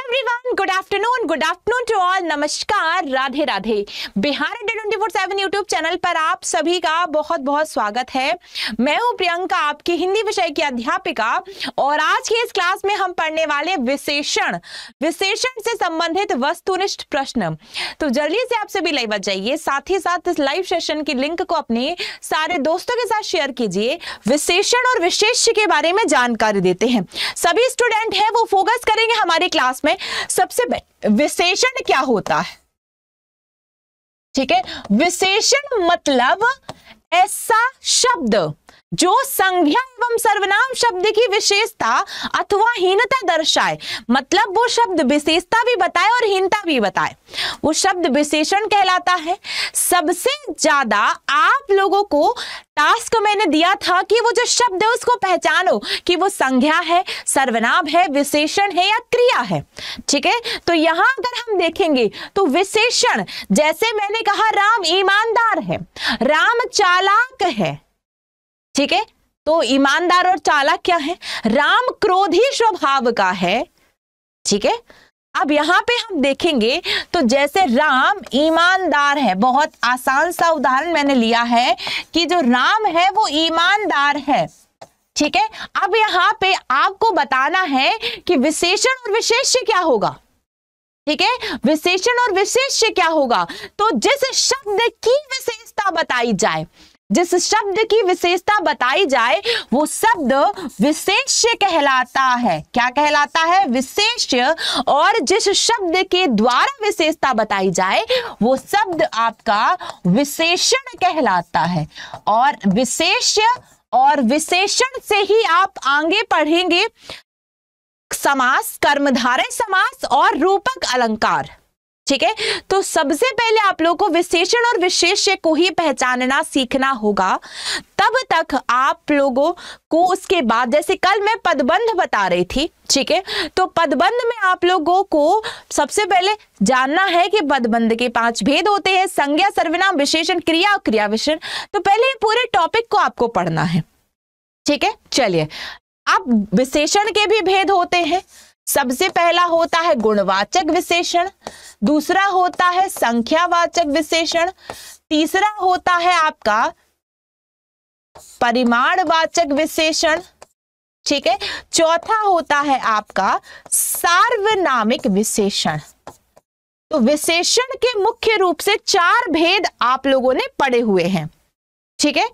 Everyone नमस्कार Radhe Radhe Bihar channel पर आप सभी का बहुत बहुत स्वागत है। मैं हूँ प्रियंका, आपकी हिंदी विषय की अध्यापिका, और आज की इस क्लास में हम पढ़ने वाले विशेषण। विशेषण से संबंधित वस्तुनिष्ठ प्रश्न। तो जल्दी से आप सभी लाइव आ जाइए। साथ ही साथ इस लाइव सेशन की लिंक को अपने सारे दोस्तों के साथ शेयर कीजिए। विशेषण और विशेष्य के बारे में जानकारी देते हैं। सभी स्टूडेंट हैं, वो फोकस करेंगे हमारी क्लास में। सबसे विशेषण क्या होता है? ठीक है? विशेषण मतलब ऐसा शब्द जो संज्ञा एवं सर्वनाम शब्द की विशेषता अथवा हीनता दर्शाए मतलब वो शब्द विशेषता भी बताए और हीनता भी बताए। वो शब्द विशेषण कहलाता है। सबसे ज़्यादा आप लोगों को टास्क मैंने दिया था कि वो जो शब्द है, उसको पहचानो कि वो संज्ञा है, सर्वनाम है, विशेषण है या क्रिया है। ठीक है? तो यहाँ अगर हम देखेंगे तो विशेषण, जैसे मैंने कहा, राम ईमानदार है, राम चालाक है। ठीक है? तो ईमानदार और चालाक क्या है? राम क्रोधी स्वभाव का है। ठीक है? अब यहाँ पे हम देखेंगे तो जैसे राम ईमानदार है, बहुत आसान सा उदाहरण मैंने लिया है कि जो राम है वो ईमानदार है। ठीक है? अब यहाँ पे आपको बताना है कि विशेषण और विशेष्य क्या होगा। ठीक है? विशेषण और विशेष्य क्या होगा? तो जिस शब्द की विशेषता बताई जाए जिस शब्द की विशेषता बताई जाए, वो शब्द विशेष्य कहलाता है। क्या कहलाता है? विशेष्य। और जिस शब्द के द्वारा विशेषता बताई जाए, वो शब्द आपका विशेषण कहलाता है। और विशेष्य और विशेषण से ही आप आगे पढ़ेंगे। समास, कर्मधारय समास और रूपक अलंकार। ठीक है? तो सबसे पहले आप लोगों को विशेषण और विशेष्य को ही पहचानना, सीखना होगा। तब तक आप लोगों को उसके बाद, जैसे कल मैं पदबंध बता रही थी, ठीक है? तो पदबंध में आप लोगों को सबसे पहले जानना है कि पदबंध के पाँच भेद होते हैं, संज्ञा, सर्वनाम, विशेषण, क्रिया और क्रिया विशेषण। तो पहले पूरे टॉपिक को आपको पढ़ना है। ठीक है? चलिए। अब विशेषण के भी भेद होते हैं। सबसे पहला होता है गुणवाचक विशेषण, दूसरा होता है संख्यावाचक विशेषण, तीसरा होता है आपका परिमाणवाचक विशेषण, ठीक है? चौथा होता है आपका सार्वनामिक विशेषण। तो विशेषण के मुख्य रूप से चार भेद आप लोगों ने पढ़े हुए हैं, ठीक है?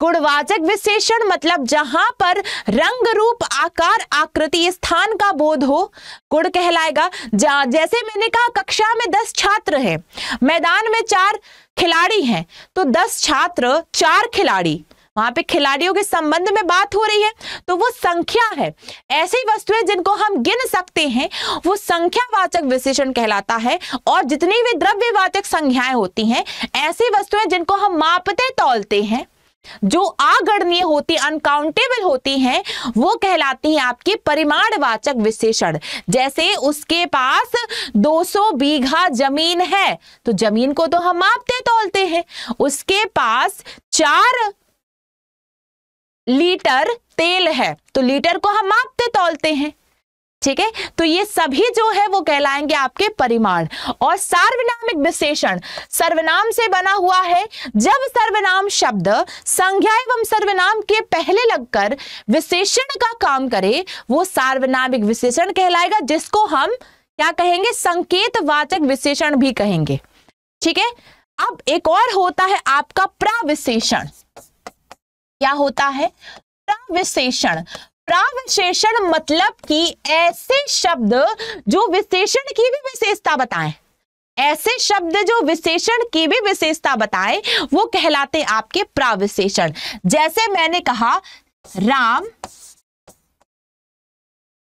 गुणवाचक विशेषण मतलब जहाँ पर रंग रूप आकार आकृति स्थान का बोध हो, गुण कहलाएगा। जैसे मैंने कहा, कक्षा में दस छात्र हैं। मैदान में चार खिलाड़ी हैं तो दस छात्र, चार खिलाड़ी। वहाँ पे खिलाड़ियों के संबंध में बात हो रही है तो वो संख्या है। ऐसी वस्तुएँ जिनको हम गिन सकते हैं, वो संख्यावाचक विशेषण कहलाता है, और जितनी भी द्रव्यवाचक संख्याएँ होती हैं, ऐसी वस्तुएँ जिनको हम मापते, तौलते हैं। जो अगणनीय होती अनकाउंटेबल होती हैं, वो कहलाती हैं आपकी परिमाणवाचक विशेषण। जैसे उसके पास 200 बीघा ज़मीन है तो ज़मीन को तो हम मापते, तोलते हैं। उसके पास चार लीटर तेल है तो लीटर को हम मापते, तोलते हैं। ठीक है? तो ये सभी जो है वो कहलाएँगे आपके परिमाण। और सार्वनामिक विशेषण, सर्वनाम से बना हुआ है। जब सर्वनाम शब्द संज्ञा एवं सर्वनाम के पहले लगकर विशेषण का काम करे, वो सार्वनामिक विशेषण कहलाएगा, जिसको हम क्या कहेंगे? संकेत वाचक विशेषण भी कहेंगे। ठीक है? अब एक और होता है आपका प्राविशेषण। क्या होता है? प्रविशेषण। प्राविशेषण मतलब कि ऐसे शब्द जो विशेषण की भी विशेषता बताएँ। ऐसे शब्द जो विशेषण की भी विशेषता बताएँ, वो कहलाते आपके प्राविशेषण। जैसे मैंने कहा, राम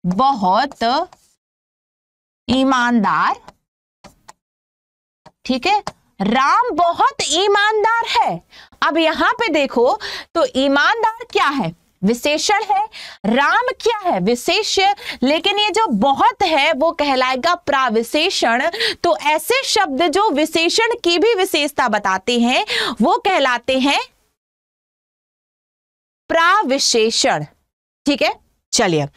बहुत ईमानदार, ठीक है? राम बहुत ईमानदार है। अब यहाँ पे देखो तो ईमानदार क्या है? विशेषण है। राम क्या है? विशेष्य लेकिन ये जो बहुत है, वो कहलाएगा प्राविशेषण। तो ऐसे शब्द जो विशेषण की भी विशेषता बताते हैं, वो कहलाते हैं प्राविशेषण। ठीक है? चलिए,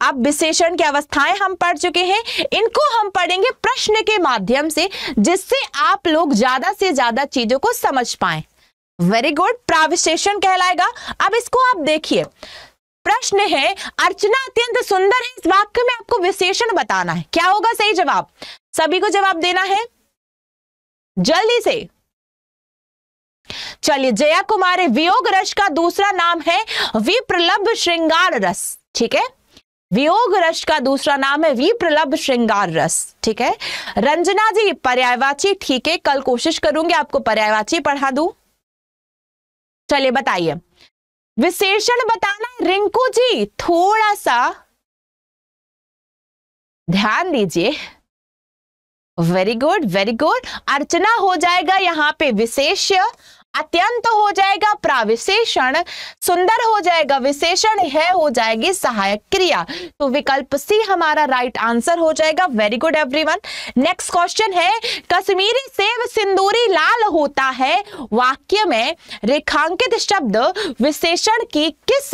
अब विशेषण की अवस्थाएँ हम पढ़ चुके हैं। इनको हम पढ़ेंगे प्रश्न के माध्यम से, जिससे आप लोग ज़्यादा से ज़्यादा चीज़ों को समझ पाए। वेरी गुड प्राविशेषण कहलाएगा। अब इसको आप देखिए। प्रश्न है, अर्चना अत्यंत सुंदर है। इस वाक्य में आपको विशेषण बताना है। क्या होगा? सही जवाब। सभी को जवाब देना है। जल्दी से। चलिए, जया कुमारी, वियोग रस का दूसरा नाम है विप्रलभ श्रृंगार रस। ठीक है? वियोग रस का दूसरा नाम है विप्रलभ श्रृंगार रस। ठीक है? रंजना जी, पर्यायवाची, ठीक है। कल कोशिश करूँगी आपको पर्यायवाची पढ़ा दू। चलिए बताइए। विशेषण बताना, रिंकू जी थोड़ा सा ध्यान दीजिए। Very good very good Archana हो जाएगा यहाँ पे विशेष्य अत्यंत हो जाएगा प्राविशेषण, सुंदर हो जाएगा विशेषण है हो जाएगी सहायक क्रिया। तो विकल्प सी हमारा राइट आंसर हो जाएगा। Very good everyone next question है, कश्मीरी सेव सिंदूरी लाल होता है। वाक्य में रेखांकित शब्द विशेषण की किस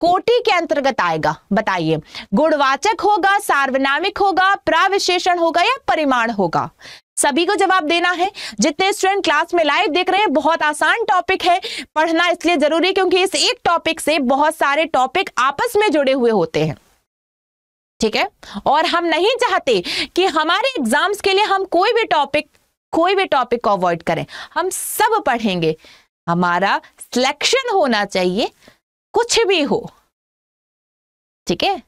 कोटि के अंतर्गत आएगा? बताइए। गुणवाचक होगा, सार्वनामिक होगा, प्राविशेषण होगा या परिमाण होगा? सभी को जवाब देना है। जितने स्टूडेंट क्लास में लाइव देख रहे हैं, बहुत आसान टॉपिक है। पढ़ना इसलिए ज़रूरी है क्योंकि इस एक टॉपिक से बहुत सारे टॉपिक आपस में जुड़े हुए होते हैं। ठीक है? और हम नहीं चाहते कि हमारे एग्ज़ाम्स के लिए हम कोई भी टॉपिक कोई भी टॉपिक को अवॉइड करें। हम सब पढ़ेंगे। हमारा सिलेक्शन होना चाहिए। कुछ भी हो। ठीक है?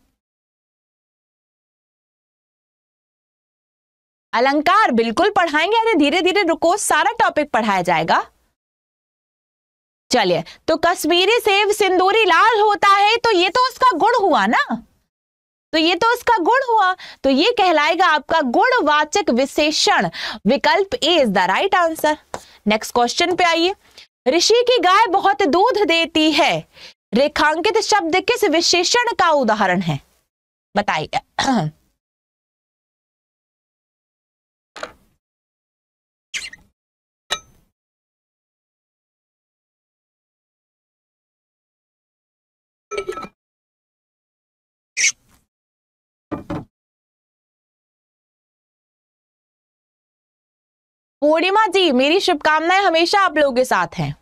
अलंकार बिल्कुल पढ़ाएँगे, अरे धीरे धीरे रुको, सारा टॉपिक पढ़ाया जाएगा। चलिए तो कश्मीरी सेब सिंदूरी लाल होता है तो ये तो उसका गुण हुआ ना? तो ये तो उसका गुण हुआ। तो ये कहलाएगा आपका गुणवाचक विशेषण। विकल्प A is the right answer next question पे आइए। ऋषि की गाय बहुत दूध देती है। रेखांकित शब्द किस विशेषण का उदाहरण है? बताइए। पूर्णिमा जी मेरी शुभकामनाएँ हमेशा आप लोगों के साथ हैं।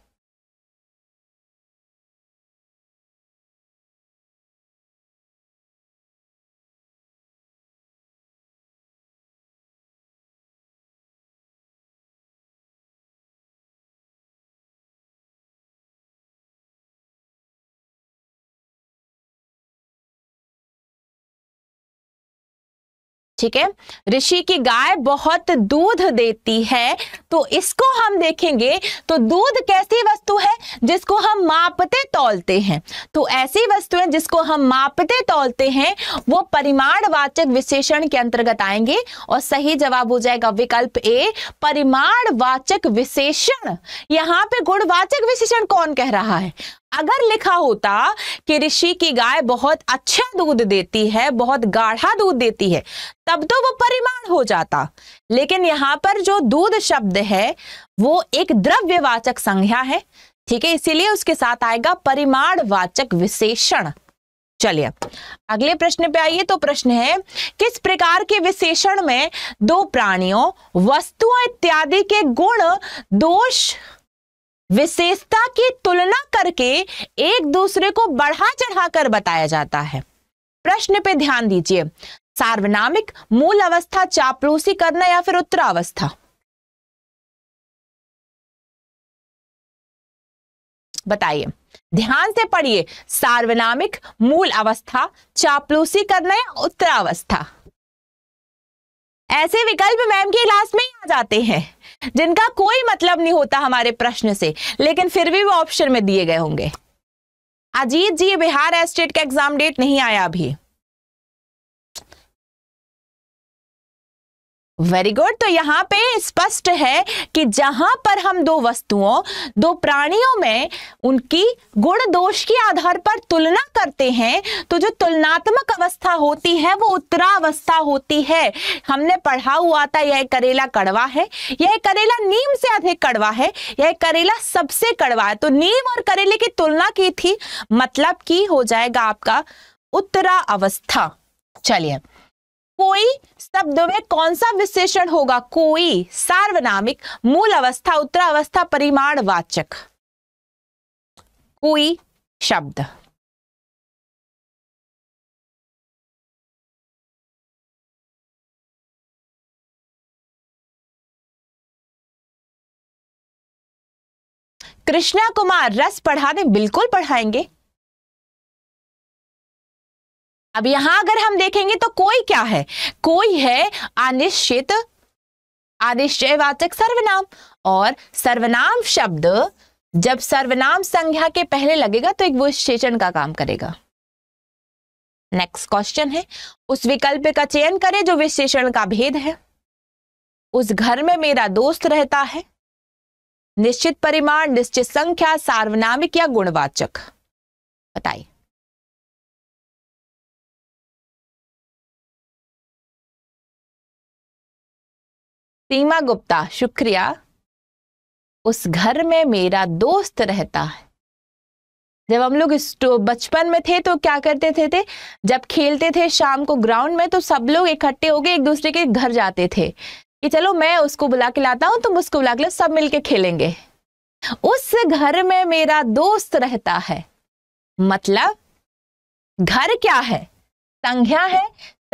ठीक है? ऋषि की गाय बहुत दूध देती है तो इसको हम देखेंगे तो दूध कैसी वस्तु है? जिसको हम मापते तौलते हैं। तो ऐसी वस्तु है जिसको हम मापते तौलते हैं, वो परिमाणवाचक विशेषण के अंतर्गत आएँगे और सही जवाब हो जाएगा विकल्प ए, परिमाणवाचक विशेषण। यहाँ पे गुणवाचक विशेषण कौन कह रहा है? अगर लिखा होता कि ऋषि की गाय बहुत अच्छा दूध देती है, बहुत गाढ़ा दूध देती है, तब तो वो परिमाण हो जाता। लेकिन यहाँ पर जो दूध शब्द है, वो एक द्रव्यवाचक संज्ञा है, ठीक है? इसीलिए उसके साथ आएगा परिमाणवाचक विशेषण। चलिए, अगले प्रश्न पे आइए तो प्रश्न है, किस प्रकार के विशेषण में दो प्राणियों वस्तुओं इत्यादि के गुण दोष विशेषता की तुलना करके एक दूसरे को बढ़ा चढ़ाकर बताया जाता है। प्रश्न पे ध्यान दीजिए। सार्वनामिक मूल अवस्था चापलूसी करना या फिर उत्तरावस्था? बताइए। ध्यान से पढ़िए। सार्वनामिक मूल अवस्था चापलूसी करना या उत्तरावस्था? ऐसे विकल्प मैम की क्लास में ही आ जाते हैं, जिनका कोई मतलब नहीं होता हमारे प्रश्न से, लेकिन फिर भी वो ऑप्शन में दिए गए होंगे। अजीत जी, बिहार एस्टेट का एग्ज़ाम डेट नहीं आया अभी। वेरी गुड तो यहाँ पे स्पष्ट है कि जहाँ पर हम दो वस्तुओं, दो प्राणियों में उनकी गुण दोष के आधार पर तुलना करते हैं तो जो तुलनात्मक अवस्था होती है, वो उत्तरावस्था होती है। हमने पढ़ा हुआ था, यह करेला कड़वा है। यह करेला नीम से अधिक कड़वा है। यह करेला सबसे कड़वा है। तो नीम और करेले की तुलना की थी मतलब की हो जाएगा आपका उत्तरा अवस्था चलिए, कोई शब्द में कौन सा विशेषण होगा? कोई सार्वनामिक, मूल अवस्था, उत्तरावस्था परिमाण वाचक कोई शब्द। कृष्णा कुमार, रस पढ़ा दे बिल्कुल पढ़ाएँगे। अब यहाँ अगर हम देखेंगे तो कोई क्या है? कोई है अनिश्चित, अनिश्चयवाचक सर्वनाम। और सर्वनाम शब्द जब सर्वनाम संज्ञा के पहले लगेगा तो एक विशेषण का काम करेगा। नेक्स्ट क्वेश्चन है। उस विकल्प का चयन करें जो विशेषण का भेद है। उस घर में मेरा दोस्त रहता है। निश्चित परिमाण, निश्चित संख्या, सार्वनामिक या गुणवाचक। बताइए। सीमा गुप्ता शुक्रिया। उस घर में मेरा दोस्त रहता है। जब हम लोग बचपन में थे तो क्या करते थे, थे जब खेलते थे शाम को ग्राउंड में तो सब लोग इकट्ठे होके एक दूसरे के घर जाते थे। कि चलो मैं उसको बुला के लाता हूँ तुम उसको बुला के सब मिलके खेलेंगे। उस घर में मेरा दोस्त रहता है। मतलब घर क्या है? संज्ञा है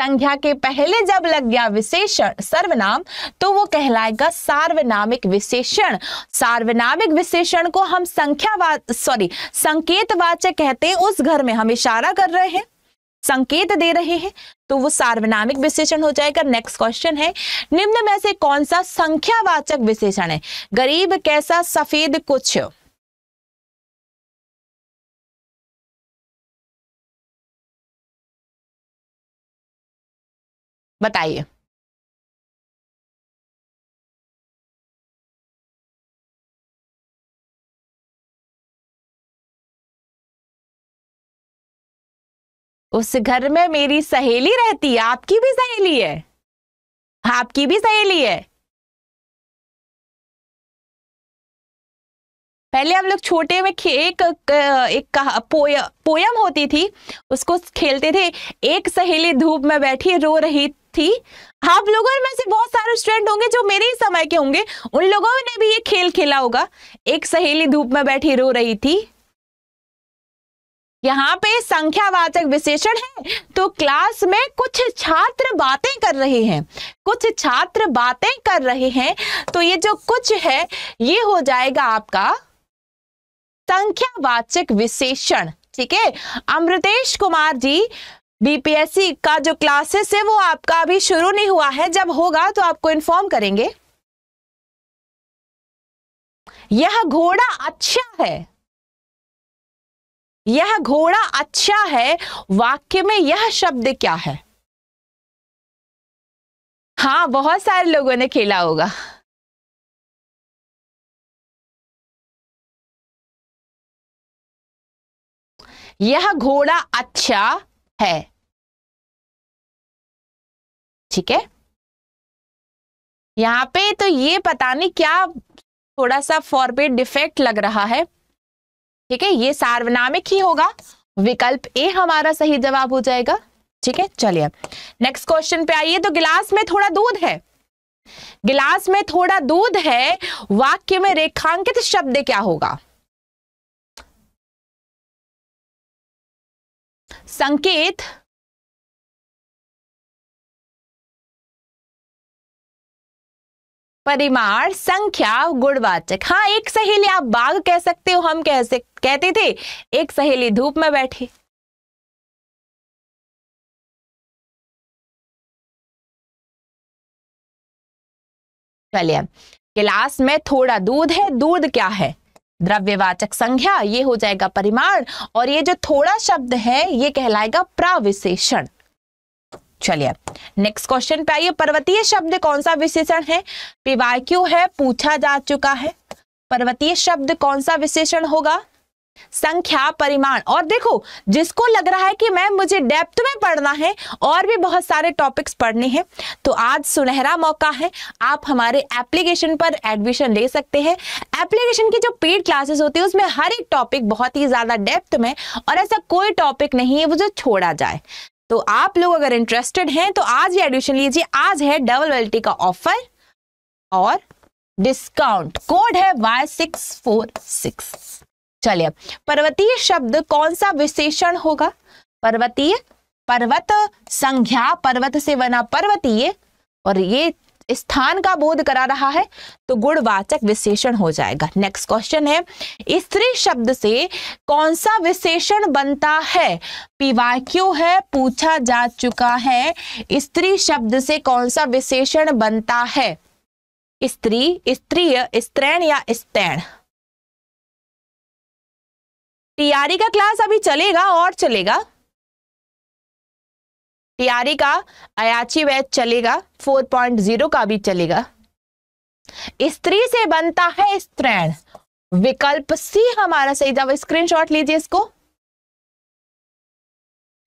संज्ञा के पहले जब लग गया विशेषण सर्वनाम तो वो कहलाएगा सार्वनामिक विशेषण। सार्वनामिक विशेषण को हम संख्या सॉरी संकेतवाचक कहते हैं, उस घर में हम इशारा कर रहे हैं, संकेत दे रहे हैं तो वो सार्वनामिक विशेषण हो जाएगा। नेक्स्ट क्वेश्चन है, निम्न में से कौन सा संख्यावाचक विशेषण है? गरीब कैसा, सफ़ेद कुछ। बताइए उस घर में मेरी सहेली रहती है। आपकी भी सहेली है। आपकी भी सहेली है। पहले हम लोग छोटे में एक एक पोय, पोयम होती थी। उसको खेलते थे। एक सहेली धूप में बैठी रो रही थी। आप लोगों में से बहुत सारे स्टूडेंट होंगे जो मेरे ही समय के होंगे। उन लोगों ने भी ये खेल खेला होगा। एक सहेली धूप में बैठी रो रही थी। यहाँ पे संख्यावाचक विशेषण है। तो क्लास में कुछ छात्र बातें कर रहे हैं। कुछ छात्र बातें कर रहे हैं। तो ये जो कुछ है, ये हो जाएगा आपका संख्यावाचक विशेषण। ठीक है? अमृतेश कुमार जी बीपीएससी का जो क्लासेस है, वो आपका अभी शुरू नहीं हुआ है। जब होगा तो आपको इन्फॉर्म करेंगे। यह घोड़ा अच्छा है। यह घोड़ा अच्छा है। वाक्य में यह शब्द क्या है? हाँ बहुत सारे लोगों ने खेला होगा। यह घोड़ा अच्छा है। ठीक है? यहाँ पे तो ये पता नहीं क्या थोड़ा सा फॉरबेड डिफेक्ट लग रहा है। ठीक है? ये सार्वनामिक ही होगा। विकल्प ए हमारा सही जवाब हो जाएगा। ठीक है? चलिए नेक्स्ट क्वेश्चन पे आइए। तो गिलास में थोड़ा दूध है। गिलास में थोड़ा दूध है, वाक्य में रेखांकित शब्द क्या होगा? संकेत। परिमाण, संख्या, गुणवाचक। हाँ एक सहेली आप बाघ कह सकते हो, हम सकते कहते थे, एक सहेली धूप में बैठी। चलिए गिलास में थोड़ा दूध है, दूध क्या है? द्रव्यवाचक संख्या, ये हो जाएगा परिमाण और ये जो थोड़ा शब्द है, ये कहलाएगा प्राविशेषण। चलिए नेक्स्ट क्वेश्चन पे आइए। पर्वतीय शब्द कौन सा विशेषण है? पीवाक्यू है, पूछा जा चुका है। पर्वतीय शब्द कौन सा विशेषण होगा? संख्या, परिमाण। और देखो, जिसको लग रहा है कि मैम, मुझे डेप्थ में पढ़ना है, और भी बहुत सारे टॉपिक्स पढ़ने हैं तो आज सुनहरा मौका है। आप हमारे एप्लीकेशन पर एडमिशन ले सकते हैं। एप्लीकेशन की जो पेड क्लासेस होती है, उसमें हर एक टॉपिक बहुत ही ज़्यादा डेप्थ में, और ऐसा कोई टॉपिक नहीं है, वो जो छोड़ा जाए। तो आप लोग अगर इंटरेस्टेड हैं तो आज ही एडमिशन लीजिए। आज है डबल वेल्टी का ऑफ़र और डिस्काउंट कोड है वाई सिक्स फोर सिक्स चलिए, पर्वतीय शब्द कौन सा विशेषण होगा? पर्वतीय, पर्वत संख्या पर्वत से बना पर्वतीय, और ये स्थान का बोध करा रहा है तो गुणवाचक विशेषण हो जाएगा। नेक्स्ट क्वेश्चन है, स्त्री शब्द से कौन सा विशेषण बनता है? पीवाक्यू है? पूछा जा चुका है, स्त्री शब्द से कौन सा विशेषण बनता है? स्त्री, स्त्रीय, स्त्रैण या स्तैण टीआरई का क्लास अभी चलेगा और चलेगा। टीआरई का अयाची बैच चलेगा 4.0 का भी चलेगा। स्त्री से बनता है स्त्रैण। विकल्प सी हमारा सही जब स्क्रीनशॉट लीजिए इसको।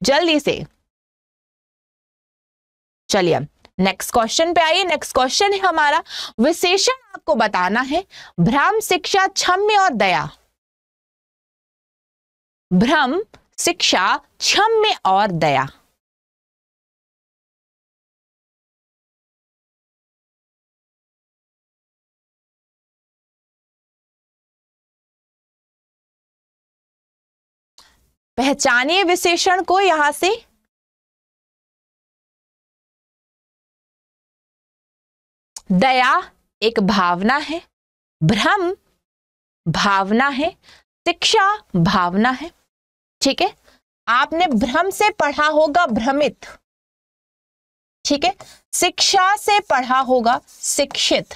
जल्दी से। चलिए नेक्स्ट क्वेश्चन पे आइए। नेक्स्ट क्वेश्चन है हमारा, विशेषण आपको बताना है, भ्रम, शिक्षा, क्षम्य और दया। भ्रम, शिक्षा क्षम्य और दया। पहचानिए विशेषण को यहाँ से। दया एक भावना है, भ्रम भावना है शिक्षा भावना है। ठीक है? आपने भ्रम से पढ़ा होगा भ्रमित। ठीक है? शिक्षा से पढ़ा होगा शिक्षित।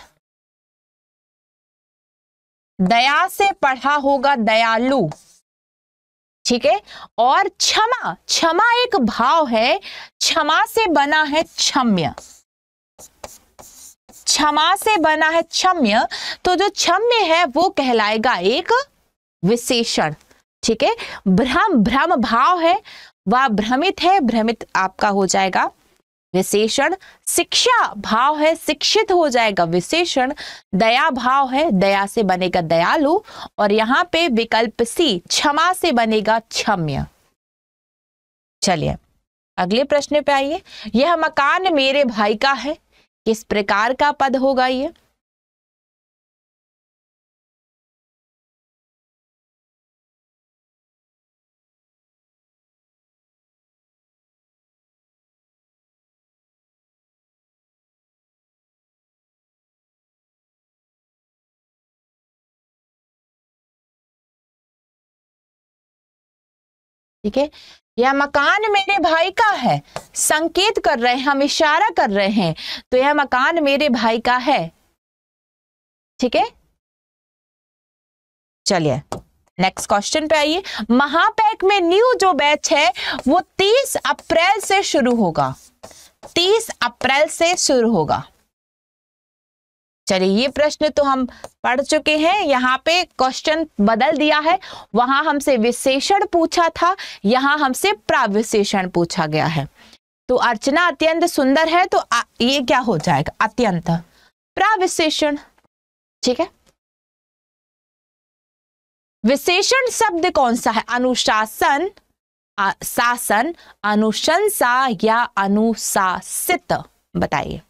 दया से पढ़ा होगा दयालु। ठीक है? और क्षमा क्षमा एक भाव है, क्षमा से बना है क्षम्य। क्षमा से बना है क्षम्य तो जो क्षम्य है वो कहलाएगा एक विशेषण, ठीक है? भ्रम भ्रम भाव है, वह भ्रमित है, भ्रमित आपका हो जाएगा। विशेषण, शिक्षा भाव है, शिक्षित हो जाएगा। विशेषण, दया भाव है, दया से बनेगा दयालु, और यहाँ पे विकल्प सी, क्षमा से बनेगा क्षम्य। चलिए, अगले प्रश्न पे आइए। यह मकान मेरे भाई का है, किस प्रकार का पद होगा ये? ठीक है? यह मकान मेरे भाई का है। संकेत कर रहे हैं, हम इशारा कर रहे हैं। तो यह मकान मेरे भाई का है। ठीक है? चलिए नेक्स्ट क्वेश्चन पे आइए। महापैक में न्यू जो बैच है, वो 30 अप्रैल से शुरू होगा। 30 अप्रैल से शुरू होगा। चलिए, ये प्रश्न तो हम पढ़ चुके हैं। यहाँ पे क्वेश्चन बदल दिया है। वहाँ हमसे विशेषण पूछा था। यहाँ हमसे प्राविशेषण पूछा गया है। तो अर्चना अत्यंत सुंदर है तो ये क्या हो जाएगा? अत्यंत। प्राविशेषण। ठीक है? विशेषण शब्द कौन सा है? अनुशासन शासन, अनुशंसा या अनुशासित? बताइए।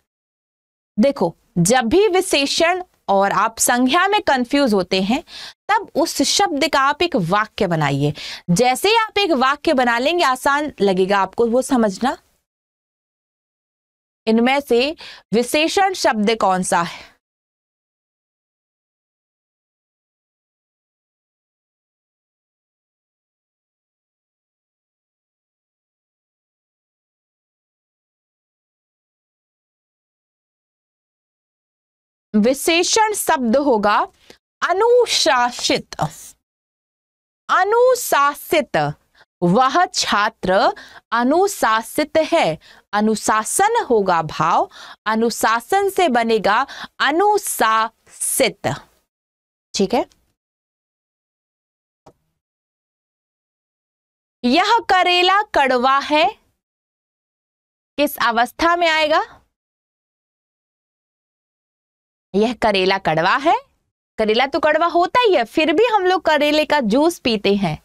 देखो जब भी विशेषण और आप संज्ञा में कंफ्यूज होते हैं, तब उस शब्द का आप एक वाक्य बनाइए। जैसे आप एक वाक्य बना लेंगे, आसान लगेगा आपको वो समझना। इनमें से विशेषण शब्द कौन सा है? विशेषण शब्द होगा अनुशासित। अनुशासित। वह छात्र अनुशासित है। अनुशासन होगा भाव। अनुशासन से बनेगा अनुशासित। ठीक है? यह करेला कड़वा है। किस अवस्था में आएगा? यह करेला कड़वा है? करेला तो कड़वा होता ही है, फिर भी हम लोग करेले का जूस पीते हैं,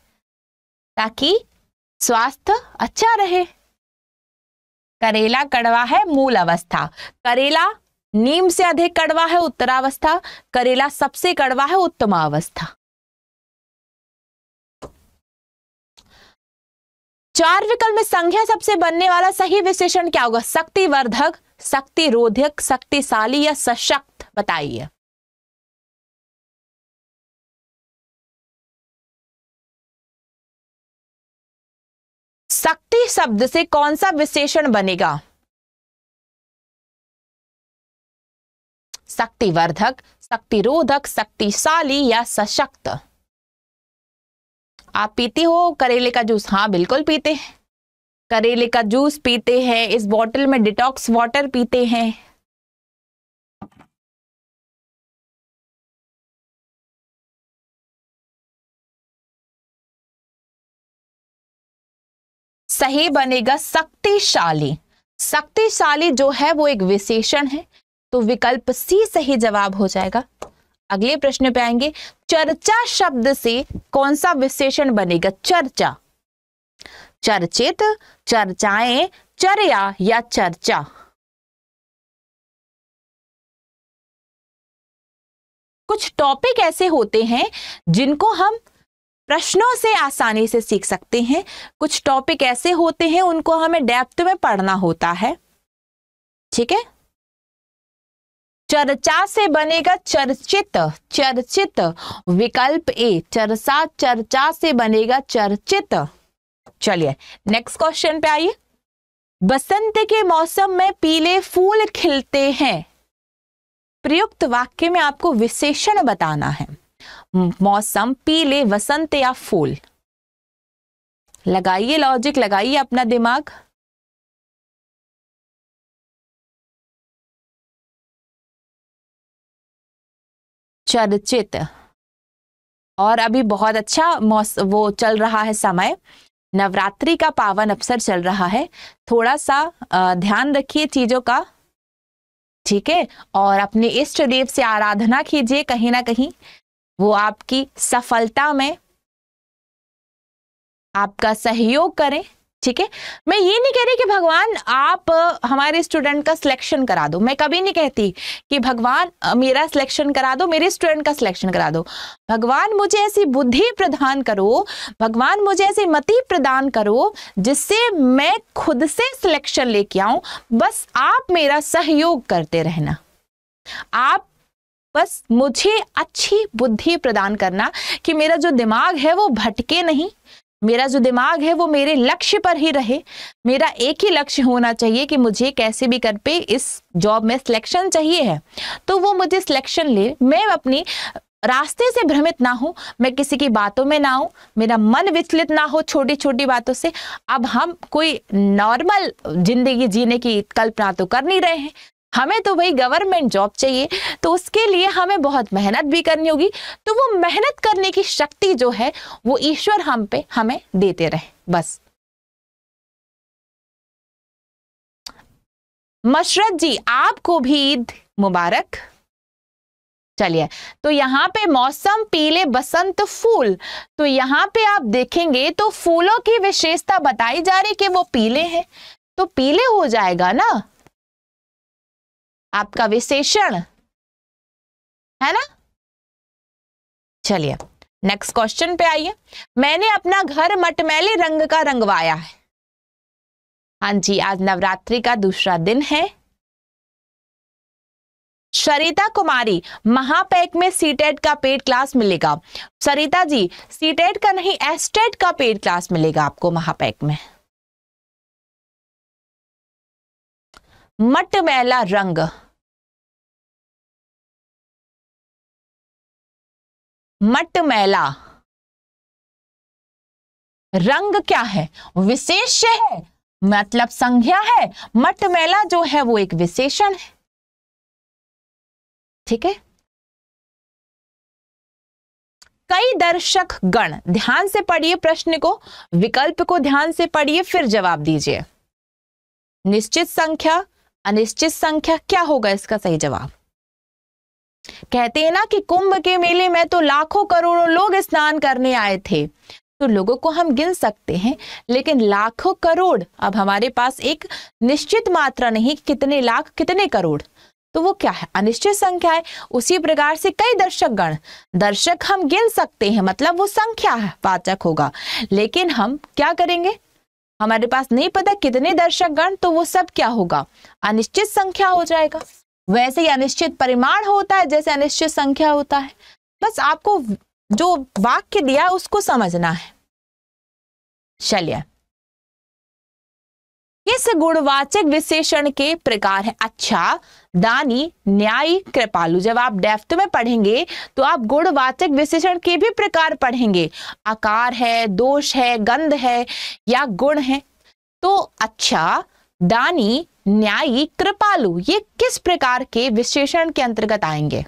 ताकि स्वास्थ्य अच्छा रहे। करेला कड़वा है मूल अवस्था। करेला नीम से अधिक कड़वा है उत्तरावस्था। करेला सबसे कड़वा है उत्तमावस्था। चार विकल्प में संख्या सबसे बनने वाला सही विशेषण क्या होगा? शक्तिवर्धक शक्ति रोधक शक्तिशाली या सशक्त? बताइए शक्ति शब्द से कौन सा विशेषण बनेगा शक्तिवर्धक शक्तिरोधक शक्तिशाली या सशक्त आप पीते हो? करेले का जूस हाँ बिल्कुल पीते हैं। करेले का जूस पीते हैं। इस बॉटल में डिटॉक्स वाटर पीते हैं। सही बनेगा शक्तिशाली। शक्तिशाली जो है, वो एक विशेषण है तो विकल्प सी सही जवाब हो जाएगा। अगले प्रश्न पे आएँगे, चर्चा शब्द से कौन सा विशेषण बनेगा? चर्चा। चर्चित, चर्चाएँ, चर्या या चर्चा? कुछ टॉपिक ऐसे होते हैं, जिनको हम प्रश्नों से आसानी से सीख सकते हैं। कुछ टॉपिक ऐसे होते हैं, उनको हमें डेप्थ में पढ़ना होता है। ठीक है? चर्चा से बनेगा चर्चित चर्चित, विकल्प ए, चर्चा चर्चा से बनेगा चर्चित। चलिए नेक्स्ट क्वेश्चन पे आइए। बसंत के मौसम में पीले फूल खिलते हैं। प्रयुक्त वाक्य में आपको विशेषण बताना है। मौसम पीले वसंत या फूल? लगाइए लॉजिक लगाइए अपना दिमाग। चर्चित। और अभी बहुत अच्छा मौसम वो चल रहा है समय। नवरात्रि का पावन अवसर चल रहा है। थोड़ा सा ध्यान रखिए चीज़ों का। ठीक है? और अपने इष्ट देव से आराधना कीजिए कहीं ना कहीं। वो आपकी सफलता में आपका सहयोग करें, ठीक है? मैं ये नहीं कह रही कि भगवान आप हमारे स्टूडेंट का सिलेक्शन करा दो। मैं कभी नहीं कहती कि भगवान मेरा सिलेक्शन करा दो, मेरे स्टूडेंट का सिलेक्शन करा दो। भगवान मुझे ऐसी बुद्धि प्रदान करो, भगवान मुझे ऐसी मति प्रदान करो, जिससे मैं खुद से सिलेक्शन लेके आऊँ। बस आप मेरा सहयोग करते रहना। आप बस मुझे अच्छी बुद्धि प्रदान करना कि मेरा जो दिमाग है वो भटके नहीं। मेरा जो दिमाग है वो मेरे लक्ष्य पर ही रहे। मेरा एक ही लक्ष्य होना चाहिए कि मुझे कैसे भी कर पे इस जॉब में सिलेक्शन चाहिए है। तो वो मुझे सिलेक्शन ले। मैं अपनी रास्ते से भ्रमित ना हो। मैं किसी की बातों में ना हूँ। मेरा मन विचलित ना हो छोटी छोटी बातों से। अब हम कोई नॉर्मल ज़िंदगी जीने की कल्पना तो कर नहीं रहे हैं। हमें तो भाई गवर्नमेंट जॉब चाहिए तो उसके लिए हमें बहुत मेहनत भी करनी होगी। तो वो मेहनत करने की शक्ति जो है, वो ईश्वर हम पे हमें देते रहे, बस। मशरत जी, आपको भी ईद मुबारक। चलिए तो यहाँ पे मौसम, पीले बसंत फूल। तो यहाँ पे आप देखेंगे तो फूलों की विशेषता बताई जा रही कि वो पीले हैं। तो पीले हो जाएगा ना? आपका विशेषण। है ना? चलिए नेक्स्ट क्वेश्चन पे आइए। मैंने अपना घर मटमैले रंग का रंगवाया है। हाँ जी, आज नवरात्रि का दूसरा दिन है। सरिता कुमारी, महापैक में सीटेट का पेड क्लास मिलेगा। सरिता जी सीटेट का नहीं एस्टेट का पेड क्लास मिलेगा आपको महापैक में। मटमैला रंग। मटमैला। रंग क्या है? विशेष है? मतलब संज्ञा है? मटमेला जो है, वो एक विशेषण है। ठीक है? कई दर्शक गण, ध्यान से पढ़िए प्रश्न को, विकल्प को ध्यान से पढ़िए, फिर जवाब दीजिए। निश्चित संख्या, अनिश्चित संख्या, क्या होगा इसका सही जवाब? कहते हैं ना कि कुंभ के मेले में तो लाखों करोड़ों लोग स्नान करने आए थे। तो लोगों को हम गिन सकते हैं, लेकिन लाखों करोड़, अब हमारे पास एक निश्चित मात्रा नहीं, कितने लाख, कितने करोड़? तो वो क्या है? अनिश्चित संख्या है। उसी प्रकार से कई दर्शक गण दर्शक हम गिन सकते हैं मतलब वो संख्या है, वाचक होगा। लेकिन हम क्या करेंगे? हमारे पास नहीं पता कितने दर्शक गण तो वो सब क्या होगा? अनिश्चित संख्या हो जाएगा। वैसे ही अनिश्चित परिमाण होता है, जैसे अनिश्चित संख्या होता है। बस आपको जो वाक्य दिया उसको समझना है। चलिए। किस गुणवाचक विशेषण के प्रकार है? अच्छा दानी, न्यायी, कृपालु। जब आप डेफ्थ में पढ़ेंगे तो आप गुणवाचक विशेषण के भी प्रकार पढ़ेंगे। आकार है, दोष है, गंध है या गुण है। तो अच्छा दानी न्यायी कृपालु ये किस प्रकार के विशेषण के अंतर्गत आएँगे?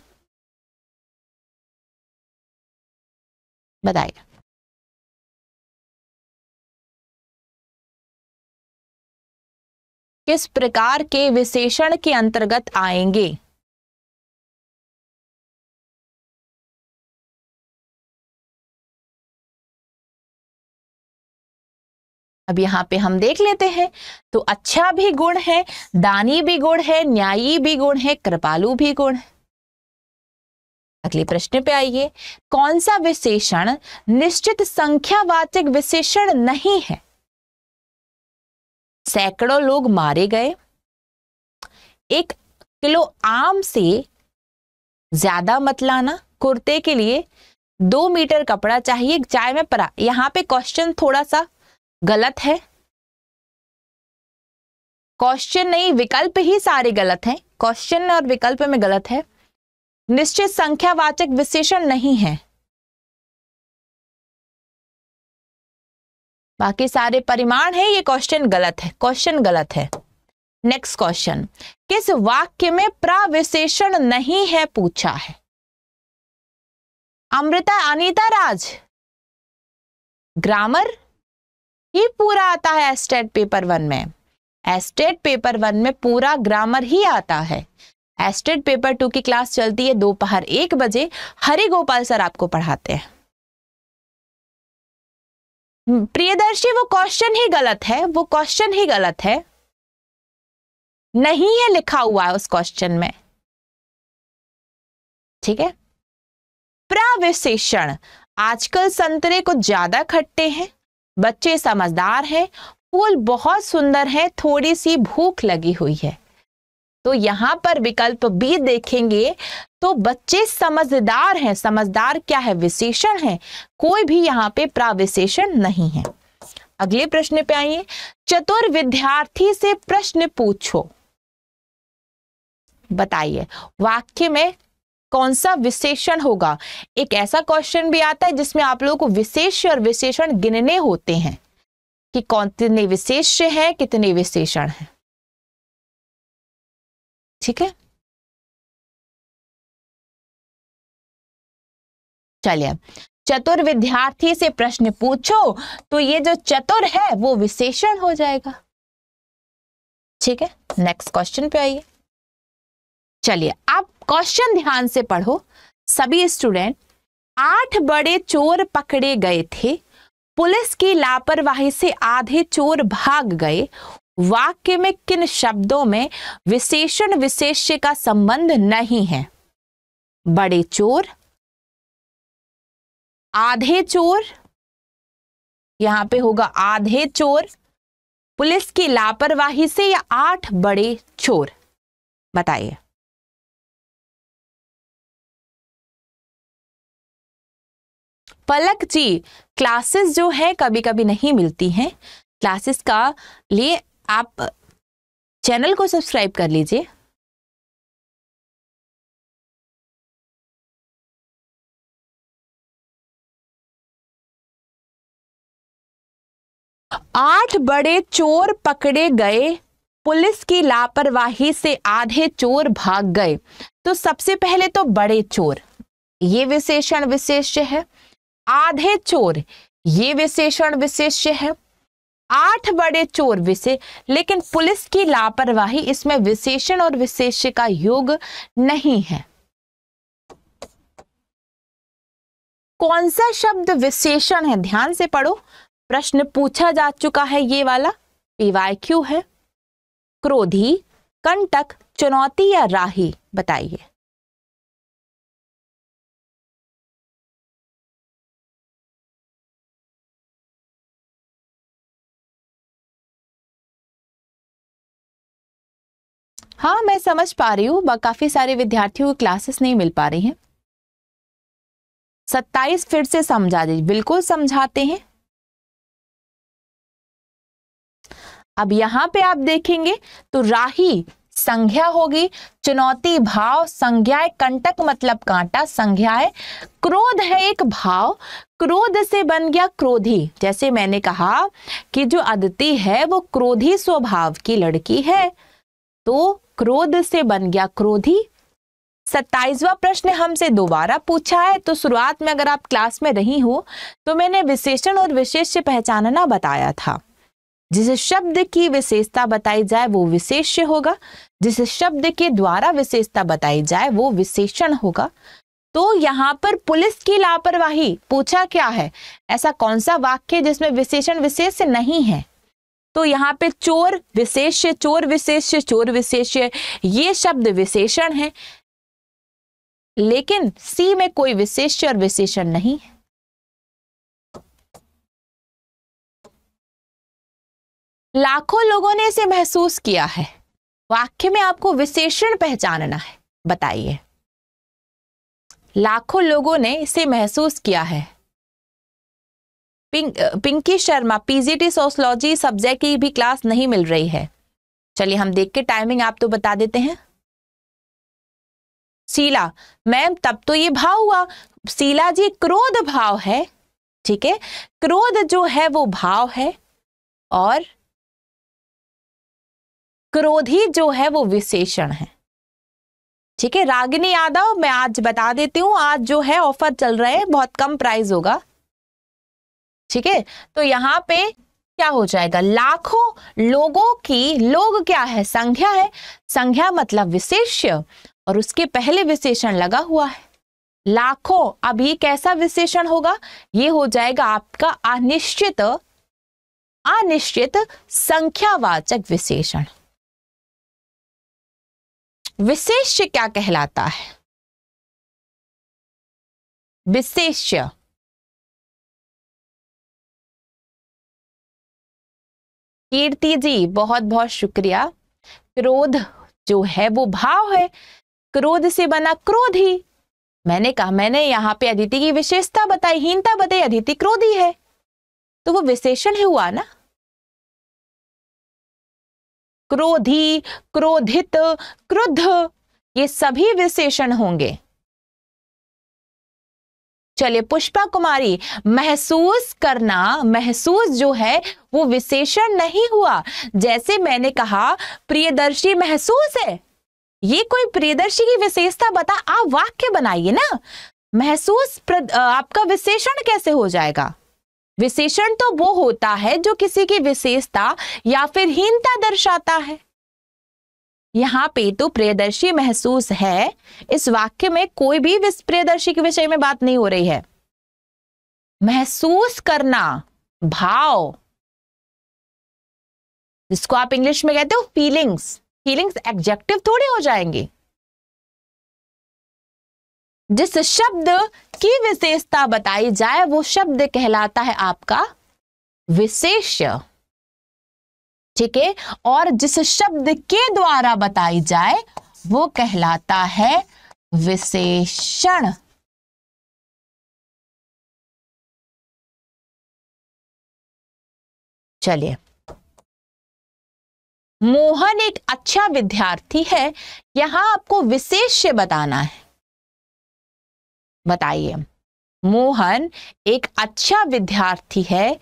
बताइए। किस प्रकार के विशेषण के अंतर्गत आएँगे? अब यहाँ पे हम देख लेते हैं। तो अच्छा भी गुण है, दानी भी गुण है, न्यायी भी गुण है, कृपालु भी गुण है। अगले प्रश्न पे आइए। कौन सा विशेषण निश्चित संख्यावाचक विशेषण नहीं है? सैकड़ों लोग मारे गए। एक किलो आम से ज़्यादा मत लाना। कुर्ते के लिए दो मीटर कपड़ा चाहिए। चाय में परा यहाँ पे क्वेश्चन थोड़ा सा गलत है? क्वेश्चन नहीं, विकल्प ही सारे गलत हैं। क्वेश्चन और विकल्प में गलत है। निश्चित संख्यावाचक विशेषण नहीं है। बाकी सारे परिमाण है, ये क्वेश्चन गलत है। क्वेश्चन गलत है। नेक्स्ट क्वेश्चन किस वाक्य में प्रविशेषण नहीं है पूछा है? अमृता, अनीता राज। ग्रामर ही पूरा आता है एस्टेट पेपर वन में। एस्टेट पेपर वन में पूरा ग्रामर ही आता है। एस्टेट पेपर टू की क्लास चलती है दोपहर एक बजे। हरि गोपाल सर आपको पढ़ाते हैं। प्रियदर्शी, वो क्वेश्चन ही गलत है, वो क्वेश्चन ही गलत है। नहीं है लिखा हुआ है उस क्वेश्चन में। ठीक है? प्रविशेषण, आजकल संतरे कुछ ज़्यादा खट्टे हैं। बच्चे समझदार हैं, फूल बहुत सुंदर है थोड़ी सी भूख लगी हुई है। तो यहाँ पर विकल्प बी देखेंगे तो बच्चे समझदार हैं, समझदार क्या है? विशेषण है, कोई भी यहाँ पे प्राविशेषण नहीं है। अगले प्रश्न पे आइए, चतुर विद्यार्थी से प्रश्न पूछो। बताइए, वाक्य में कौन सा विशेषण होगा? एक ऐसा क्वेश्चन भी आता है जिसमें आप लोगों को विशेष और विशेषण गिनने होते हैं कि कौन, कितने विशेष है, कितने विशेषण है। ठीक है? चलिए चतुर विद्यार्थी से प्रश्न पूछो तो ये जो चतुर है, वो विशेषण हो जाएगा। ठीक है? नेक्स्ट क्वेश्चन पे आइए। चलिए आप क्वेश्चन ध्यान से पढ़ो। सभी स्टूडेंट आठ बड़े चोर पकड़े गए थे। पुलिस की लापरवाही से आधे चोर भाग गए। वाक्य में किन शब्दों में विशेषण विशेष्य का संबंध नहीं है? बड़े चोर, आधे चोर, यहाँ पे होगा आधे चोर। पुलिस की लापरवाही से या आठ बड़े चोर? बताइए। पलक जी क्लासेस जो है कभी कभी नहीं मिलती हैं। क्लासेस का लिए आप चैनल को सब्सक्राइब कर लीजिए। आठ बड़े चोर पकड़े गए। पुलिस की लापरवाही से आधे चोर भाग गए। तो सबसे पहले तो बड़े चोर। ये विशेषण विशेष्य है। आधे चोर। ये विशेषण विशेष्य है। आठ बड़े चोर विशेष लेकिन पुलिस की लापरवाही इसमें विशेषण और विशेष्य का योग नहीं है। कौन सा शब्द विशेषण है? ध्यान से पढ़ो। प्रश्न पूछा जा चुका है ये वाला। पीवाईक्यू है। क्रोधी, कंटक, चुनौती या राही? बताइए। हाँ मैं समझ पा रही हूँ काफ़ी सारे विद्यार्थियों को क्लासेस नहीं मिल पा रही हैं। सत्ताईस फिर से समझा दीजिए, बिल्कुल समझाते हैं। अब यहाँ पे आप देखेंगे तो राही संज्ञा होगी, चुनौती भाव संज्ञा कंटक मतलब कांटा, संज्ञा है, क्रोध है एक भाव, क्रोध से बन गया क्रोधी। जैसे मैंने कहा कि जो अदिति है, वो क्रोधी स्वभाव की लड़की है। तो क्रोध से बन गया क्रोधी। सत्ताईसवा प्रश्न हमसे दोबारा पूछा है तो शुरुआत में अगर आप क्लास में रही हो तो मैंने विशेषण और विशेष पहचानना बताया था। जिस शब्द की विशेषता बताई जाए, वो विशेष्य होगा। जिस शब्द के द्वारा विशेषता बताई जाए, वो विशेषण होगा। तो यहाँ पर पुलिस की लापरवाही पूछा क्या है? ऐसा कौन सा वाक्य जिसमें विशेषण विशेष नहीं है? तो यहाँ पे चोर विशेष चोर विशेष चोर विशेष ये शब्द विशेषण है। लेकिन सी में कोई विशेष और विशेषण नहीं है। लाखों लोगों ने इसे महसूस किया है। वाक्य में आपको विशेषण पहचानना है, बताइए। लाखों लोगों ने इसे महसूस किया है। Pink Sharma PGT sociology subject की भी क्लास नहीं मिल रही है। चलिए हम देख के टाइमिंग आप तो बता देते हैं। शीला मैम तब तो ये भाव हुआ। शीला जी, क्रोध भाव है, ठीक है? क्रोध जो है, वो भाव है और क्रोधी जो है, वो विशेषण है। ठीक है? रागिनी यादव, मैं आज बता देती हूँ, आज जो है ऑफ़र चल रहा है, बहुत कम प्राइस होगा। ठीक है? तो यहाँ पे क्या हो जाएगा? लाखों लोगों की, लोग क्या है? संख्या है। संख्या मतलब विशेष्य और उसके पहले विशेषण लगा हुआ है। लाखों, अब ये कैसा विशेषण होगा? ये हो जाएगा आपका अनिश्चित अनिश्चित संख्यावाचक विशेषण। विशेष्य क्या कहलाता है? विशेष्य कीर्ति जी बहुत बहुत शुक्रिया। क्रोध जो है, वो भाव है। क्रोध से बना क्रोध ही। मैंने कहा, मैंने यहाँ पे अदिति की विशेषता बताई, हीनता बताई, अदिति क्रोधी है। तो वो विशेषण ही हुआ ना? क्रोधी, क्रोधित, क्रुद्ध, ये सभी विशेषण होंगे। चलिए, पुष्पा कुमारी, महसूस करना, महसूस जो है, वो विशेषण नहीं हुआ। जैसे मैंने कहा, प्रियदर्शी महसूस है। ये कोई प्रियदर्शी की विशेषता बता, आप वाक्य बनाइए ना। महसूस आपका विशेषण कैसे हो जाएगा? विशेषण तो वो होता है जो किसी की विशेषता या फिर हीनता दर्शाता है। यहाँ पे तो प्रियदर्शी महसूस है। इस वाक्य में कोई भी प्रियदर्शी के विषय में बात नहीं हो रही है। महसूस करना, भाव। जिसको आप इंग्लिश में कहते हो फीलिंग्स फीलिंग्स एग्जेक्टिव थोड़ी हो जाएँगे। जिस शब्द की विशेषता बताई जाए, वो शब्द कहलाता है आपका विशेष ठीक है? और जिस शब्द के द्वारा बताई जाए, वो कहलाता है विशेषण। चलिए। मोहन एक अच्छा विद्यार्थी है। यहाँ आपको विशेष बताना है। बताइए। मोहन एक अच्छा विद्यार्थी है।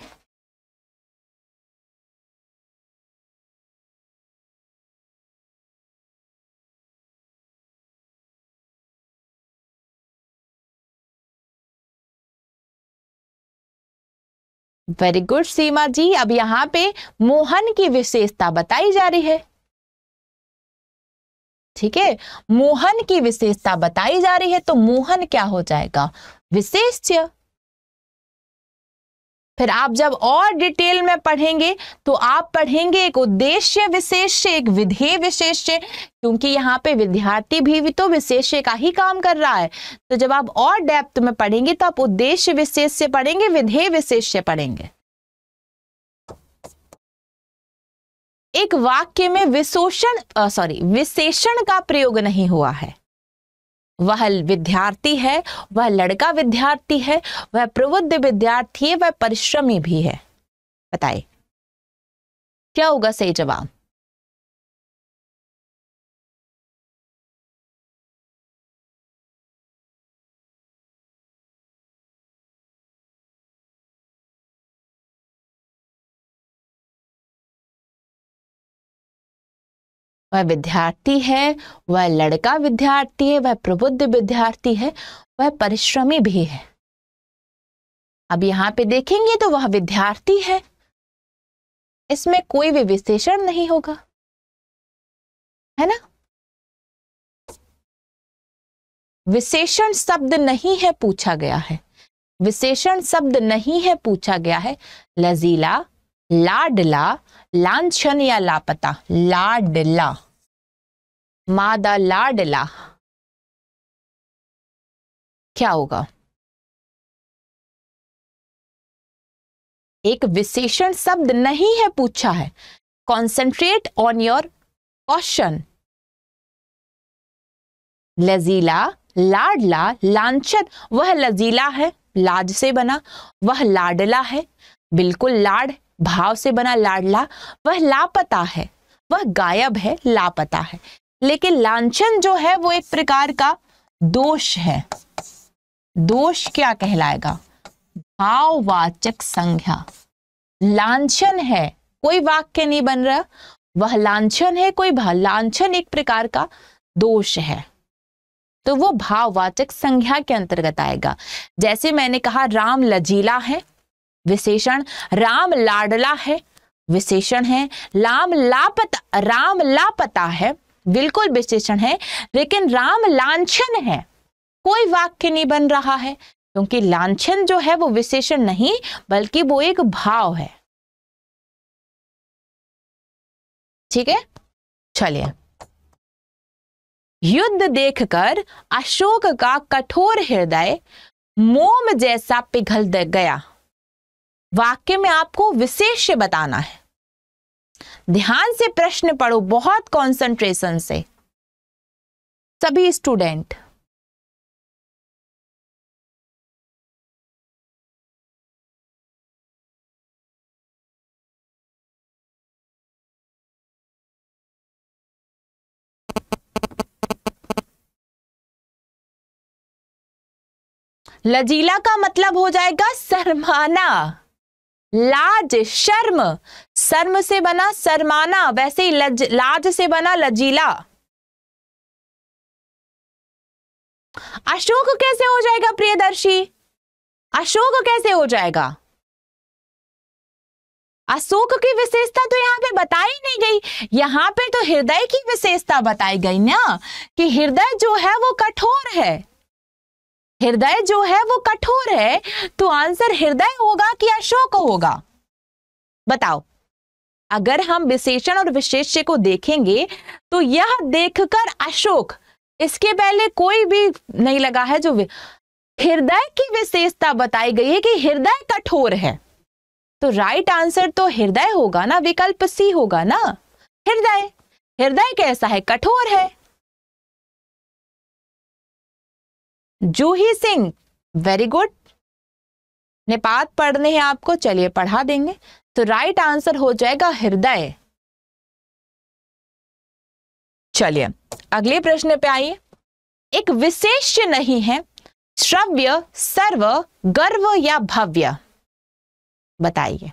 वेरी गुड सीमा जी अब यहाँ पे मोहन की विशेषता बताई जा रही है। ठीक है? मोहन की विशेषता बताई जा रही है तो मोहन क्या हो जाएगा? विशेष्य। फिर आप जब और डिटेल में पढ़ेंगे तो आप पढ़ेंगे एक उद्देश्य विशेष एक विधेय विशेष क्योंकि यहाँ पे विद्यार्थी भी, तो विशेष का ही काम कर रहा है। तो जब आप और डेप्थ में पढ़ेंगे तो आप उद्देश्य विशेष से पढ़ेंगे विधेय विशेष से पढ़ेंगे। एक वाक्य में विशोषण सॉरी विशेषण का प्रयोग नहीं हुआ है। वह विद्यार्थी है, वह लड़का विद्यार्थी है, वह प्रबुद्ध विद्यार्थी है, वह परिश्रमी भी है। बताए क्या होगा सही जवाब? वह विद्यार्थी है, वह लड़का विद्यार्थी है, वह प्रबुद्ध विद्यार्थी है, वह परिश्रमी भी है। अब यहाँ पे देखेंगे तो वह विद्यार्थी है। इसमें कोई भी विशेषण नहीं होगा। है ना? विशेषण शब्द नहीं है पूछा गया है। विशेषण शब्द नहीं है पूछा गया है। लजीला, लाडला, लांछन या लापता, लाडला। मादा लाडला। क्या होगा? एक विशेषण शब्द नहीं है पूछा है। कॉन्सेंट्रेट ऑन योर क्वेश्चन लजीला, लाडला, लांछन, वह लजीला है लाज से बना, वह लाडला है। बिल्कुल लाड, भाव से बना लाडला, वह लापता है, वह गायब है, लापता है। लेकिन लांछन जो है वो एक प्रकार का दोष है। दोष क्या कहलाएगा? भाववाचक संज्ञा। लांछन है, कोई वाक्य नहीं बन रहा। वह लांछन है, कोई लांछन एक प्रकार का दोष है। तो वो भाववाचक संज्ञा के अंतर्गत आएगा। जैसे मैंने कहा, राम लजीला है, विशेषण राम लाडला है, विशेषण है, लाम लापता, राम लापता है बिल्कुल विशेषण है, लेकिन राम लांछन है। कोई वाक्य नहीं बन रहा है, क्योंकि लांछन जो है वो विशेषण नहीं, बल्कि वो एक भाव है। ठीक है? चलिए। युद्ध देखकर अशोक का कठोर हृदय मोम जैसा पिघल गया। वाक्य में आपको विशेष बताना है। ध्यान से प्रश्न पढ़ो, बहुत कंसंट्रेशन से। सभी स्टूडेंट लजीला का मतलब हो जाएगा शर्माना। लाज, शर्म। शर्म से बना शर्माना, वैसे ही लज, लाज से बना लजीला। अशोक कैसे हो जाएगा, प्रियदर्शी? अशोक कैसे हो जाएगा? अशोक की विशेषता तो यहाँ पे बताई नहीं गई। यहाँ पे तो हृदय की विशेषता बताई गई ना, कि हृदय जो है वो कठोर है। हृदय जो है वो कठोर है तो आंसर हृदय होगा कि अशोक होगा। बताओ, अगर हम विशेषण और विशेष्य को देखेंगे तो यह देखकर अशोक, इसके पहले कोई भी नहीं लगा है जो हृदय की विशेषता बताई गई है कि हृदय कठोर है। तो राइट आंसर तो हृदय होगा ना, विकल्प सी होगा ना। हृदय हृदय कैसा है? कठोर है। जूही सिंह वेरी गुड निपात पढ़ने हैं आपको, चलिए पढ़ा देंगे। तो राइट आंसर हो जाएगा हृदय। चलिए, अगले प्रश्न पे आइए। एक विशेष नहीं है, श्रव्य, सर्व, गर्व या भव्य। बताइए।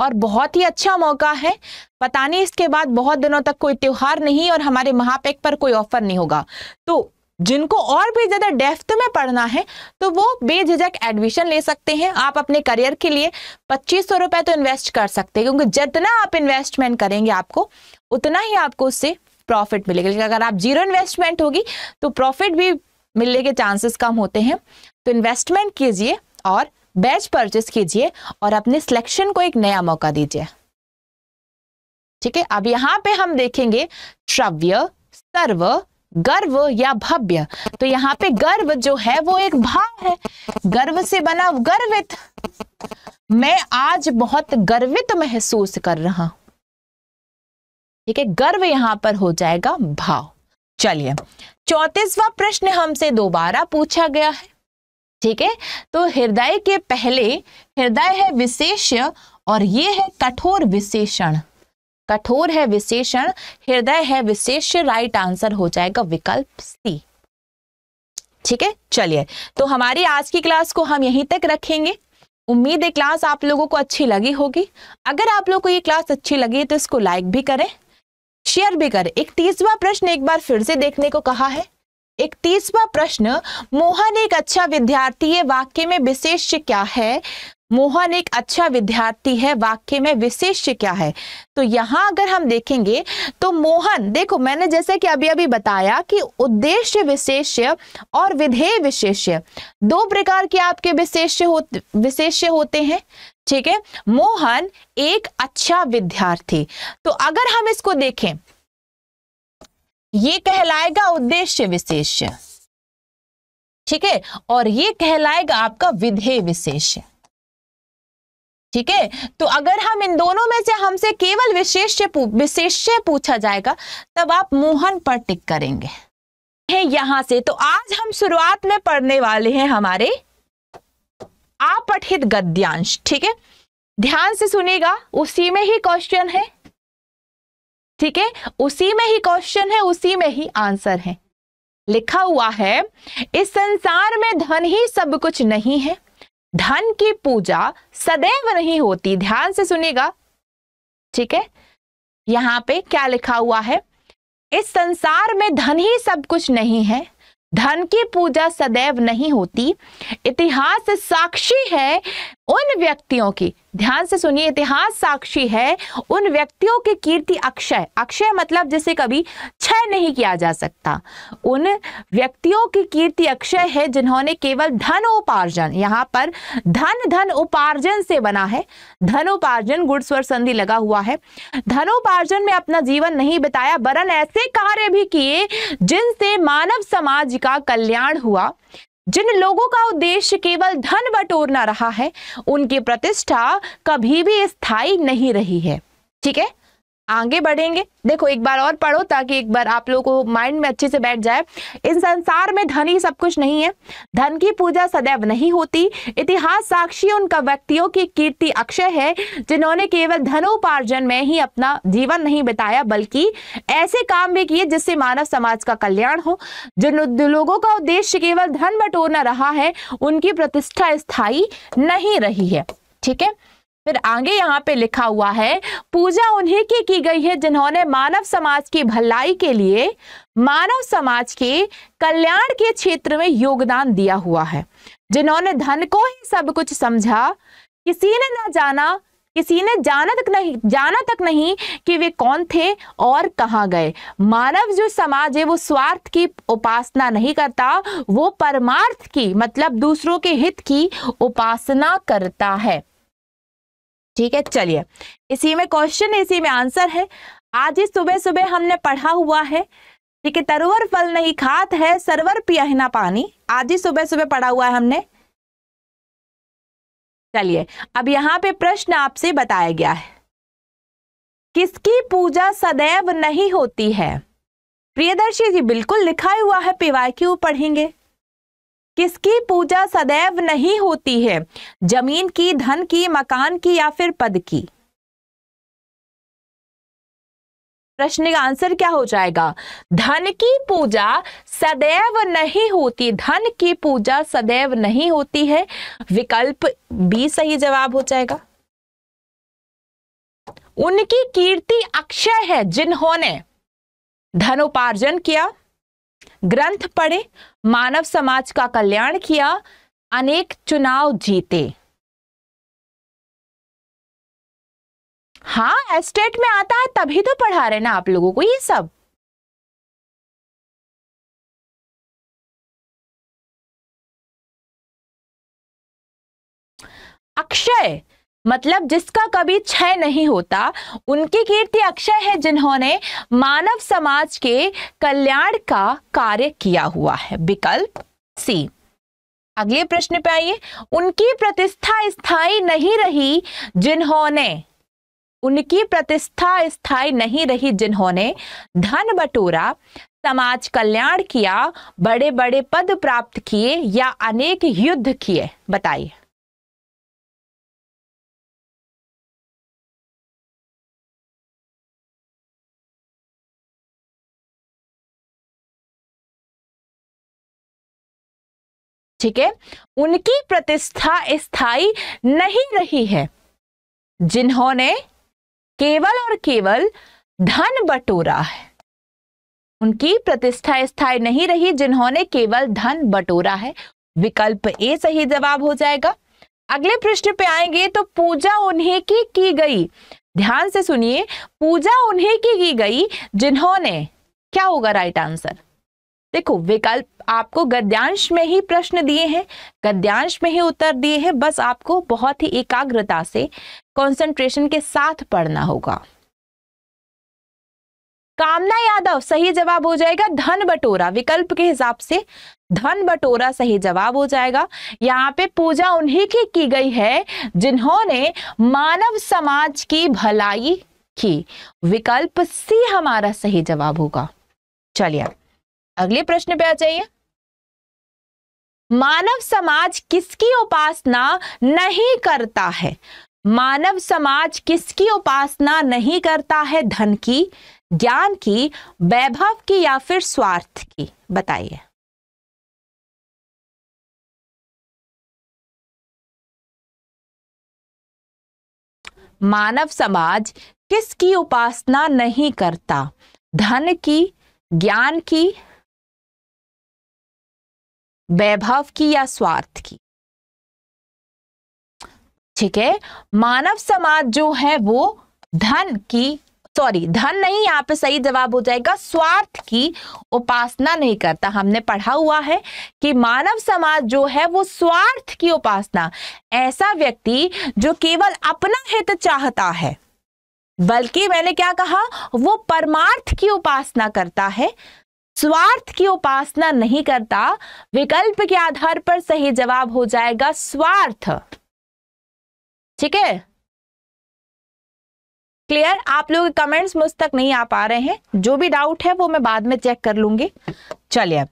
और बहुत ही अच्छा मौका है। पता नहीं इसके बाद बहुत दिनों तक कोई त्योहार नहीं और हमारे महापैक पर कोई ऑफ़र नहीं होगा। तो जिनको और भी ज़्यादा डेफ्थ में पढ़ना है तो वो बेझिझक एडमिशन ले सकते हैं। आप अपने करियर के लिए पच्चीस सौ रुपए तो इन्वेस्ट कर सकते हैं, क्योंकि जितना आप इन्वेस्टमेंट करेंगे आपको, उतना ही आपको उससे प्रॉफिट मिलेगा। लेकिन अगर आप ज़ीरो इन्वेस्टमेंट होगी तो प्रॉफिट भी मिलने के चांसेस कम होते हैं। तो इन्वेस्टमेंट कीजिए और बैच परचेस कीजिए और अपने सिलेक्शन को एक नया मौका दीजिए। ठीक है? अब यहाँ पे हम देखेंगे श्रव्य, सर्व, गर्व या भव्य। तो यहाँ पे गर्व जो है वो एक भाव है। गर्व से बना गर्वित। मैं आज बहुत गर्वित महसूस कर रहा हूँ। ठीक है? गर्व यहाँ पर हो जाएगा भाव। चलिए, चौतीसवा प्रश्न हमसे दोबारा पूछा गया है। ठीक है? तो हृदय के पहले, हृदय है विशेष्य और ये है कठोर विशेषण। कठोर है विशेषण, हृदय है विशेष राइट आंसर हो जाएगा विकल्प सी ठीक है? चलिए तो हमारी आज की क्लास को हम यहीं तक रखेंगे। उम्मीद है क्लास आप लोगों को अच्छी लगी होगी। अगर आप लोगों को ये क्लास अच्छी लगी तो इसको लाइक भी करें शेयर भी करें। एक तीसवा प्रश्न एक बार फिर से देखने को कहा है। एक तीसवा प्रश्न, मोहन एक अच्छा विद्यार्थी है, वाक्य में विशेष क्या है? मोहन एक अच्छा विद्यार्थी है, वाक्य में विशेष क्या है? तो यहाँ अगर हम देखेंगे तो मोहन, देखो मैंने जैसे कि अभी अभी बताया कि उद्देश्य विशेष्य और विधेय विशेष्य दो प्रकार के आपके विशेष्य होते विशेष्य होते हैं, ठीक है? मोहन एक अच्छा विद्यार्थी। तो अगर हम इसको देखें ये कहलाएगा उद्देश्य विशेष्य। ठीक है? और ये कहलाएगा आपका विधेय विशेष्य। ठीक है? तो अगर हम इन दोनों में से हमसे केवल विशेष विशेष पूछा जाएगा, तब आप मोहन पर टिक करेंगे। है यहाँ से तो आज हम शुरुआत में पढ़ने वाले हैं हमारे अपठित गद्यांश। ठीक है? ध्यान से सुनेगा उसी में ही क्वेश्चन है। ठीक है? उसी में ही क्वेश्चन है, उसी में ही आंसर है। लिखा हुआ है, इस संसार में धन ही सब कुछ नहीं है। धन की पूजा सदैव नहीं होती, ध्यान से सुनेगा ठीक है? यहाँ पे क्या लिखा हुआ है? इस संसार में धन ही सब कुछ नहीं है। धन की पूजा सदैव नहीं होती। इतिहास साक्षी है उन व्यक्तियों की, ध्यान से सुनिए, इतिहास साक्षी है, उन व्यक्तियों की कीर्ति अक्षय। अक्षय मतलब जिसे कभी क्षय नहीं किया जा सकता। उन व्यक्तियों की कीर्ति अक्षय है जिन्होंने केवल धन उपार्जन, यहाँ पर धन धन उपार्जन से बना है। धन उपार्जन गुड़ स्वर संधि लगा हुआ है। धन उपार्जन में अपना जीवन नहीं बिताया वरन ऐसे कार्य भी किए जिनसे मानव समाज का कल्याण हुआ। जिन लोगों का उद्देश्य केवल धन बटोरना रहा है, उनकी प्रतिष्ठा कभी भी स्थायी नहीं रही है। ठीक है? आगे बढ़ेंगे। देखो, एक बार और पढ़ो ताकि एक बार आप लोगों को माइंड में अच्छे से बैठ जाए। इस संसार में धन ही सब कुछ नहीं है। धन की पूजा सदैव नहीं होती। इतिहास साक्षी उनका व्यक्तियों की कीर्ति अक्षय है, जिन्होंने केवल धनोपार्जन में ही अपना जीवन नहीं बिताया, बल्कि ऐसे काम भी किए जिससे मानव समाज का कल्याण हो। जिन लोगों का उद्देश्य केवल धन बटोरना रहा है, उनकी प्रतिष्ठा स्थायी नहीं रही है। ठीक है? फिर आगे यहाँ पे लिखा हुआ है, पूजा उन्हीं की की गई है जिन्होंने मानव समाज की भलाई के लिए, मानव समाज के कल्याण के क्षेत्र में योगदान दिया हुआ है। जिन्होंने धन को ही सब कुछ समझा, किसी ने ना जाना, किसी ने जाना तक नहीं, जाना तक नहीं कि वे कौन थे और कहा गए। मानव जो समाज है, वो स्वार्थ की उपासना नहीं करता, वो परमार्थ की मतलब दूसरों के हित की उपासना करता है। ठीक है, चलिए। इसी में क्वेश्चन इसी में आंसर है। आज ही सुबह सुबह हमने पढ़ा हुआ है ठीक है तरवर फल नहीं खात है, सरवर पिया पानी। आज ही सुबह सुबह पढ़ा हुआ है हमने। चलिए, अब यहाँ पे प्रश्न आपसे बताया गया है। किसकी पूजा सदैव नहीं होती है? प्रियदर्शी जी, बिल्कुल लिखा हुआ है पीवाई क्यों पढ़ेंगे। किसकी पूजा सदैव नहीं होती है? ज़मीन की, धन की, मकान की या फिर पद की? प्रश्न का आंसर क्या हो जाएगा? धन की पूजा सदैव नहीं होती, धन की पूजा सदैव नहीं होती है। विकल्प बी सही जवाब हो जाएगा। उनकी कीर्ति अक्षय है जिन्होंने धन उपार्जन किया, ग्रंथ पढ़े मानव समाज का कल्याण किया, अनेक चुनाव जीते। हाँ एस्टेट में आता है, तभी तो पढ़ा रहे ना आप लोगों को, ये सब। अक्षय मतलब जिसका कभी क्षय नहीं होता, उनकी कीर्ति अक्षय है जिन्होंने मानव समाज के कल्याण का कार्य किया हुआ है। विकल्प सी। अगले प्रश्न पे आइए। उनकी प्रतिष्ठा स्थायी नहीं रही जिन्होंने, उनकी प्रतिष्ठा स्थायी नहीं रही जिन्होंने धन बटोरा, समाज कल्याण किया बड़े बड़े पद प्राप्त किए या अनेक युद्ध किए। बताइए। ठीक है? उनकी प्रतिष्ठा स्थायी नहीं रही है, जिन्होंने केवल और केवल धन बटोरा है। उनकी प्रतिष्ठा स्थायी नहीं रही, जिन्होंने केवल धन बटोरा है। विकल्प ए सही जवाब हो जाएगा। अगले प्रश्न पे आएँगे तो पूजा उन्हें की की गई? ध्यान से सुनिए, पूजा उन्हें की की गई, जिन्होंने, क्या होगा राइट आंसर देखो, विकल्प आपको गद्यांश में ही प्रश्न दिए हैं, गद्यांश में ही उत्तर दिए हैं, बस आपको बहुत ही एकाग्रता से कंसंट्रेशन के साथ पढ़ना होगा। कामना यादव, सही जवाब हो जाएगा धन बटोरा। विकल्प के हिसाब से धन बटोरा सही जवाब हो जाएगा। यहाँ पे पूजा उन्हीं की की गई है जिन्होंने मानव समाज की भलाई की। विकल्प सी हमारा सही जवाब होगा। चलिए अगले प्रश्न पे आ जाइए। मानव समाज किसकी उपासना नहीं करता है? मानव समाज किसकी उपासना नहीं करता है? धन की, ज्ञान की, वैभव की या फिर स्वार्थ की? बताइए। मानव समाज किसकी उपासना नहीं करता? धन की, ज्ञान की वैभव की या स्वार्थ की। ठीक है? मानव समाज जो है वो धन की सॉरी धन नहीं, यहाँ पे सही जवाब हो जाएगा, स्वार्थ की उपासना नहीं करता। हमने पढ़ा हुआ है कि मानव समाज जो है वो स्वार्थ की उपासना। ऐसा व्यक्ति जो केवल अपना हित चाहता है, बल्कि मैंने क्या कहा, वो परमार्थ की उपासना करता है स्वार्थ की उपासना नहीं करता, विकल्प के आधार पर सही जवाब हो जाएगा स्वार्थ। ठीक है? क्लियर आप लोग कमेंट्स मुझ तक नहीं आ पा रहे हैं। जो भी डाउट है, वो मैं बाद में चेक कर लूँगी। चलिए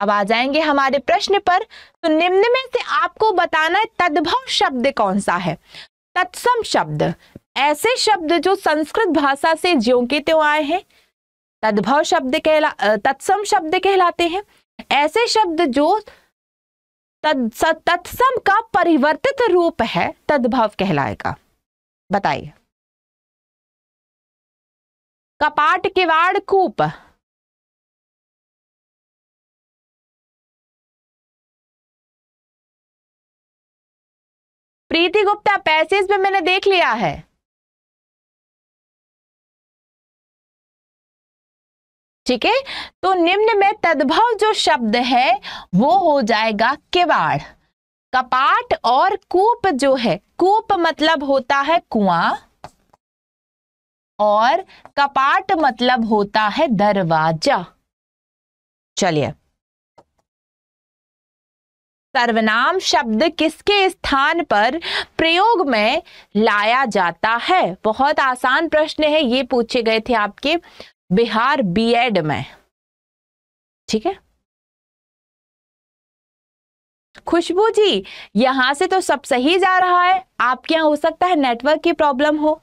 अब आ जाएँगे हमारे प्रश्न पर। तो निम्न में से आपको बताना है, तद्भव शब्द कौन सा है? तत्सम शब्द। ऐसे शब्द जो संस्कृत भाषा से ज्यो के त्यों आए हैं। तद्भव शब्द कहला तत्सम शब्द कहलाते हैं। ऐसे शब्द जो तत्सम का परिवर्तित रूप है, तद्भव कहलाएगा। बताइए। कपाट किवाड़ कूप। प्रीति गुप्ता, पैसेज में मैंने देख लिया है। ठीक है? तो निम्न में तद्भव जो शब्द है, वो हो जाएगा किवाड़। कपाट और कूप जो है, कूप मतलब होता है कुआँ और कपाट मतलब होता है दरवाज़ा। चलिए। सर्वनाम शब्द किसके स्थान पर प्रयोग में लाया जाता है? बहुत आसान प्रश्न है, ये पूछे गए थे आपके। बिहार बीएड में। ठीक है? खुशबू जी, यहाँ से तो सब सही जा रहा है। आपके यहाँ हो सकता है नेटवर्क की प्रॉब्लम हो।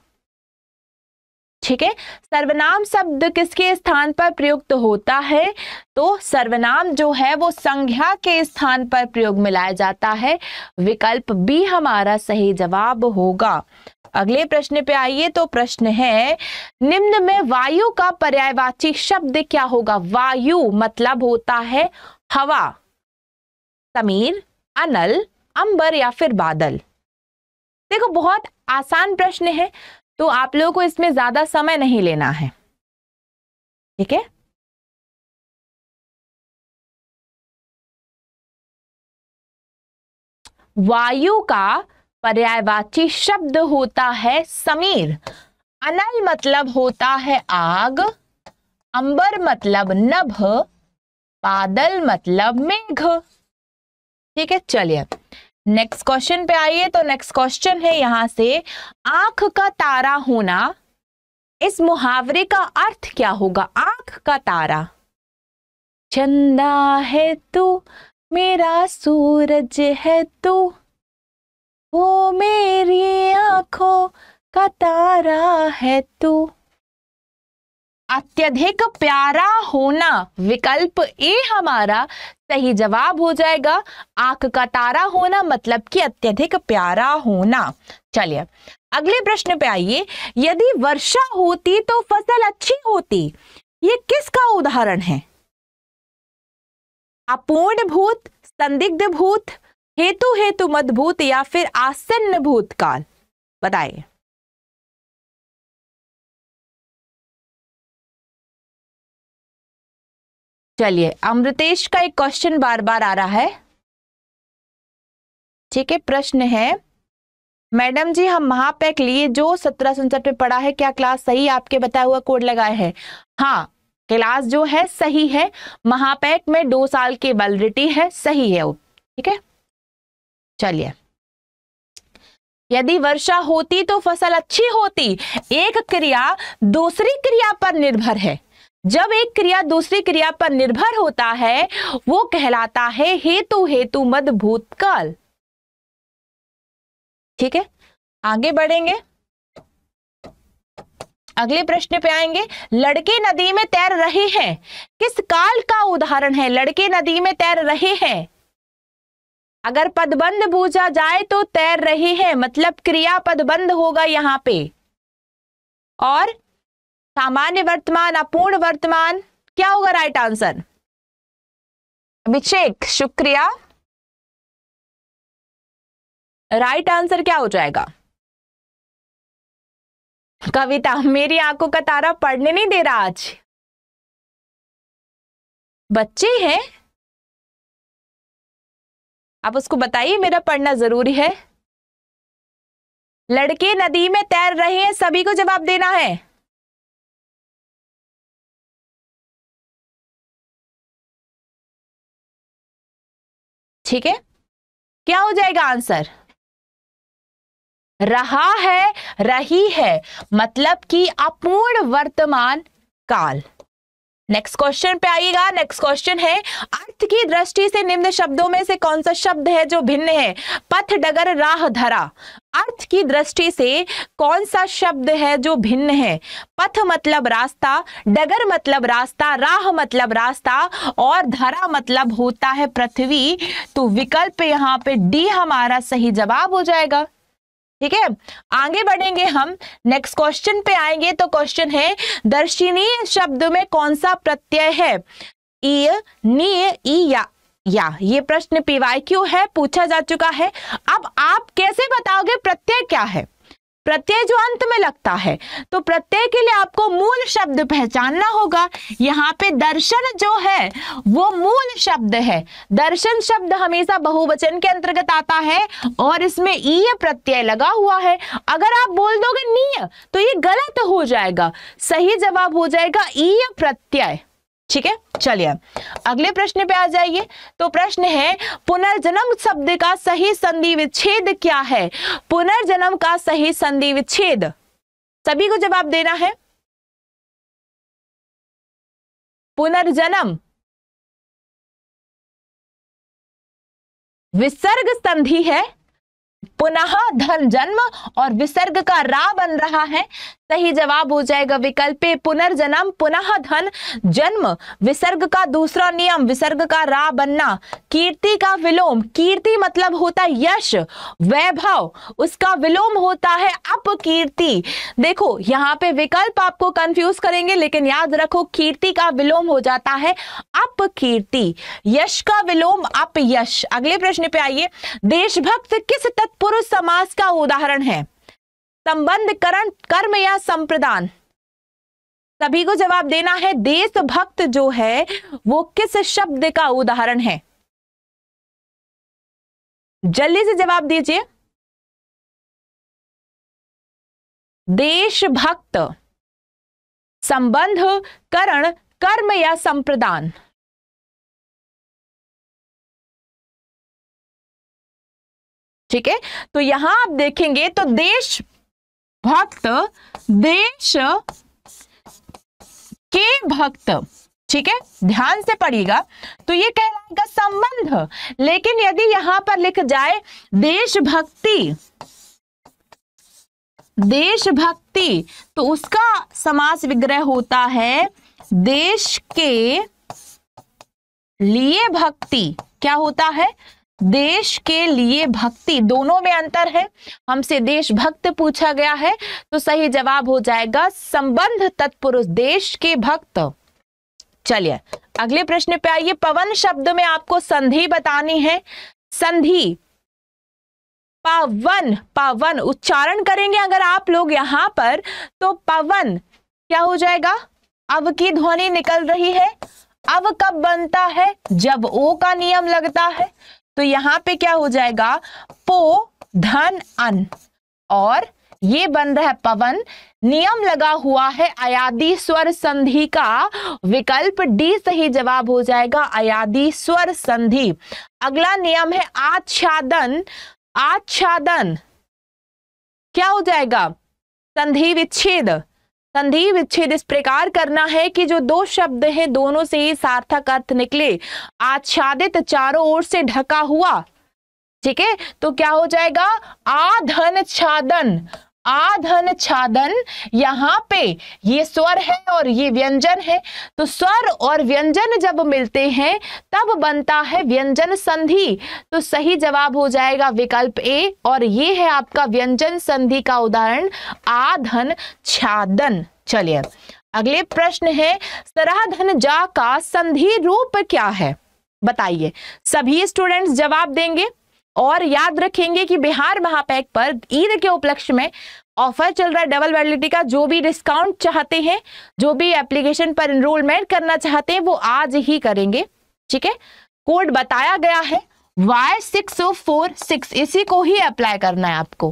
ठीक है? सर्वनाम शब्द किसके स्थान पर प्रयुक्त होता है? तो सर्वनाम जो है, वो संज्ञा के स्थान पर प्रयोग में लाया जाता है। विकल्प बी हमारा सही जवाब होगा। अगले प्रश्न पे आइए तो प्रश्न है, निम्न में वायु का पर्यायवाची शब्द क्या होगा? वायु मतलब होता है हवा, समीर, अनल, अंबर या फिर बादल। देखो, बहुत आसान प्रश्न है तो आप लोगों को इसमें ज़्यादा समय नहीं लेना है। ठीक है? वायु का पर्यायवाची शब्द होता है समीर। अनल मतलब होता है आग, अंबर मतलब नभ, बादल मतलब मेघ। ठीक है, चलिए। नेक्स्ट क्वेश्चन पे आइए तो नेक्स्ट क्वेश्चन है यहाँ से, आँख का तारा होना, इस मुहावरे का अर्थ क्या होगा? आँख का तारा। चंदा है तू, मेरा सूरज है तू। वो मेरी आँखों का तारा है तू। अत्यधिक प्यारा होना विकल्प ए हमारा, सही जवाब हो जाएगा। आँख का तारा होना मतलब कि अत्यधिक प्यारा होना। चलिए, अगले प्रश्न पे आइए। यदि वर्षा होती तो फ़सल अच्छी होती, ये किसका उदाहरण है? अपूर्ण भूत संदिग्ध भूत हेतु हेतु मदभूत या फिर आसन्न भूतकाल? बताइए। चलिए, अमृतेश का एक क्वेश्चन बार बार आ रहा है। ठीक है, प्रश्न है, मैडम जी, हम महापैक लिए जो सत्रह सड़सठ में पढ़ा है, क्या क्लास सही आपके बताया हुआ कोड लगाए हैं? हाँ क्लास जो है, सही है। महापैक में दो साल की वैलिडिटी है, सही है वो। ठीक है? चलिए। यदि वर्षा होती तो फ़सल अच्छी होती। एक क्रिया दूसरी क्रिया पर निर्भर है। जब एक क्रिया दूसरी क्रिया पर निर्भर होता है, वो कहलाता है हेतु हेतु मद भूतकाल ठीक है? आगे बढ़ेंगे। अगले प्रश्न पे आएँगे। लड़के नदी में तैर रहे हैं। किस काल का उदाहरण है? लड़के नदी में तैर रहे हैं। अगर पदबंध पूछा जाए तो तैर रहे हैं मतलब क्रिया पदबंध होगा यहाँ पे। और सामान्य वर्तमान, अपूर्ण वर्तमान, क्या होगा राइट आंसर अभिषेक, शुक्रिया। राइट आंसर क्या हो जाएगा? कविता, मेरी आँखों का तारा पढ़ने नहीं दे रहा आज। बच्चे हैं? आप उसको बताइए, मेरा पढ़ना ज़रूरी है। लड़के नदी में तैर रहे हैं, सभी को जवाब देना है। ठीक है? क्या हो जाएगा आंसर? रहा है, रही है मतलब कि अपूर्ण वर्तमान काल। नेक्स्ट क्वेश्चन पे आइएगा। नेक्स्ट क्वेश्चन है, अर्थ की दृष्टि से निम्न शब्दों में से कौन सा शब्द है जो भिन्न है? पथ, डगर, राह, धरा। अर्थ की दृष्टि से कौन सा शब्द है जो भिन्न है? पथ मतलब रास्ता, डगर मतलब रास्ता, राह मतलब रास्ता और धरा मतलब होता है पृथ्वी। तो विकल्प यहाँ पे डी हमारा सही जवाब हो जाएगा। ठीक है? आगे बढ़ेंगे हम। नेक्स्ट क्वेश्चन पे आएँगे तो क्वेश्चन है दर्शनीय शब्द में कौन सा प्रत्यय है? ई, नी, ई, या या। ये प्रश्न पीवाई क्यों है, पूछा जा चुका है। अब आप कैसे बताओगे प्रत्यय क्या है? प्रत्यय जो अंत में लगता है तो प्रत्यय के लिए आपको मूल शब्द पहचानना होगा। यहाँ पे दर्शन जो है, वो मूल शब्द है। दर्शन शब्द हमेशा बहुवचन के अंतर्गत आता है और इसमें ईय प्रत्यय लगा हुआ है। अगर आप बोल दोगे नीय तो ये गलत हो जाएगा। सही जवाब हो जाएगा ईय प्रत्यय। ठीक है? चलिए अगले प्रश्न पे आ जाइए। तो प्रश्न है, पुनर्जन्म शब्द का सही संधि विच्छेद क्या है? पुनर्जन्म का सही संधि विच्छेद। सभी को जवाब देना है। पुनर्जन्म। विसर्ग संधि है। पुनः धन जन्म और विसर्ग का रा बन रहा है। सही जवाब हो जाएगा विकल्प पुनर्जन्म, पुनः धन, जन्म, विसर्ग का दूसरा नियम, विसर्ग का रा बनना। कीर्ति का विलोम, कीर्ति मतलब होता है यश, वैभव, उसका विलोम होता है अपकीर्ति। देखो, यहाँ पे विकल्प आपको कंफ्यूज करेंगे, लेकिन याद रखो, कीर्ति का विलोम हो जाता है अपकीर्ति। यश का विलोम, अपयश। अगले प्रश्न पे आइए। देशभक्त किस तत्पुरुष समाज का उदाहरण है? संबंध करण कर्म या संप्रदान? सभी को जवाब देना है, देशभक्त जो है, वो किस शब्द का उदाहरण है? जल्दी से जवाब दीजिए। देशभक्त। संबंध करण, कर्म या संप्रदान? ठीक है तो यहाँ आप देखेंगे तो देश भक्त देश के भक्त। ठीक है? ध्यान से पढ़िएगा। तो ये कहलाएगा संबंध। लेकिन यदि यहाँ पर लिख जाए देशभक्ति देशभक्ति तो उसका समास विग्रह होता है देश के लिए भक्ति। क्या होता है? देश के लिए भक्ति दोनों में अंतर है। हमसे देशभक्त पूछा गया है तो सही जवाब हो जाएगा संबंध तत्पुरुष, देश के भक्त। चलिए, अगले प्रश्न पे आइए। पवन शब्द में आपको संधि बतानी है। संधि, पवन पवन, उच्चारण करेंगे अगर आप लोग यहाँ पर तो पवन, क्या हो जाएगा? अब की ध्वनि निकल रही है। अब कब बनता है? जब ओ का नियम लगता है। तो यहाँ पे क्या हो जाएगा? पो, धन, अन। और ये बन रहा है पवन। नियम लगा हुआ है अयादी स्वर संधि का। विकल्प डी सही जवाब हो जाएगा अयादी स्वर संधि। अगला नियम है आच्छादन। आच्छादन। क्या हो जाएगा? संधि विच्छेद। संधि विच्छेद इस प्रकार करना है कि जो दो शब्द हैं, दोनों से ही सार्थक अर्थ निकले। आच्छादित चारों ओर से ढका हुआ। ठीक है? तो क्या हो जाएगा? आधन छादन आधन छादन यहाँ पे। ये स्वर है और ये व्यंजन है। तो स्वर और व्यंजन जब मिलते हैं, तब बनता है व्यंजन संधि। तो सही जवाब हो जाएगा विकल्प ए, और ये है आपका व्यंजन संधि का उदाहरण, आधन छादन। चलिए, अगले प्रश्न है, सराधन जा का संधि रूप क्या है? बताइए। सभी स्टूडेंट्स जवाब देंगे। और याद रखेंगे कि बिहार महापैक पर ईद के उपलक्ष्य में ऑफ़र चल रहा है डबल वैलिडिटी का। जो भी डिस्काउंट चाहते हैं, जो भी एप्लीकेशन पर इनरोलमेंट करना चाहते हैं, वो आज ही करेंगे, ठीक है? कोड बताया गया है वाई सिक्स फोर सिक्स इसी को ही अप्लाई करना है आपको,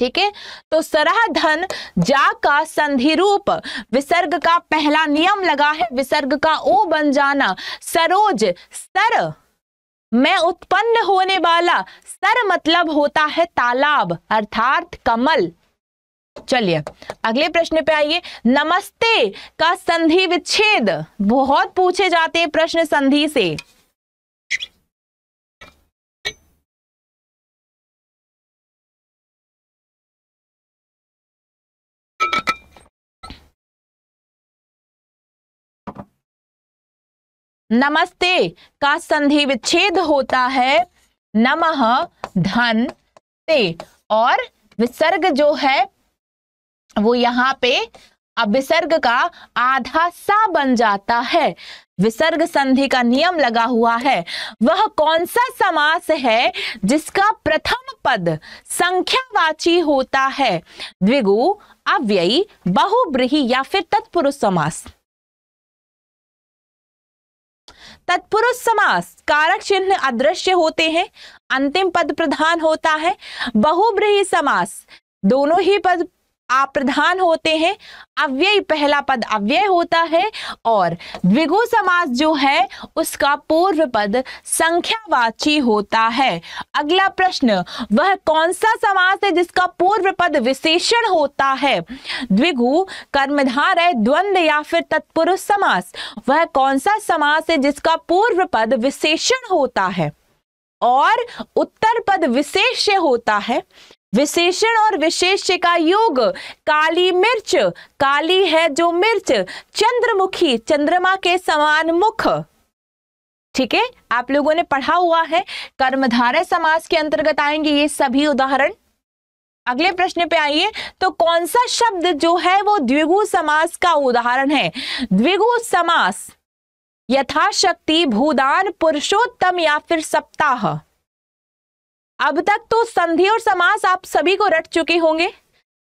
ठीक है? तो सरह धन जा का संधि रूप, विसर्ग का पहला नियम लगा है, विसर्ग का ओ बन जाना सरोज सर। में उत्पन्न होने वाला सर मतलब होता है तालाब, अर्थात कमल। चलिए, अगले प्रश्न पे आइए। नमस्ते का संधि विच्छेद। बहुत पूछे जाते हैं प्रश्न संधि से। नमस्ते का संधि विच्छेद होता है। नमः धन ते। और विसर्ग जो है, वो यहाँ पे अब विसर्ग का आधा सा बन जाता है। विसर्ग संधि का नियम लगा हुआ है। वह कौन सा समास है जिसका प्रथम पद संख्यावाची होता है? द्विगु, अव्ययी, बहुब्रीही या फिर तत्पुरुष समास? तत्पुरुष समास कारक चिन्ह अदृश्य होते हैं, अंतिम पद प्रधान होता है, बहुब्रीही समास, दोनों ही पद अप्रधान होते हैं, अव्यय पहला पद अव्यय होता है और द्विगु समास जो है, उसका पूर्व पद संख्यावाची होता है। अगला प्रश्न, वह कौन सा समास है जिसका पूर्व पद विशेषण होता है? द्विगु कर्मधार है द्वंद या फिर तत्पुरुष समास? वह कौन सा समास है जिसका पूर्व पद विशेषण होता है? और उत्तर पद विशेष्य होता है। विशेषण और विशेष्य का योग, काली मिर्च। काली है जो मिर्च, चंद्रमुखी, चंद्रमा के समान मुख। ठीक है, आप लोगों ने पढ़ा हुआ है, कर्मधारय समास के अंतर्गत आएँगे ये सभी उदाहरण। अगले प्रश्न पे आइए तो कौन सा शब्द जो है वो द्विगु समास का उदाहरण है? द्विगु समास, यथाशक्ति, भूदान, पुरुषोत्तम या फिर सप्ताह? अब तक तो संधि और समास आप सभी को रट चुके होंगे,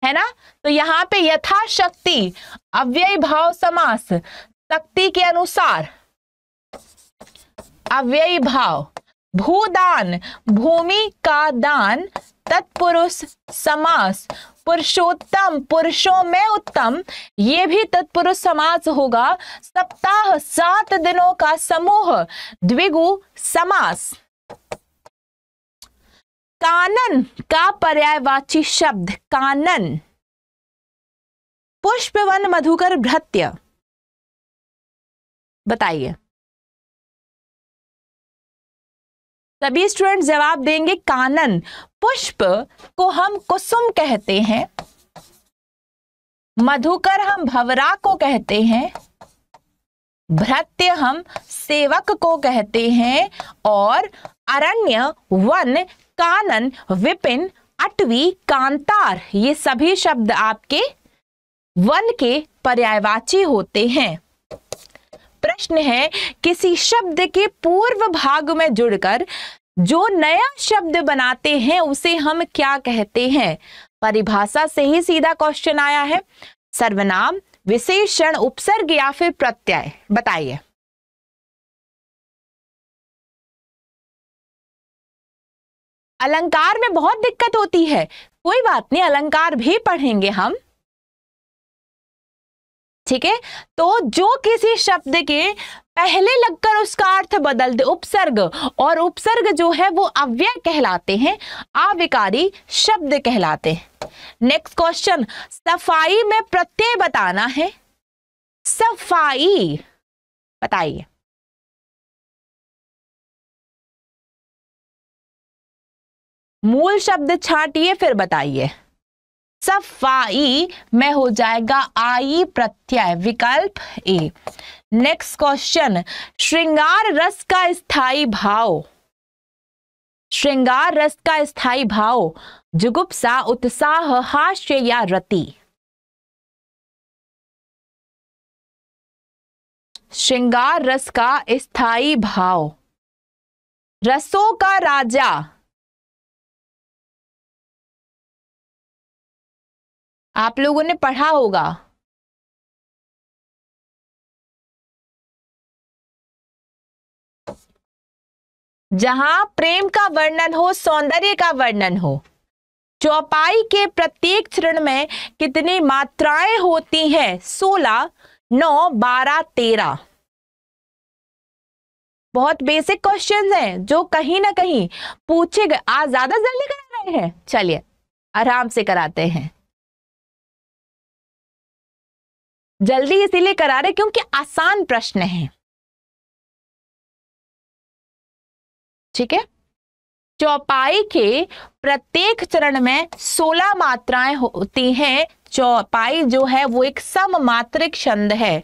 है ना? तो यहाँ पे यथाशक्ति, अव्यय भाव समास, शक्ति के अनुसार। अव्ययी भाव, भूदान, भूमि का दान, तत्पुरुष समास, पुरुषोत्तम, पुरुषों में उत्तम, ये भी तत्पुरुष समास होगा। सप्ताह सात दिनों का समूह, द्विगु समास। कानन का पर्यायवाची शब्द, कानन। पुष्पवन मधुकर भृत्य बताइए। सभी स्टूडेंट जवाब देंगे कानन। पुष्प को हम कुसुम कहते हैं। मधुकर हम भवरा को कहते हैं। भ्रत्य हम सेवक को कहते हैं। और अरण्य वन कानन, विपिन, अटवी, कांतार, ये सभी शब्द आपके वन के पर्यायवाची होते हैं। प्रश्न है, किसी शब्द के पूर्व भाग में जुड़कर जो नया शब्द बनाते हैं, उसे हम क्या कहते हैं? परिभाषा से ही सीधा क्वेश्चन आया है। सर्वनाम, विशेषण, उपसर्ग या फिर प्रत्यय? बताइए। अलंकार में बहुत दिक्कत होती है। कोई बात नहीं, अलंकार भी पढ़ेंगे हम। ठीक है? तो जो किसी शब्द के पहले लगकर उसका अर्थ बदल दे, उपसर्ग, और उपसर्ग जो है वो अव्यय कहलाते हैं अविकारी शब्द कहलाते हैं। नेक्स्ट क्वेश्चन सफ़ाई में प्रत्यय बताना है। सफ़ाई, बताइए। मूल शब्द छाटिए, फिर बताइए। सफ़ाई में हो जाएगा आई प्रत्यय, विकल्प ए। नेक्स्ट क्वेश्चन श्रृंगार रस का स्थायी भाव। श्रृंगार रस का स्थायी भाव, जुगुप्सा, उत्साह, हास्य या रति। श्रृंगार रस का स्थायी भाव। रसों का राजा। आप लोगों ने पढ़ा होगा। जहाँ प्रेम का वर्णन हो, सौंदर्य का वर्णन हो, चौपाई के प्रत्येक चरण में कितनी मात्राएँ होती हैं? सोलह, नौ, बारह, तेरह। बहुत बेसिक क्वेश्चंस हैं, जो कहीं ना कहीं पूछे गए आज ज़्यादा जल्दी करा रहे हैं। चलिए, आराम से कराते हैं। जल्दी इसीलिए करा रहे क्योंकि आसान प्रश्न है। ठीक है? चौपाई के प्रत्येक चरण में 16 मात्राएँ होती हैं। चौपाई जो है, वो एक सममात्रिक छंद है।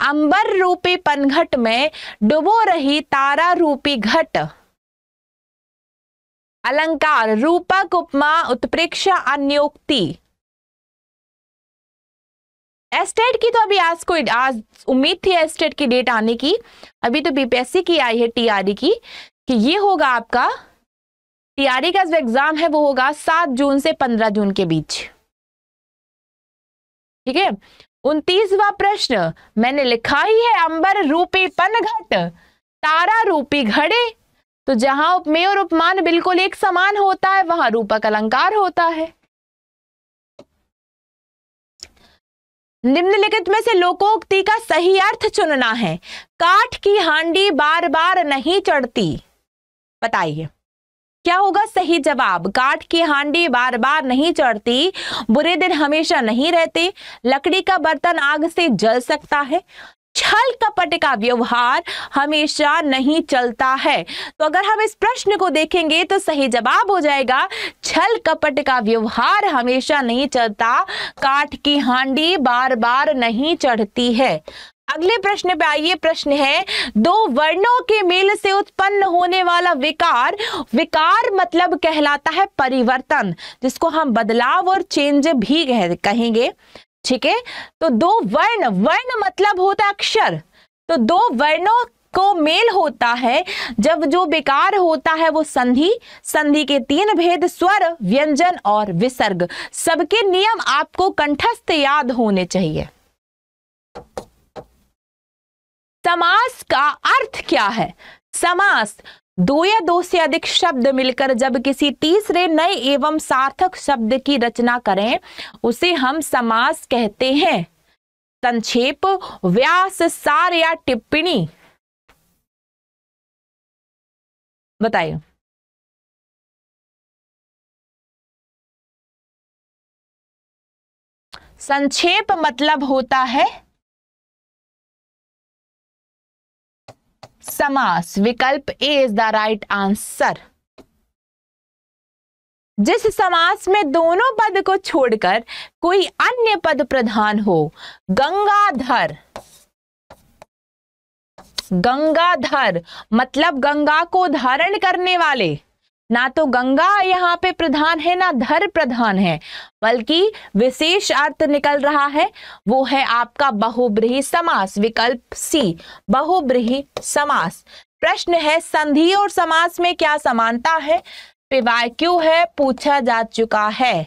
अंबर रूपी पनघट में डुबो रही तारा रूपी घट। अलंकार, रूपक, उपमा, उत्प्रेक्षा, अन्योक्ति। एस्टेट की तो अभी आज कोई, आज उम्मीद थी एस्टेट की डेट आने की। अभी तो बीपीएससी की आई है टीआरई की, कि ये होगा आपका टीआरई का जो एग्ज़ाम है वो होगा सात जून से पंद्रह जून के बीच। ठीक है? उनतीसवा प्रश्न, मैंने लिखा ही है अंबर रूपी पनघट, तारा रूपी घड़े। तो जहाँ उपमेय और उपमान बिल्कुल एक समान होता है, वहाँ रूपक अलंकार होता है। निम्नलिखित में से लोकोक्ति का सही अर्थ चुनना है। काठ की हांडी बार बार नहीं चढ़ती। बताइए, क्या होगा सही जवाब? काठ की हांडी बार बार नहीं चढ़ती, बुरे दिन हमेशा नहीं रहते, लकड़ी का बर्तन आग से जल सकता है। छल कपट का व्यवहार हमेशा नहीं चलता है। तो अगर हम इस प्रश्न को देखेंगे तो सही जवाब हो जाएगा, छल कपट का व्यवहार हमेशा नहीं चलता, काठ की हांडी बार बार नहीं चढ़ती है। अगले प्रश्न पे आइए, प्रश्न है, दो वर्णों के मेल से उत्पन्न होने वाला विकार विकार मतलब कहलाता है परिवर्तन, जिसको हम बदलाव और चेंज भी कहेंगे। ठीक है? तो दो वर्ण वर्ण मतलब होता अक्षर। तो दो वर्णों को मेल होता है। जब जो बेकार होता है वो संधि संधि के तीन भेद, स्वर, व्यंजन और विसर्ग। सबके नियम आपको कंठस्थ याद होने चाहिए। समास का अर्थ क्या है? समास दो या दो से अधिक शब्द मिलकर जब किसी तीसरे नए एवं सार्थक शब्द की रचना करें, उसे हम समास कहते हैं। संक्षेप, व्यास, सार या टिप्पणी। बताइए। संक्षेप मतलब होता है समास, विकल्प A is the right answer जिस समास में दोनों पद को छोड़कर कोई अन्य पद प्रधान हो, गंगाधर। गंगाधर मतलब गंगा को धारण करने वाले। ना तो गंगा यहाँ पे प्रधान है, ना धर प्रधान है, बल्कि विशेष अर्थ निकल रहा है, वो है आपका बहुब्रीही समास, विकल्प सी बहुब्रीही समास। प्रश्न है, संधि और समास में क्या समानता है? क्यों है? पूछा जा चुका है।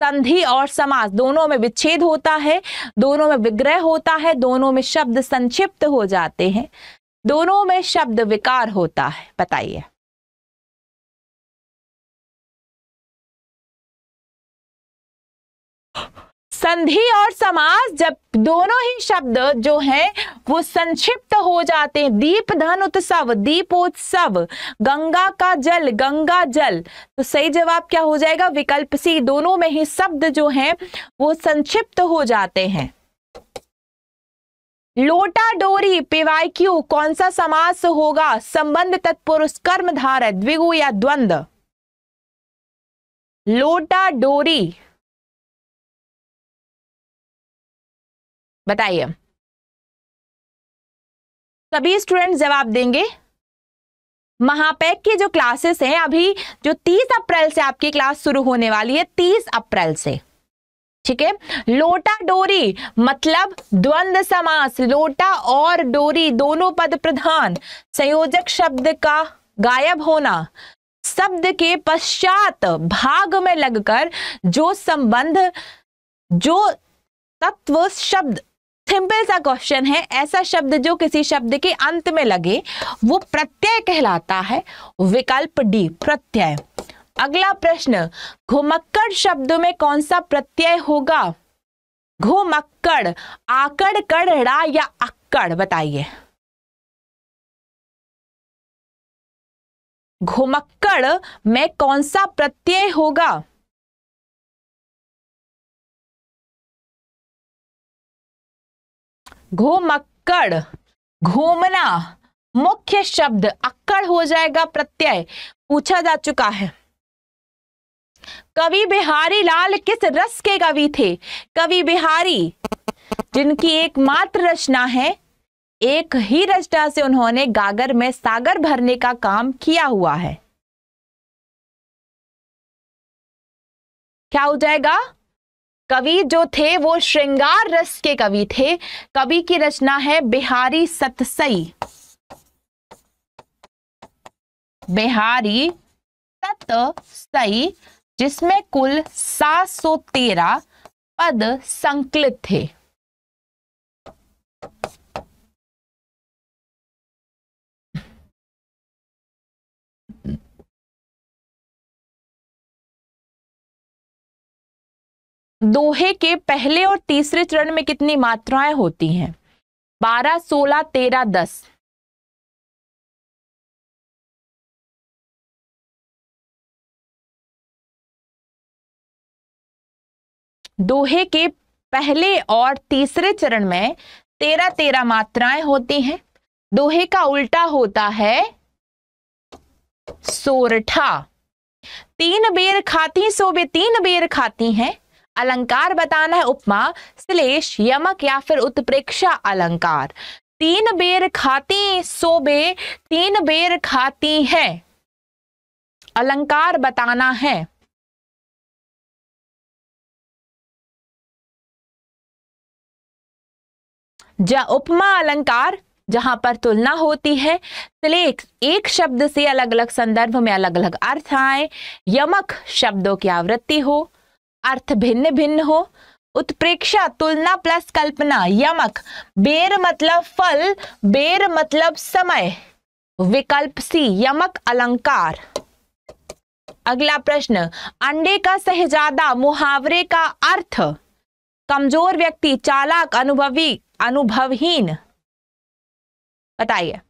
संधि और समास दोनों में विच्छेद होता है, दोनों में विग्रह होता है, दोनों में शब्द संक्षिप्त हो जाते हैं, दोनों में शब्द विकार होता है। बताइए। संधि और समास जब दोनों ही शब्द जो हैं, वो संक्षिप्त हो जाते हैं। दीप धन उत्सव, दीपोत्सव, गंगा का जल, गंगा जल। तो सही जवाब क्या हो जाएगा? विकल्प सी, दोनों में ही शब्द जो हैं, वो संक्षिप्त हो जाते हैं। लोटा डोरी क्यू कौन सा समास होगा? संबंध तत्पुरुष कर्म धार द्विगु या द्वंद? लोटा डोरी बताइए। सभी स्टूडेंट जवाब देंगे महापैक की जो क्लासेस हैं, अभी जो 30 अप्रैल से आपकी क्लास शुरू होने वाली है 30 अप्रैल से। ठीक है? लोटा डोरी मतलब द्वंद समास। लोटा और डोरी दोनों पद प्रधान। संयोजक शब्द का गायब होना। शब्द के पश्चात भाग में लगकर जो संबंध, जो तत्व शब्द सिंपल सा क्वेश्चन है, ऐसा शब्द जो किसी शब्द के अंत में लगे, वो प्रत्यय कहलाता है, विकल्प डी, प्रत्यय। अगला प्रश्न, घुमक्कड़ शब्द में कौन सा प्रत्यय होगा? घुमक्कड़, आकड़ कड़ड़ा या अक्कड़, बताइए। घुमक्कड़ में कौन सा प्रत्यय होगा? घुमक्कड़, घूमना मुख्य शब्द अक्कड़ हो जाएगा, प्रत्यय पूछा जा चुका है। कवि बिहारी लाल किस रस के कवि थे? कवि बिहारी, जिनकी एकमात्र रचना है, एक ही रचना से उन्होंने गागर में सागर भरने का काम किया हुआ है। क्या हो जाएगा? कवि जो थे वो श्रृंगार रस के कवि थे। कवि की रचना है बिहारी सतसई। बिहारी सतसई, जिसमें कुल 713 पद संकलित थे। दोहे के पहले और तीसरे चरण में कितनी मात्राएँ होती हैं? बारह, सोलह, तेरह, दस। दोहे के पहले और तीसरे चरण में तेरह तेरह मात्राएँ होती हैं। दोहे का उल्टा होता है सोरठा। तीन बेर खाती, सो सोबे तीन बेर खाती हैं। अलंकार बताना है उपमा श्लेष यमक या फिर उत्प्रेक्षा अलंकार। तीन बेर खाती सोबे, तीन बेर खाती है। अलंकार बताना है। जा उपमा अलंकार, जहाँ पर तुलना होती है श्लेष एक शब्द से अलग अलग संदर्भ में अलग अलग अर्थ आए, यमक शब्दों की आवृत्ति हो अर्थ भिन्न भिन्न हो। उत्प्रेक्षा, तुलना प्लस कल्पना, यमक। बेर मतलब फल, बेर मतलब समय। विकल्प सी, यमक अलंकार। अगला प्रश्न, अंडे का सहजादा, मुहावरे का अर्थ? कमज़ोर व्यक्ति, चालाक, अनुभवी, अनुभवहीन। बताइए।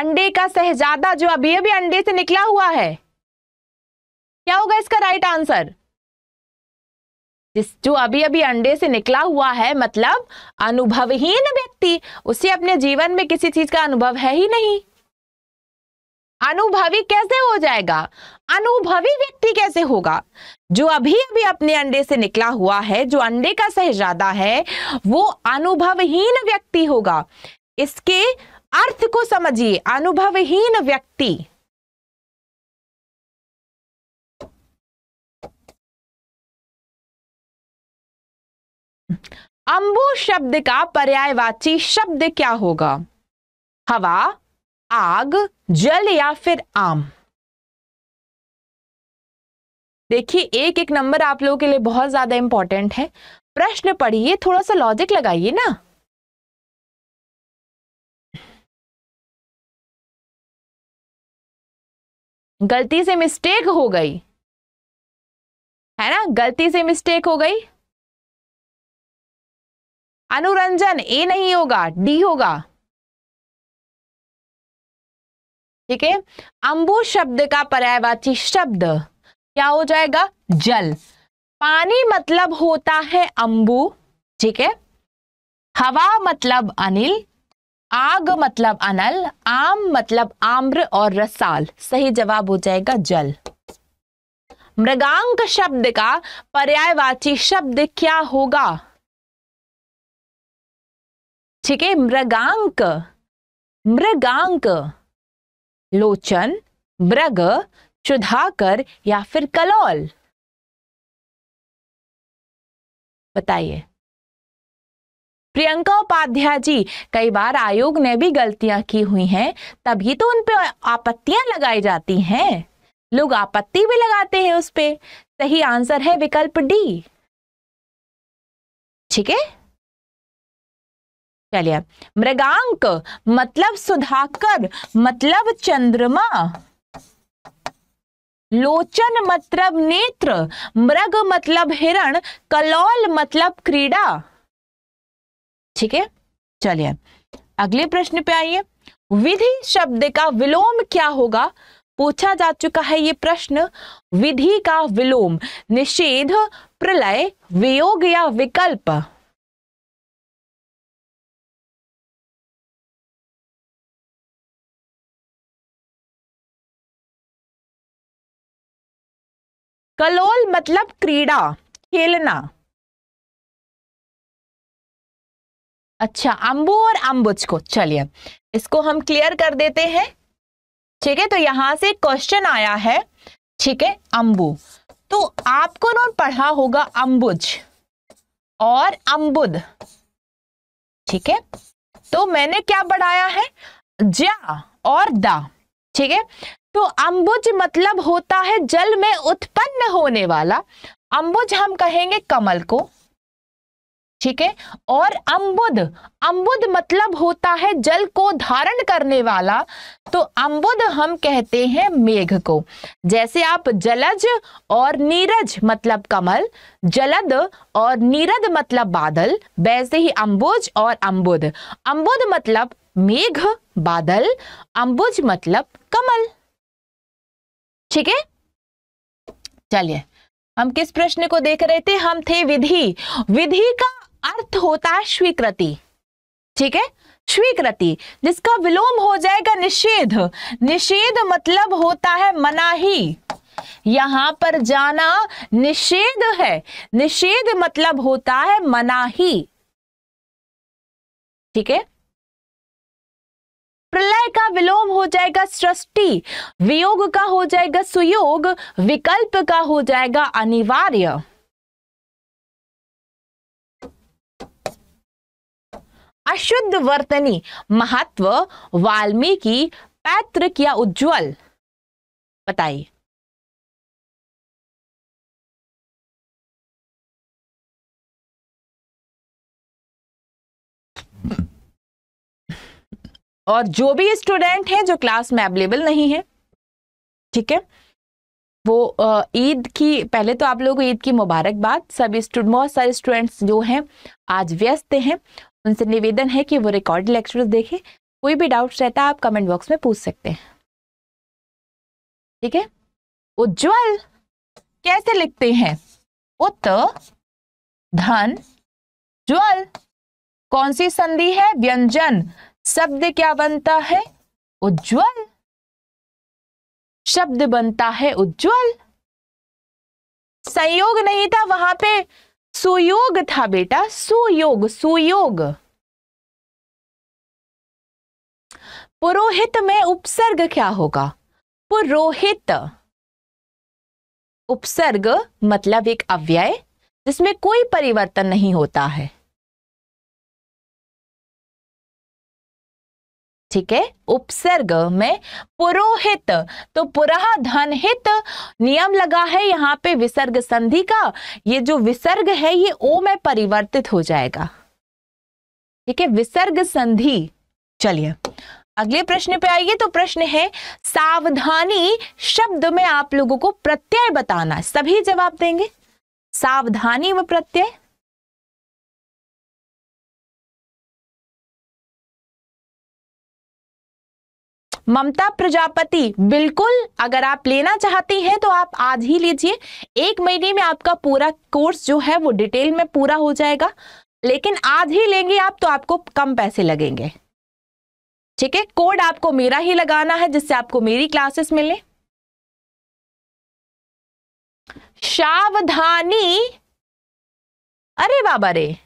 अंडे का सहजादा जो अभी अभी अंडे से निकला हुआ है। क्या होगा इसका राइट आंसर जिस, जो अभी अभी अंडे से निकला हुआ है मतलब अनुभवहीन व्यक्ति, उसे अपने जीवन में किसी चीज़ का अनुभव है ही नहीं। अनुभवी कैसे हो जाएगा? अनुभवी व्यक्ति कैसे होगा? जो अभी अभी अपने अंडे से निकला हुआ है, जो अंडे का सहजादा है, वो अनुभवहीन व्यक्ति होगा। इसके अर्थ को समझिए अनुभवहीन व्यक्ति। अंबु शब्द का पर्यायवाची शब्द क्या होगा? हवा, आग, जल या फिर आम? देखिए एक एक नंबर आप लोगों के लिए बहुत ज़्यादा इंपॉर्टेंट है। प्रश्न पढ़िए, थोड़ा सा लॉजिक लगाइए ना। गलती से मिस्टेक हो गई। है ना? गलती से मिस्टेक हो गई। अनुरंजन, ए नहीं होगा, डी होगा। ठीक है? अंबु शब्द का पर्यायवाची शब्द क्या हो जाएगा? जल। पानी मतलब होता है अंबु, ठीक है? हवा मतलब अनिल आग मतलब अनल, आम मतलब आम्र और रसाल। सही जवाब हो जाएगा जल। मृगांक शब्द का पर्यायवाची शब्द क्या होगा? ठीक है, मृगांक। मृगांक। लोचन, मृग सुधाकर या फिर कलौल? बताइए। प्रियंका उपाध्याय जी, कई बार आयोग ने भी गलतियाँ की हुई हैं, तभी तो उन पे आपत्तियाँ लगाई जाती हैं। लोग आपत्ति भी लगाते हैं उस पर सही आंसर है विकल्प डी। ठीक है? चलिए, मृगांक मतलब सुधाकर मतलब चंद्रमा। लोचन मतलब नेत्र, मृग मतलब हिरण, कलौल मतलब क्रीड़ा। ठीक है? चलिए अगले प्रश्न पे आइए। विधि शब्द का विलोम क्या होगा? पूछा जा चुका है ये प्रश्न। विधि का विलोम, निषेध, प्रलय, वियोग या विकल्प? कलोल मतलब क्रीड़ा, खेलना। अच्छा अंबु और अम्बुज को, चलिए। इसको हम क्लियर कर देते हैं। ठीक है तो यहाँ से क्वेश्चन आया है। ठीक है, अंबु। तो आपको ना पढ़ा होगा अंबुज और अंबुद। ठीक है तो मैंने क्या बढ़ाया है? जा और दा। ठीक है तो अंबुज मतलब होता है जल में उत्पन्न होने वाला। अंबुज हम कहेंगे कमल को। ठीक है? और अम्बुद अम्बुद मतलब होता है जल को धारण करने वाला तो अम्बुद हम कहते हैं मेघ को। जैसे आप जलज और नीरज मतलब कमल, जलद और नीरद मतलब बादल, वैसे ही अम्बुज और अम्बुद। अम्बुद मतलब मेघ, बादल, अम्बुज मतलब कमल। ठीक है? चलिए, हम किस प्रश्न को देख रहे थे? हम थे विधि। विधि का अर्थ होता है स्वीकृति। ठीक है? स्वीकृति, जिसका विलोम हो जाएगा निषेध। निषेध मतलब होता है मनाही। यहाँ पर जाना निषेध है। निषेध मतलब होता है मनाही। ठीक है? प्रलय का विलोम हो जाएगा सृष्टि। वियोग का हो जाएगा सुयोग। विकल्प का हो जाएगा अनिवार्य। अशुद्ध वर्तनी महत्व वाल्मीकि पैतृक या उज्जवल। बताइए। और जो भी स्टूडेंट हैं, जो क्लास में अवेलेबल नहीं है, ठीक है? वो ईद की, पहले तो आप लोगों को ईद की मुबारकबाद। सभी बहुत सारे स्टूडेंट्स जो हैं, आज व्यस्त हैं। उनसे निवेदन है कि वो रिकॉर्ड लेक्चर देखें। कोई भी डाउट्स रहता है, आप कमेंट बॉक्स में पूछ सकते हैं। ठीक है? उज्ज्वल, कैसे लिखते हैं? उत धन ज्वल, कौन सी संधि है? व्यंजन, शब्द क्या बनता है? उज्ज्वल। शब्द बनता है उज्ज्वल। संयोग नहीं था वहाँ पे। सुयोग था बेटा, सुयोग सुयोग। पुरोहित में उपसर्ग क्या होगा? पुरोहित। उपसर्ग मतलब एक अव्यय, जिसमें कोई परिवर्तन नहीं होता है। ठीक है? उपसर्ग में पुरोहित। तो पुरह धन हित नियम लगा है यहाँ पे विसर्ग संधि का। ये जो विसर्ग है, ये ओ में परिवर्तित हो जाएगा। ठीक है? विसर्ग संधि। चलिए, अगले प्रश्न पे आइए तो प्रश्न है, सावधानी शब्द में आप लोगों को प्रत्यय बताना। सभी जवाब देंगे। सावधानी व प्रत्यय। ममता प्रजापति, बिल्कुल, अगर आप लेना चाहती हैं तो आप आज ही लीजिए। एक महीने में आपका पूरा कोर्स जो है, वो डिटेल में पूरा हो जाएगा। लेकिन आज ही लेंगे आप तो आपको कम पैसे लगेंगे। ठीक है? कोड आपको मेरा ही लगाना है, जिससे आपको मेरी क्लासेस मिले। सावधानी। अरे बाबा रे!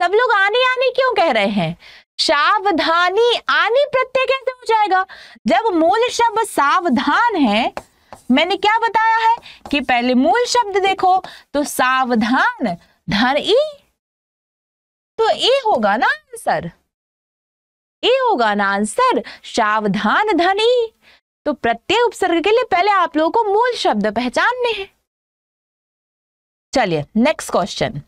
सब लोग आने आने क्यों कह रहे हैं? सावधानी आनी प्रत्यय कैसे हो जाएगा? जब मूल शब्द सावधान है, मैंने क्या बताया है कि पहले मूल शब्द देखो तो सावधान, धन ई। तो ए होगा ना आंसर। ए होगा ना आंसर, सावधान, धन ई। तो प्रत्यय उपसर्ग के लिए पहले आप लोगों को मूल शब्द पहचानने हैं। चलिए नेक्स्ट क्वेश्चन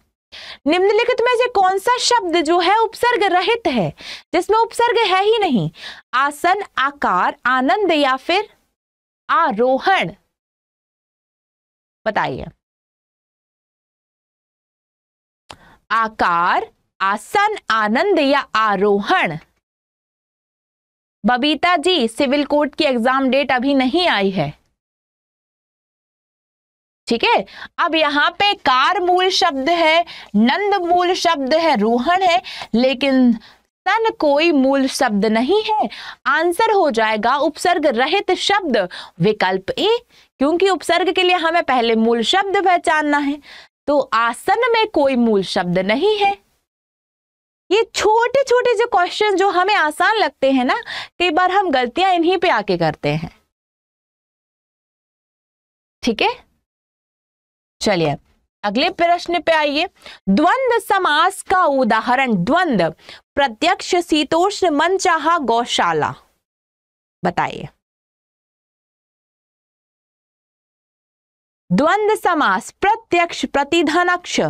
निम्नलिखित में से कौन सा शब्द जो है उपसर्ग रहित है? जिसमें उपसर्ग है ही नहीं। आसन, आकार, आनंद या फिर आरोहण? बताइए। आकार, आसन, आनंद या आरोहण? बबीता जी, सिविल कोर्ट की एग्ज़ाम डेट अभी नहीं आई है। ठीक है? अब यहाँ पे कार मूल शब्द है, नंद मूल शब्द है, रोहन है, लेकिन सन कोई मूल शब्द नहीं है। आंसर हो जाएगा उपसर्ग रहित शब्द, विकल्प ए, क्योंकि उपसर्ग के लिए हमें पहले मूल शब्द पहचानना है। तो आसन में कोई मूल शब्द नहीं है। ये छोटे छोटे जो क्वेश्चन जो हमें आसान लगते हैं ना, कई बार हम गलतियाँ इन्हीं पे आके करते हैं। ठीक है? चलिए, अगले प्रश्न पे आइए। द्वंद समास का उदाहरण, द्वंद। प्रत्यक्ष शीतोष्ण मन चाह गौशाला। बताइए। द्वंद समास, प्रत्यक्ष प्रतिधनक्ष।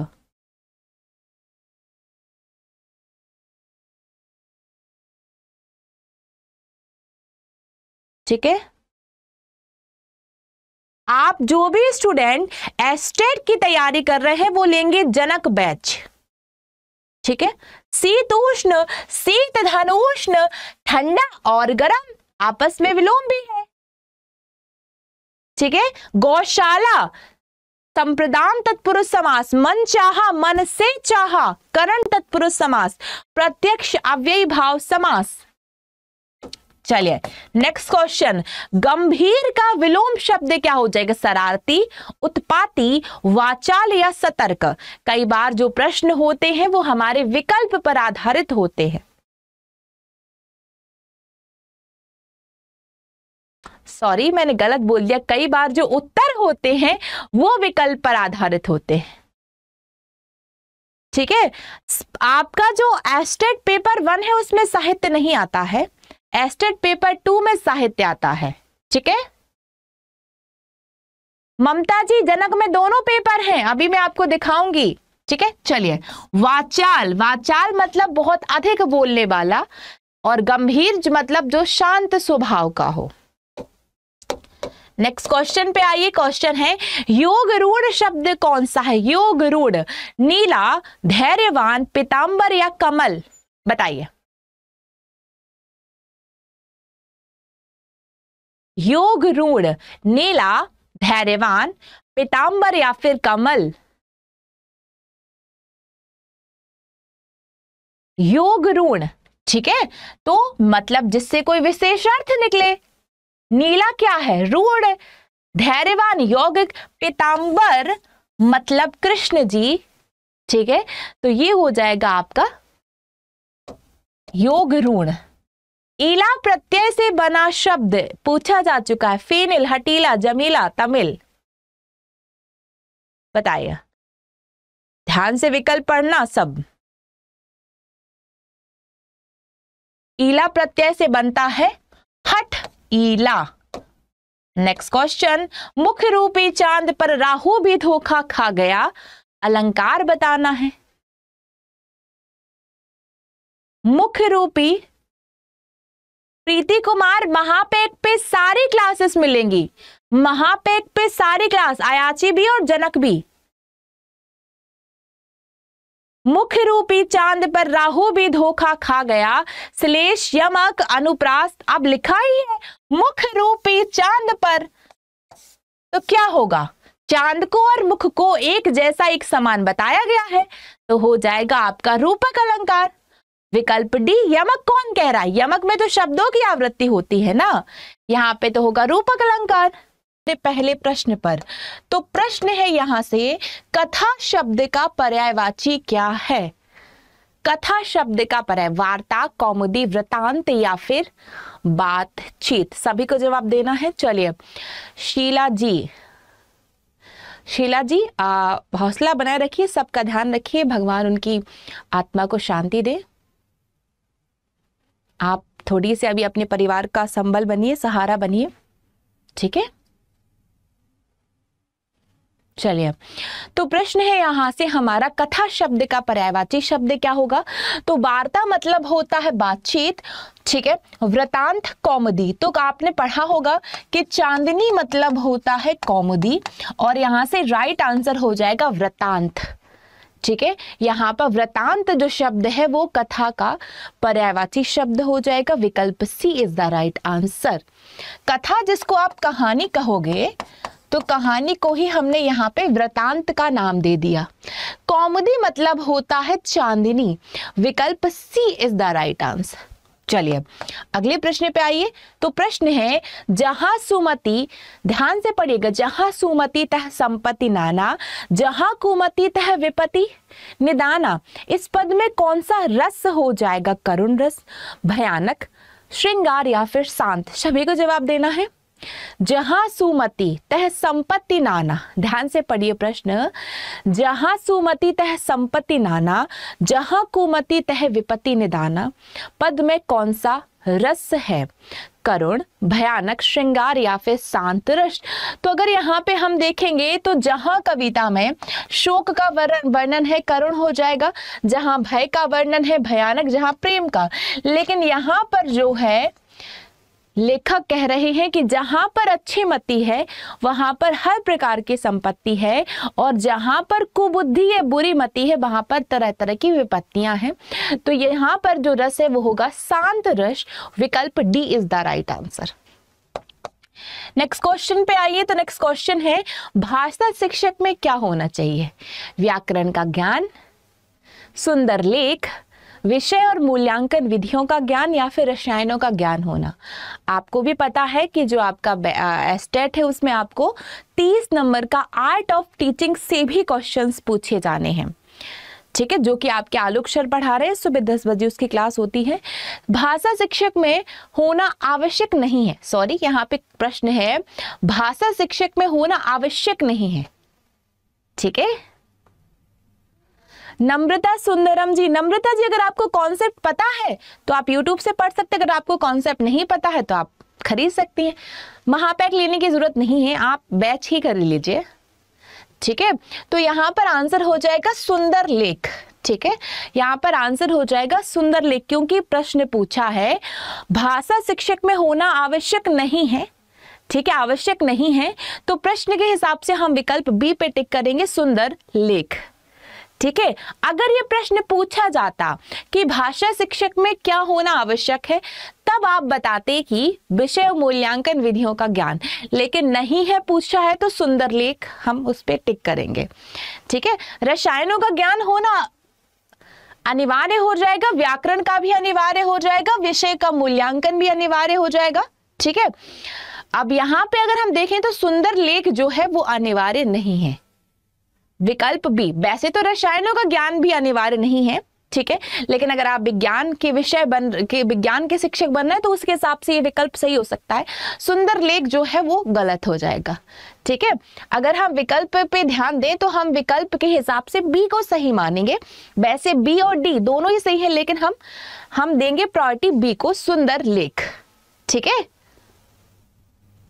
ठीक है? आप जो भी स्टूडेंट एस्टेट की तैयारी कर रहे हैं, वो लेंगे जनक बैच। ठीक है? शीतोष्ण शीत धनोष्ण ठंडा और गर्म आपस में विलोम भी है। ठीक है? गौशाला, संप्रदान तत्पुरुष समास, मन चाहा, मन से चाहा, करण तत्पुरुष समास, प्रत्यक्ष अव्ययी भाव समास। चलिए नेक्स्ट क्वेश्चन गंभीर का विलोम शब्द क्या हो जाएगा? शरारती, उत्पाती, वाचाल या सतर्क? कई बार जो प्रश्न होते हैं, वो हमारे विकल्प पर आधारित होते हैं। सॉरी मैंने गलत बोल दिया। कई बार जो उत्तर होते हैं, वो विकल्प पर आधारित होते हैं। ठीक है? आपका जो एस्टेट पेपर वन है, उसमें साहित्य नहीं आता है। एस्टेट पेपर टू में साहित्य आता है, ठीक है? ममता जी, जनक में दोनों पेपर हैं, अभी मैं आपको दिखाऊँगी, ठीक है? चलिए, वाचाल वाचाल मतलब बहुत अधिक बोलने वाला और गंभीर मतलब जो शांत स्वभाव का हो। नेक्स्ट क्वेश्चन पे आइए क्वेश्चन है, योग रूढ़ शब्द कौन सा है? योग रूढ़, नीला, धैर्यवान, पितांबर या कमल? बताइए। योग रूढ़ नीला धैर्यवान पितांबर या फिर कमल। योग रूढ़ ठीक है? तो मतलब जिससे कोई विशेष अर्थ निकले। नीला क्या है? रूढ़। धैर्यवान यौगिक, पितांबर मतलब कृष्ण जी। ठीक है? तो ये हो जाएगा आपका योग ऋण ईला प्रत्यय से बना शब्द पूछा जा चुका है। फेनिल, हटीला, जमीला, तमिल। बताइए। ध्यान से विकल्प पढ़ना सब। ईला प्रत्यय से बनता है हट ईला नेक्स्ट क्वेश्चन मुख्य रूपी चाँद पर राहु भी धोखा खा गया। अलंकार बताना है। मुख्य रूपी प्रीति कुमार महापेट पे सारी क्लासेस मिलेंगी। महापेट पे सारी क्लास आयाची भी और जनक भी। मुख्य रूपी चाँद पर राहु भी धोखा खा गया। श्लेष, यमक, अनुप्रास्त, अब लिखा ही है। मुख्य रूपी चाँद पर तो क्या होगा? चाँद को और मुख को एक जैसा एक समान बताया गया है तो हो जाएगा आपका रूपक अलंकार। विकल्प डी, यमक कौन कह रहा है? यमक में तो शब्दों की आवृत्ति होती है ना। यहाँ पे तो होगा रूपक अलंकार। पहले प्रश्न पर। तो प्रश्न है यहाँ से, कथा शब्द का पर्यायवाची क्या है? कथा शब्द का पर्याय, वार्ता कौमुदी वृतांत या फिर बातचीत? सभी को जवाब देना है। चलिए, शीला जी। शीला जी हौसला बनाए रखिए, सबका ध्यान रखिए। भगवान उनकी आत्मा को शांति दे। आप थोड़ी सी अभी अपने परिवार का संबल बनिए, सहारा बनिए। ठीक है? चलिए तो प्रश्न है यहाँ से हमारा कथा शब्द का पर्यायवाची शब्द क्या होगा? तो वार्ता मतलब होता है बातचीत। ठीक है? वृतांत कौमुदी तो आपने पढ़ा होगा कि चांदनी मतलब होता है कौमुदी और यहाँ से राइट आंसर हो जाएगा वृतांत ठीक है? यहाँ पर वृतांत जो शब्द है, वो कथा का पर्यायवाची शब्द हो जाएगा। विकल्प C is the right answer कथा जिसको आप कहानी कहोगे तो कहानी को ही हमने यहाँ पे वृतांत का नाम दे दिया। कॉमेडी मतलब होता है चांदनी। विकल्प C is the right answer चलिए, अगले प्रश्न पे आइए। तो प्रश्न है, जहाँ सुमति, ध्यान से पढ़िएगा, जहाँ सुमति तह संपत्ति नाना, जहाँ कुमति तह विपति निदाना, इस पद में कौन सा रस हो जाएगा? करुण रस, भयानक, श्रृंगार या फिर शांत? सभी को जवाब देना है। जहाँ सुमति तह संपत्ति नाना। ध्यान से पढ़िए प्रश्न। जहाँ सुमति तह संपत्ति नाना जहाँ कुमति तह विपत्ति निदाना। पद में कौन सा रस है? करुण, भयानक, श्रृंगार या फिर शांत रस? तो अगर यहाँ पे हम देखेंगे तो जहाँ कविता में शोक का वर्णन है, करुण हो जाएगा। जहाँ भय का वर्णन है, भयानक, जहाँ प्रेम का। लेकिन यहाँ पर जो है लेखक कह रहे हैं कि जहाँ पर अच्छी मति है, वहाँ पर हर प्रकार की संपत्ति है और जहाँ पर कुबुद्धि है बुरी मति है, वहाँ पर तरह तरह की विपत्तियाँ हैं। तो यहाँ पर जो रस है वो होगा शांत रस। विकल्प D is the right answer. Next question पे आइए तो नेक्स्ट क्वेश्चन है, भाषा शिक्षक में क्या होना चाहिए? व्याकरण का ज्ञान, सुंदर लेख विषय और मूल्यांकन विधियों का ज्ञान या फिर रसायनों का ज्ञान होना। आपको भी पता है कि जो आपका एस्टेट है, उसमें आपको 30 नंबर का आर्ट ऑफ़ टीचिंग से भी क्वेश्चंस पूछे जाने हैं। ठीक है, जो कि आपके आलोक सर पढ़ा रहे हैं, सुबह दस बजे उसकी क्लास होती है। भाषा शिक्षक में होना आवश्यक नहीं है। सॉरी यहाँ पे प्रश्न है। भाषा शिक्षक में होना आवश्यक नहीं है। ठीक है? नम्रता सुंदरम जी, नम्रता जी, अगर आपको कॉन्सेप्ट पता है तो आप यूट्यूब से पढ़ सकते हैं। अगर आपको कॉन्सेप्ट नहीं पता है तो आप खरीद सकती हैं। महापैक लेने की ज़रूरत नहीं है, आप बैच ही कर लीजिए। ठीक है? तो यहाँ पर आंसर हो जाएगा सुंदर लेख। ठीक है? यहाँ पर आंसर हो जाएगा सुंदर लेख, क्योंकि प्रश्न पूछा है, भाषा शिक्षक में होना आवश्यक नहीं है। ठीक है? आवश्यक नहीं है। तो प्रश्न के हिसाब से हम विकल्प बी पे टिक करेंगे, सुंदर लेख। ठीक है? अगर ये प्रश्न पूछा जाता कि भाषा शिक्षक में क्या होना आवश्यक है, तब आप बताते कि विषय मूल्यांकन विधियों का ज्ञान। लेकिन नहीं है पूछा है तो सुंदर लेख हम उस पर टिक करेंगे। ठीक है? रसायनों का ज्ञान होना अनिवार्य हो जाएगा, व्याकरण का भी अनिवार्य हो जाएगा, विषय का मूल्यांकन भी अनिवार्य हो जाएगा। ठीक है? अब यहाँ पे अगर हम देखें तो सुंदर लेख जो है वो अनिवार्य नहीं है। विकल्प बी। वैसे तो रसायनों का ज्ञान भी अनिवार्य नहीं है, ठीक है? लेकिन अगर आप विज्ञान के विषय बन, के, विज्ञान के शिक्षक बन रहे हैं तो उसके हिसाब से ये विकल्प सही हो सकता है। सुंदर लेख जो है, वो गलत हो जाएगा, ठीक है? अगर हम विकल्प पे ध्यान दें तो हम विकल्प के हिसाब से बी को सही मानेंगे। वैसे बी और डी दोनों ही सही है, लेकिन हम हम देंगे प्रायोरिटी बी को सुंदर लेख, ठीक है?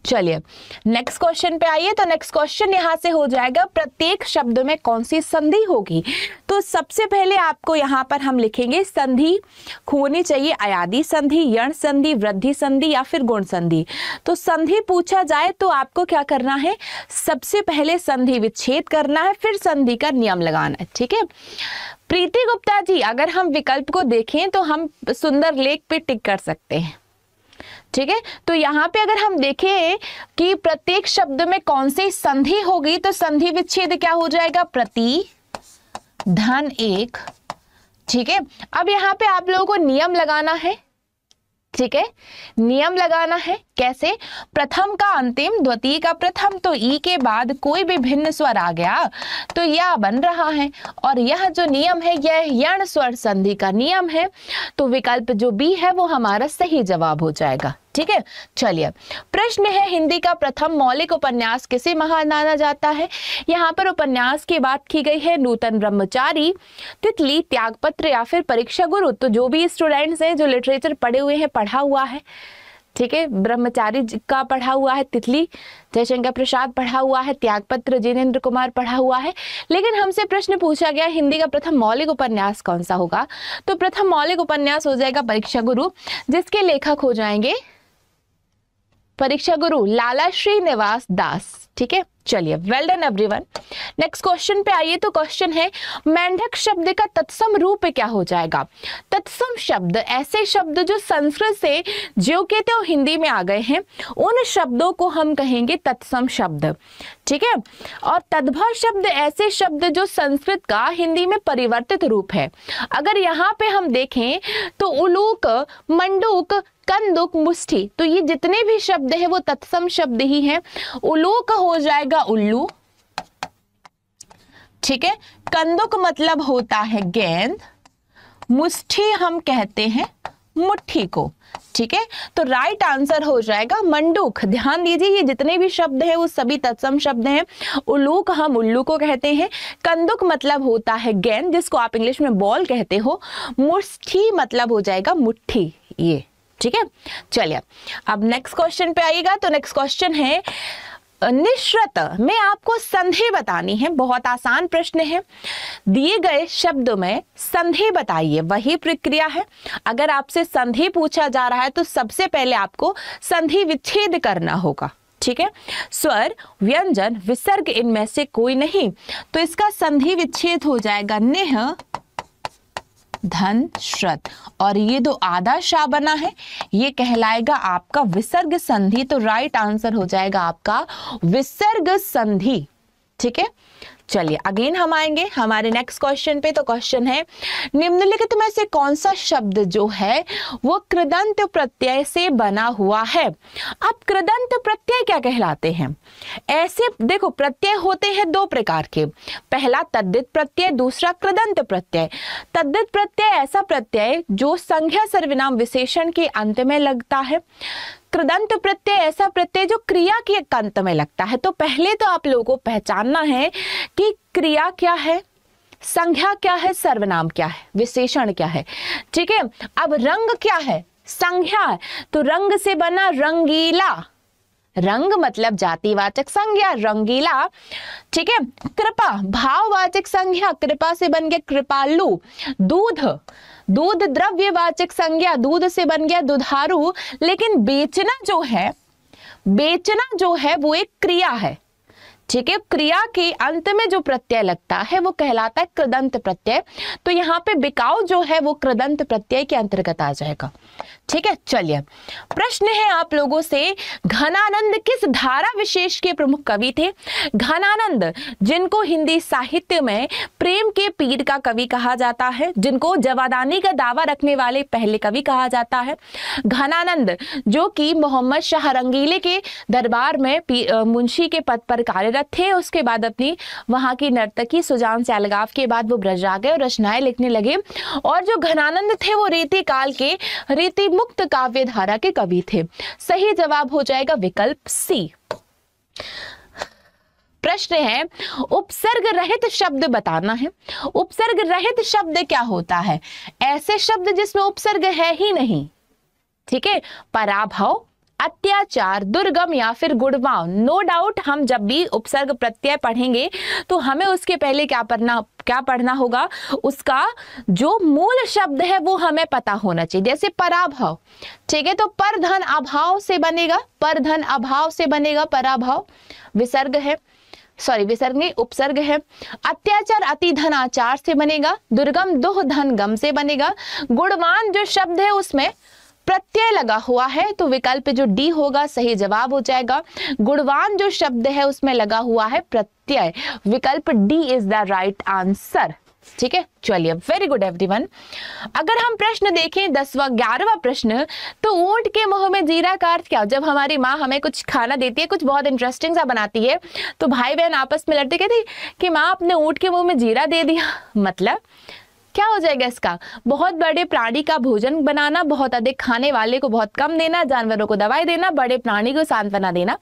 चलिए नेक्स्ट क्वेश्चन पे आइए तो नेक्स्ट क्वेश्चन यहाँ से हो जाएगा, प्रत्येक शब्द में कौन सी संधि होगी? तो सबसे पहले आपको यहाँ पर हम लिखेंगे, संधि होनी चाहिए अयादि संधि, यण संधि, वृद्धि संधि या फिर गुण संधि। तो संधि पूछा जाए तो आपको क्या करना है? सबसे पहले संधि विच्छेद करना है, फिर संधि का नियम लगाना है, ठीक है? प्रीति गुप्ता जी, अगर हम विकल्प को देखें तो हम सुंदर लेख पे टिक कर सकते हैं। ठीक है? तो यहाँ पे अगर हम देखें कि प्रत्येक शब्द में कौन सी संधि होगी तो संधि विच्छेद क्या हो जाएगा? प्रति धन एक। ठीक है? अब यहाँ पे आप लोगों को नियम लगाना है। ठीक है? नियम लगाना है। कैसे? प्रथम का अंतिम, द्वितीय का प्रथम तो ई के बाद कोई भी भिन्न स्वर आ गया तो यह बन रहा है। और यह जो नियम है, यह यण स्वर संधि का नियम है। तो विकल्प जो बी है, वो हमारा सही जवाब हो जाएगा। ठीक है? चलिए, प्रश्न है, हिंदी का प्रथम मौलिक उपन्यास किसे महान माना जाता है? यहाँ पर उपन्यास की बात की गई है, नूतन ब्रह्मचारी, तितली, त्यागपत्र या फिर परीक्षा गुरु तो जो भी स्टूडेंट्स हैं, जो लिटरेचर पढ़े हुए हैं, पढ़ा हुआ है, ठीक है? ब्रह्मचारी का पढ़ा हुआ है, तितली, जयशंकर प्रसाद पढ़ा हुआ है, त्यागपत्र, जिनेन्द्र कुमार पढ़ा हुआ है। लेकिन हमसे प्रश्न पूछा गया, हिंदी का प्रथम मौलिक उपन्यास कौन सा होगा? तो प्रथम मौलिक उपन्यास हो जाएगा परीक्षा गुरु, जिसके लेखक हो जाएँगे परीक्षा गुरु लाला श्रीनिवास दास। ठीक है? चलिए well done everyone next question पे आइए तो क्वेश्चन है, मेंढक शब्द का तत्सम रूप क्या हो जाएगा? तत्सम शब्द ऐसे शब्द जो संस्कृत से जो के तो हिंदी में आ गए हैं, उन शब्दों को हम कहेंगे तत्सम शब्द। ठीक है? और तद्भव शब्द ऐसे शब्द जो संस्कृत का हिंदी में परिवर्तित रूप है। अगर यहाँ पे हम देखें तो उलूक, मंडूक कंदुक मुष्टि तो ये जितने भी शब्द है, वो तत्सम शब्द ही हैं। उलूक हो जाएगा उल्लू। ठीक है? कंदुक मतलब होता है गेंद। मुष्टि हम कहते हैं मुट्ठी को। ठीक है? तो राइट आंसर हो जाएगा मंडूक। ध्यान दीजिए, ये जितने भी शब्द हैं, वो सभी तत्सम शब्द हैं। उल्लूक हम उल्लू को कहते हैं। कंदुक मतलब होता है गेंद, जिसको आप इंग्लिश में बॉल कहते हो। मुष्ठी मतलब हो जाएगा मुट्ठी, ये। ठीक है? चलिए, अब नेक्स्ट क्वेश्चन पे आइएगा। तो नेक्स्ट क्वेश्चन है, निश्रत में आपको संधि बतानी है। बहुत आसान प्रश्न है। दिए गए शब्द में संधि बताइए, वही प्रक्रिया है। अगर आपसे संधि पूछा जा रहा है तो सबसे पहले आपको संधि विच्छेद करना होगा। ठीक है? स्वर, व्यंजन, विसर्ग इनमें से कोई नहीं। तो इसका संधि विच्छेद हो जाएगा। नेह धन श्रत और ये दो आधा शाह बना है, ये कहलाएगा आपका विसर्ग संधि। तो राइट आंसर हो जाएगा आपका विसर्ग संधि। ठीक है? चलिए, अगेन हम आएँगे हमारे नेक्स्ट क्वेश्चन पे। तो क्वेश्चन है, निम्नलिखित में से कौन सा शब्द जो है, वो कृदंत प्रत्यय से बना हुआ है? अब कृदंत प्रत्यय क्या कहलाते हैं? ऐसे, देखो, प्रत्यय होते हैं दो प्रकार के। पहला तद्दित प्रत्यय, दूसरा कृदंत प्रत्यय। तद्दित प्रत्यय ऐसा प्रत्यय जो संज्ञा सर्वनाम विशेषण के अंत में लगता है। कृदंत प्रत्यय, ऐसा प्रत्यय जो क्रिया के अंत में लगता है। तो पहले तो आप लोगों को पहचानना है कि क्रिया क्या है, संज्ञा क्या है, सर्वनाम क्या है, विशेषण क्या है। ठीक है? अब रंग क्या है? संज्ञा। तो रंग से बना रंगीला। रंग मतलब जातिवाचक संज्ञा, रंगीला। ठीक है? कृपा, भाववाचक संज्ञा। कृपा से बन गया कृपालु। दूध। दूध द्रव्यवाचक संज्ञा, दूध से बन गया दुधारू, लेकिन बेचना जो है, बेचना जो है वो एक क्रिया है। ठीक है? क्रिया के अंत में जो प्रत्यय लगता है, वो कहलाता है कृदंत प्रत्यय। तो यहाँ पे बिकाऊ जो है, वो कृदंत प्रत्यय के अंतर्गत आ जाएगा। ठीक है? चलिए। प्रश्न है आप लोगों से, घनानंद किस धारा विशेष के प्रमुख कवि थे? घनानंद, जिनको हिंदी साहित्य में प्रेम के पीर का कवि कहा जाता है, जिनको जवादानी का दावा रखने वाले पहले कवि कहा जाता है। घनानंद, जो कि मोहम्मद शाह रंगीले के दरबार में मुंशी के पद पर कार्यरत थे। उसके बाद अपनी वहाँ की नर्तकी सुजान से अलगाव के बाद वो ब्रज आ गए और रचनाएँ लिखने लगे। और जो घनानंद थे, वो रेती काल के रेती मुक्त काव्य धारा के कवि थे। सही जवाब हो जाएगा विकल्प सी। प्रश्न है, उपसर्ग रहित शब्द बताना है। उपसर्ग रहित शब्द क्या होता है? ऐसे शब्द जिसमें उपसर्ग है ही नहीं। ठीक है? पराभव अत्याचार, दुर्गम या फिर गुणवान नो डाउट हम जब भी उपसर्ग प्रत्यय पढ़ेंगे तो हमें उसके पहले क्या पढ़ना क्या पढ़ना होगा? उसका जो मूल शब्द है, वो हमें पता होना चाहिए। जैसे पराभव, ठीक है? तो पर धन अभाव से बनेगा पर धन अभाव से बनेगा पराभव। विसर्ग है सॉरी विसर्ग नहीं, उपसर्ग है। अत्याचार अति धन आचार से बनेगा, दुर्गम दुह धन गम से बनेगा। गुणवान जो शब्द है, उसमें प्रत्यय लगा हुआ है तो विकल्प जो डी होगा सही जवाब हो जाएगा। गुणवान जो शब्द है, उसमें लगा हुआ है प्रत्यय। विकल्प D is the right answer ठीक है? चलिए वेरी गुड एवरीवन अगर हम प्रश्न देखें, दसवा, ग्यारहवा प्रश्न तो ऊँट के मुँह में जीरा का अर्थ क्या? जब हमारी माँ हमें कुछ खाना देती है, कुछ बहुत इंटरेस्टिंग सा बनाती है तो भाई बहन आपस में लड़ते कहते कि माँ अपने ऊँट के मुँह में जीरा दे दिया। मतलब क्या हो जाएगा इसका? बहुत बड़े प्राणी का भोजन बनाना, बहुत अधिक खाने वाले को बहुत कम देना, जानवरों को दवाई देना, बड़े प्राणी को सांत्वना देना।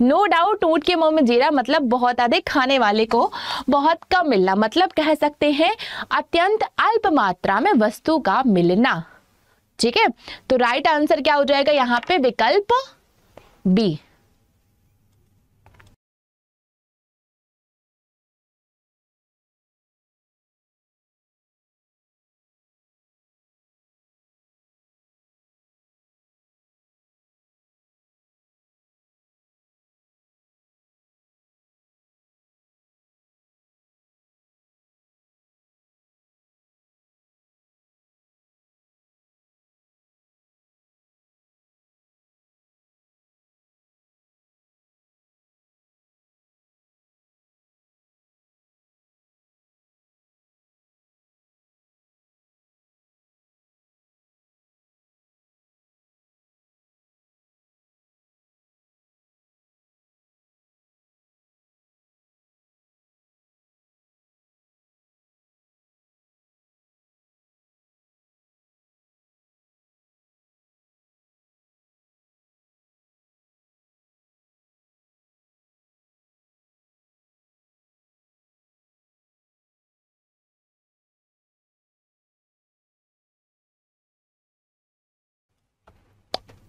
नो डाउट ऊँट के मुँह में जीरा मतलब बहुत अधिक खाने वाले को बहुत कम मिलना। मतलब कह सकते हैं अत्यंत अल्प मात्रा में वस्तु का मिलना। ठीक है? तो राइट आंसर क्या हो जाएगा यहाँ पे? विकल्प बी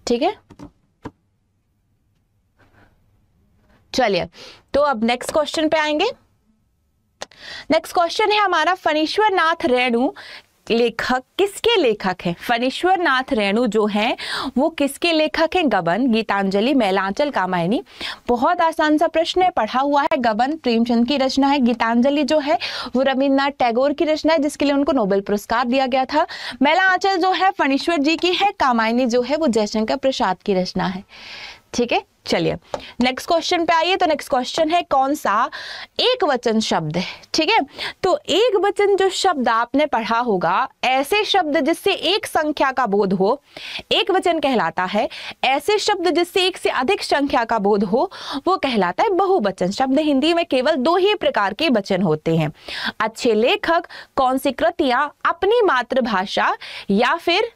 ठीक है? चलिए तो अब नेक्स्ट क्वेश्चन पे आएँगे। नेक्स्ट क्वेश्चन है हमारा फनीश्वर नाथ रेणु लेखक किसके लेखक हैं? फणीश्वर नाथ रेणु जो हैं, वो किसके लेखक हैं? गबन, गीतांजलि, मैलांचल, कामायनी। बहुत आसान सा प्रश्न है, पढ़ा हुआ है गबन, प्रेमचंद की रचना है, गीतांजलि जो है, वो रविन्द्रनाथ टैगोर की रचना है, जिसके लिए उनको नोबेल पुरस्कार दिया गया था। मैलांचल जो है, फणीश्वर जी की है, कामायनी जो है, वो जयशंकर प्रसाद की रचना है। ठीक है? चलिए नेक्स्ट क्वेश्चन पे आइए तो नेक्स्ट क्वेश्चन है कौन सा एक वचन शब्द है, ठीक है? तो एक वचन जो शब्द आपने पढ़ा होगा, ऐसे शब्द जिससे एक संख्या का बोध हो, एक वचन कहलाता है, ऐसे शब्द जिससे एक से अधिक संख्या का बोध हो, वो कहलाता है बहुवचन शब्द। हिंदी में केवल दो ही प्रकार के वचन होते हैं। अच्छे लेखक, कौन सी कृतियाँ, अपनी मातृभाषा या फिर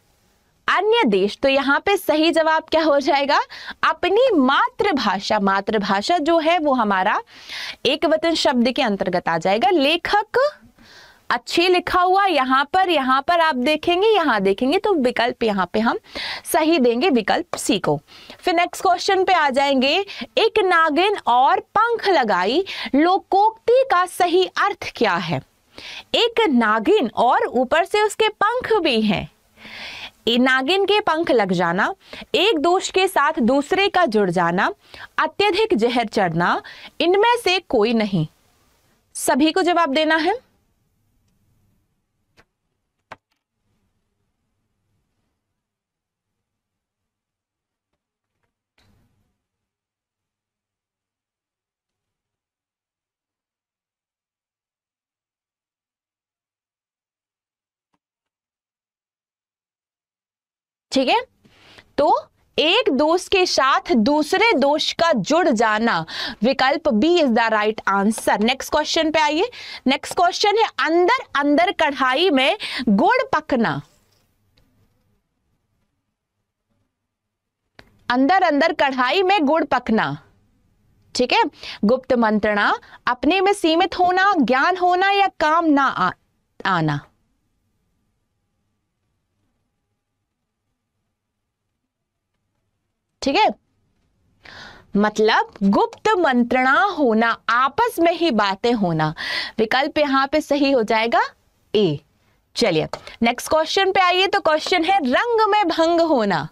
अन्य देश तो यहाँ पे सही जवाब क्या हो जाएगा? अपनी मातृभाषा मातृभाषा जो है वो हमारा एक वतन शब्द के अंतर्गत आ जाएगा। लेखक, अच्छे लिखा हुआ यहाँ पर यहाँ पर आप देखेंगे, यहाँ देखेंगे तो विकल्प यहाँ पे हम सही देंगे, विकल्प सी को। फिर नेक्स्ट क्वेश्चन पे आ जाएँगे। एक नागिन और पंख लगाई, लोकोक्ति का सही अर्थ क्या है? एक नागिन और ऊपर से उसके पंख भी हैं। नागिन के पंख लग जाना, एक दोष के साथ दूसरे का जुड़ जाना, अत्यधिक जहर चढ़ना, इनमें से कोई नहीं। सभी को जवाब देना है। ठीक है? तो एक दोष के साथ दूसरे दोष का जुड़ जाना विकल्प B is the right answer next question पे आइए। नेक्स्ट क्वेश्चन है अंदर अंदर कढ़ाई में गुड़ पकना। अंदर अंदर कढ़ाई में गुड़ पकना। ठीक है? गुप्त मंत्रणा अपने में सीमित होना ज्ञान होना या काम ना आ, आना। ठीक है? मतलब गुप्त मंत्रणा होना, आपस में ही बातें होना। विकल्प यहाँ पे सही हो जाएगा ए। चलिए नेक्स्ट क्वेश्चन पे आइए तो क्वेश्चन है रंग में भंग होना।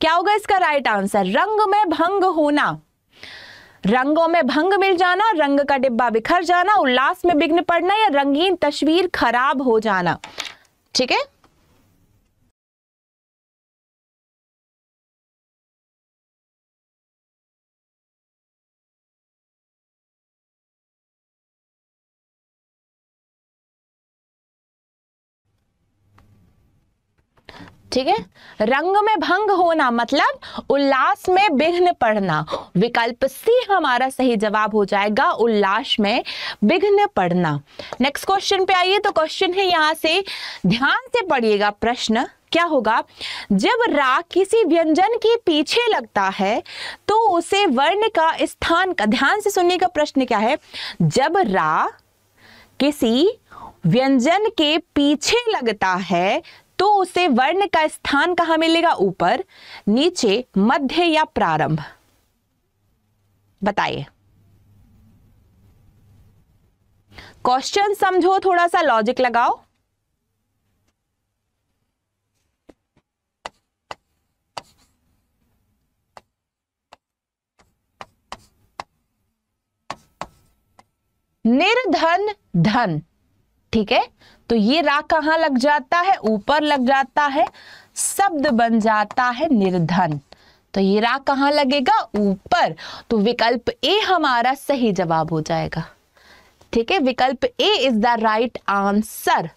क्या होगा इसका राइट आंसर रंग में भंग होना। रंगों में भंग मिल जाना, रंग का डिब्बा बिखर जाना, उल्लास में विघ्न पड़ना या रंगीन तस्वीर खराब हो जाना। ठीक है? ठीक है? रंग में भंग होना मतलब उल्लास में विघ्न पड़ना। विकल्प सी हमारा सही जवाब हो जाएगा उल्लास में विघ्न पड़ना। नेक्स्ट क्वेश्चन पे आइए तो क्वेश्चन है यहाँ से। ध्यान से पढ़िएगा प्रश्न, क्या होगा? जब रा किसी व्यंजन के पीछे लगता है तो उसे वर्ण का स्थान का ध्यान से सुनिएगा प्रश्न क्या है? जब रा किसी व्यंजन के पीछे लगता है तो उसे वर्ण का स्थान कहाँ मिलेगा? ऊपर, नीचे, मध्य या प्रारंभ? बताइए। क्वेश्चन समझो थोड़ा सा लॉजिक लगाओ। निर्धन, धन। ठीक है? तो ये रा कहाँ लग जाता है? ऊपर लग जाता है। शब्द बन जाता है निर्धन। तो ये रा कहाँ लगेगा? ऊपर। तो विकल्प ए हमारा सही जवाब हो जाएगा। ठीक है? विकल्प A is the right answer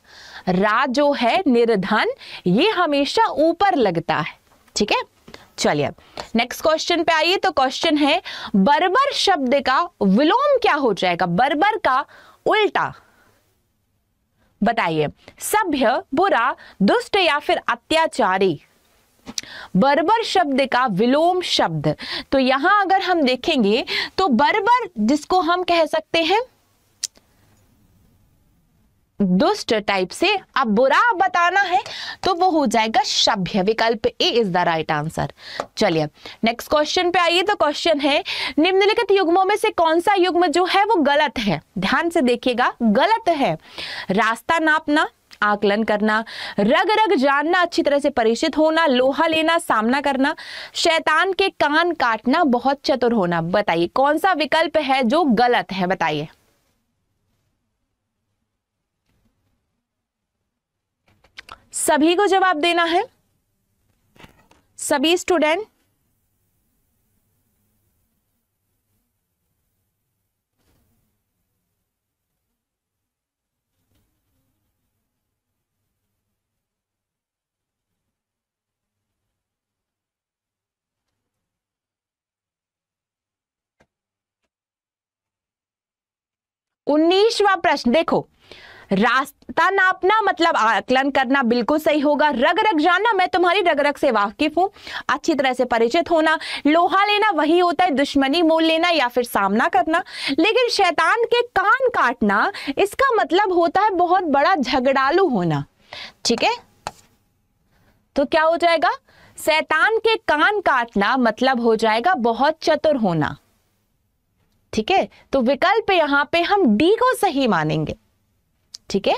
रा जो है निर्धन, ये हमेशा ऊपर लगता है। ठीक है? चलिए नेक्स्ट क्वेश्चन पे आइए। तो क्वेश्चन है, बर्बर शब्द का विलोम क्या हो जाएगा? बर्बर का उल्टा। बताइए, सभ्य, बुरा, दुष्ट या फिर अत्याचारी? बर्बर शब्द का विलोम शब्द। तो यहाँ अगर हम देखेंगे तो बर्बर जिसको हम कह सकते हैं दुष्ट टाइप से अब बुरा बताना है तो वो हो जाएगा सभ्य विकल्प A is the right answer चलिए नेक्स्ट क्वेश्चन पे आइए तो क्वेश्चन है, निम्नलिखित युग्मों में से कौन सा युग्म जो है वो गलत है? ध्यान से देखिएगा, गलत है। रास्ता नापना, आकलन करना रग रग जानना, अच्छी तरह से परिचित होना, लोहा लेना, सामना करना, शैतान के कान काटना, बहुत चतुर होना। बताइए, कौन सा विकल्प है जो गलत है? बताइए। सभी को जवाब देना है। सभी स्टूडेंट उन्नीसवा प्रश्न देखो। रास्ता नापना मतलब आकलन करना बिल्कुल सही होगा। रग रग जानना, मैं तुम्हारी रग रग से वाकिफ हूँ। अच्छी तरह से परिचित होना, लोहा लेना, वही होता है दुश्मनी मोल लेना या फिर सामना करना। लेकिन शैतान के कान काटना, इसका मतलब होता है बहुत बड़ा झगड़ालू होना। ठीक है? तो क्या हो जाएगा? शैतान के कान काटना मतलब हो जाएगा बहुत चतुर होना। ठीक है? तो विकल्प यहाँ पे हम डी को सही मानेंगे। ठीक है?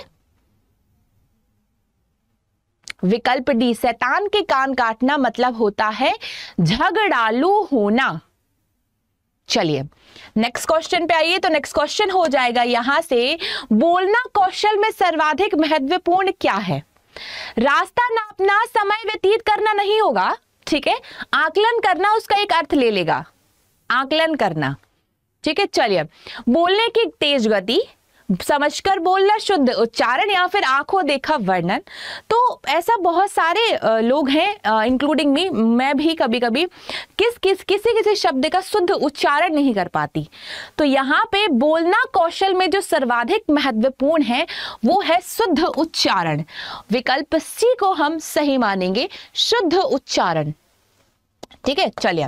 विकल्प डी, शैतान के कान काटना मतलब होता है झगड़ालू होना। चलिए नेक्स्ट क्वेश्चन पे आइए तो नेक्स्ट क्वेश्चन हो जाएगा यहाँ से, बोलना कौशल में सर्वाधिक महत्वपूर्ण क्या है? रास्ता नापना, समय व्यतीत करना नहीं होगा, ठीक है? आकलन करना उसका एक अर्थ ले लेगा। आकलन करना, ठीक है? चलिए, बोलने की तेज गति समझकर बोलना शुद्ध उच्चारण या फिर आँखों देखा वर्णन। तो ऐसा बहुत सारे लोग हैं इंक्लूडिंग मी मैं भी कभी कभी किस किस, किसी किसी शब्द का शुद्ध उच्चारण नहीं कर पाती। तो यहाँ पे बोलना कौशल में जो सर्वाधिक महत्वपूर्ण है, वो है शुद्ध उच्चारण। विकल्प सी को हम सही मानेंगे, शुद्ध उच्चारण। ठीक है, चलिए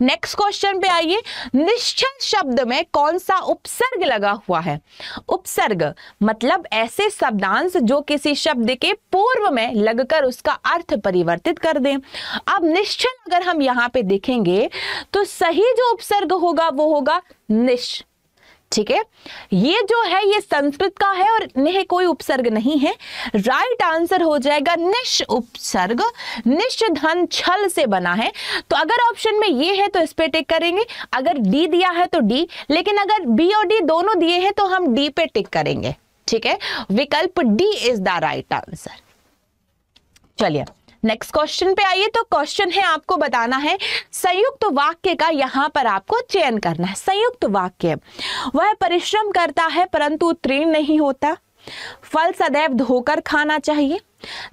नेक्स्ट क्वेश्चन पे आइए। निश्चल शब्द में कौन सा उपसर्ग लगा हुआ है? उपसर्ग मतलब ऐसे शब्दांश जो किसी शब्द के पूर्व में लगकर उसका अर्थ परिवर्तित कर दें। अब निश्चल अगर हम यहाँ पे देखेंगे तो सही जो उपसर्ग होगा, वो होगा निश्च ठीक है? ये जो है, ये संस्कृत का है और नेह कोई उपसर्ग नहीं है। राइट आंसर हो जाएगा निश उपसर्ग। निश धन छल से बना है। तो अगर ऑप्शन में ये है तो इस पे टिक करेंगे। अगर डी दिया है तो डी लेकिन अगर बी और डी दोनों दिए हैं तो हम डी पे टिक करेंगे। ठीक है? विकल्प D is the right answer चलिए। नेक्स्ट क्वेश्चन पे आइए तो क्वेश्चन है आपको बताना है, संयुक्त वाक्य का यहाँ पर आपको चयन करना है, संयुक्त वाक्य। वह परिश्रम करता है, परंतु उत्तीर्ण नहीं होता। फल सदैव धोकर खाना चाहिए।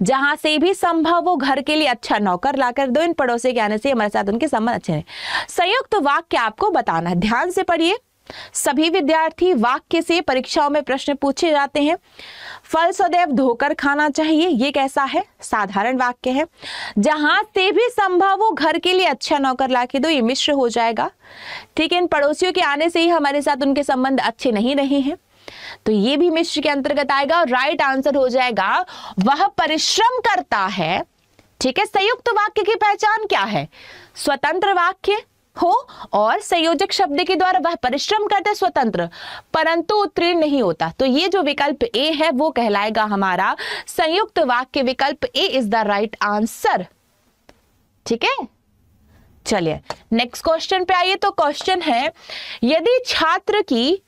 जहाँ से भी संभव हो, घर के लिए अच्छा नौकर लाकर दो, इन पड़ोसी के आने से हमारे साथ उनके संबंध अच्छे हैं संयुक्त वाक्य आपको बताना है, ध्यान से पढ़िए। सभी विद्यार्थी वाक्य से परीक्षाओं में प्रश्न पूछे जाते हैं। फल सदैव धोकर खाना चाहिए, ये कैसा है? साधारण वाक्य है। जहाँ से भी संभव हो, घर के लिए अच्छा नौकर ला के दो, ये मिश्र हो जाएगा। ठीक है, इन पड़ोसियों के आने से ही हमारे साथ उनके संबंध अच्छे नहीं रहे हैं। तो ये भी मिश्र के अंतर्गत आएगा और राइट आंसर हो जाएगा, वह परिश्रम करता है। ठीक है, संयुक्त वाक्य की पहचान क्या है? स्वतंत्र वाक्य हो और संयोजक शब्द के द्वारा वह परिश्रम करते स्वतंत्र, परंतु उत्तीर्ण नहीं होता। तो ये जो विकल्प ए है, वो कहलाएगा हमारा संयुक्त वाक्य विकल्प A is the right answer ठीक है? चलिए नेक्स्ट क्वेश्चन पे आइए। तो क्वेश्चन है, यदि छात्र की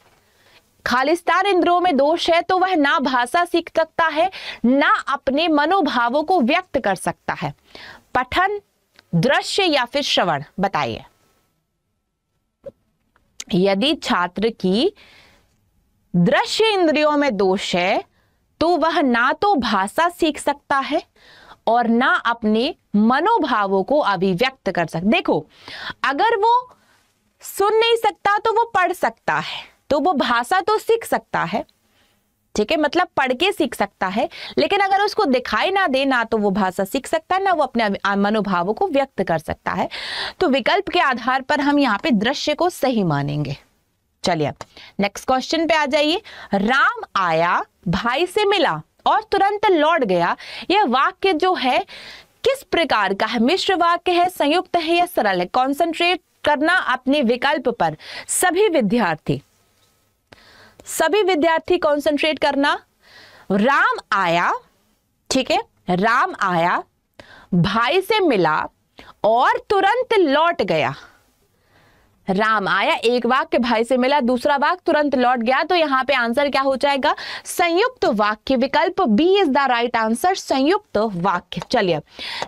खालिस्तान इंद्रों में दोष है तो वह ना भाषा सीख सकता है, ना अपने मनोभावों को व्यक्त कर सकता है। पठन, दृश्य या फिर श्रवण? बताइए। यदि छात्र की दृश्य इंद्रियों में दोष है तो वह ना तो भाषा सीख सकता है और ना अपने मनोभावों को अभिव्यक्त कर सकता देखो, अगर वो सुन नहीं सकता तो वो पढ़ सकता है तो वो भाषा तो सीख सकता है ठीक है मतलब पढ़ के सीख सकता है, लेकिन अगर उसको दिखाई ना दे, ना तो वो भाषा सीख सकता है, ना वो अपने मनोभावों को व्यक्त कर सकता है। तो विकल्प के आधार पर हम यहाँ पे दृश्य को सही मानेंगे। चलिए नेक्स्ट क्वेश्चन पे आ जाइए। राम आया, भाई से मिला और तुरंत लौट गया। यह वाक्य जो है, किस प्रकार का है? मिश्र वाक्य है, संयुक्त है या सरल है? कॉन्सेंट्रेट करना अपने विकल्प पर। सभी विद्यार्थी सभी विद्यार्थी कॉन्सेंट्रेट करना। राम आया, ठीक है? राम आया, भाई से मिला और तुरंत लौट गया। राम आया, एक वाक्य भाई से मिला, दूसरा वाक्य तुरंत लौट गया तो यहाँ पे आंसर क्या हो जाएगा? संयुक्त वाक्य विकल्प B is the right answer संयुक्त वाक्य। चलिए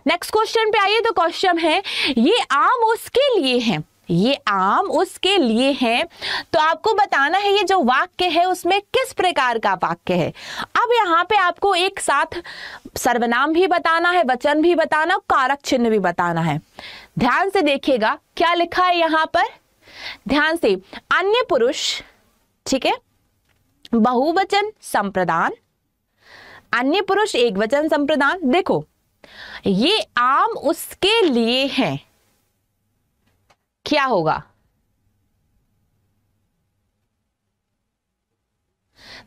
नेक्स्ट क्वेश्चन पे आइए तो क्वेश्चन है, ये आम उसके लिए है। ये आम उसके लिए है। तो आपको बताना है ये जो वाक्य है, उसमें किस प्रकार का वाक्य है? अब यहाँ पे आपको एक साथ सर्वनाम भी बताना है, वचन भी बताना कारक चिन्ह भी बताना है। ध्यान से देखिएगा, क्या लिखा है यहाँ पर? ध्यान से, अन्य पुरुष, ठीक है? बहुवचन संप्रदान, अन्य पुरुष एक वचन संप्रदान। देखो, ये आम उसके लिए है। क्या होगा?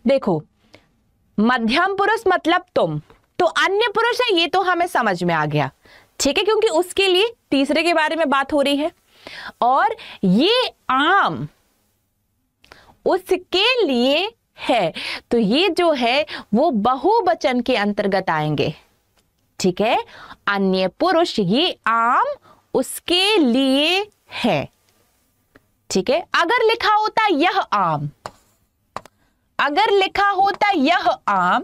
देखो, मध्यम पुरुष मतलब तुम तो अन्य पुरुष है, ये तो हमें समझ में आ गया। ठीक है, क्योंकि उसके लिए तीसरे के बारे में बात हो रही है। और ये आम उसके लिए है तो ये जो है, वो बहुवचन के अंतर्गत आएँगे। ठीक है? अन्य पुरुष, ये आम उसके लिए है। ठीक है? अगर लिखा होता यह आम, अगर लिखा होता यह आम,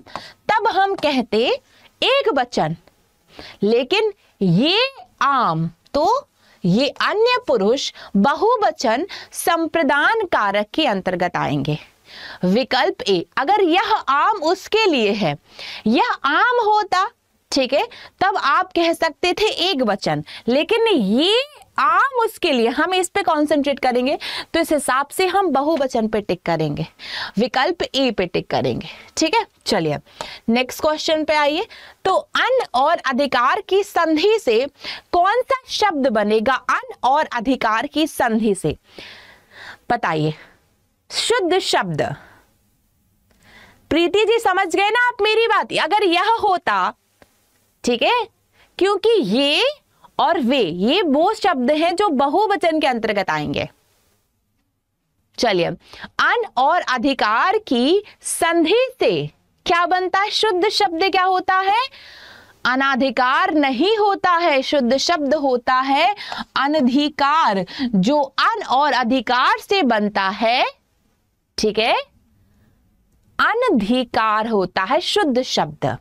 तब हम कहते एक वचन। लेकिन ये आम तो ये अन्य पुरुष बहुवचन संप्रदान कारक के अंतर्गत आएँगे। विकल्प ए, अगर यह आम उसके लिए है, यह आम होता, ठीक है, तब आप कह सकते थे एक वचन। लेकिन ये आम उसके लिए, हम इस पे कॉन्सेंट्रेट करेंगे तो इस हिसाब से हम बहुवचन पे टिक करेंगे, विकल्प ए पे टिक करेंगे, ठीक है? चलिए नेक्स्ट क्वेश्चन पे आइए तो अन और अधिकार की संधि से कौन सा शब्द बनेगा अन और अधिकार की संधि से? बताइए, शुद्ध शब्द। प्रीति जी, समझ गए ना आप मेरी बात? अगर यह होता, ठीक है, क्योंकि ये और वे, ये वो शब्द हैं जो बहुवचन के अंतर्गत आएँगे। चलिए, अन और अधिकार की संधि से क्या बनता है? शुद्ध शब्द क्या होता है? अनाधिकार नहीं होता है, शुद्ध शब्द होता है अनधिकार। जो अन और अधिकार से बनता है, ठीक है? अनधिकार होता है शुद्ध शब्द।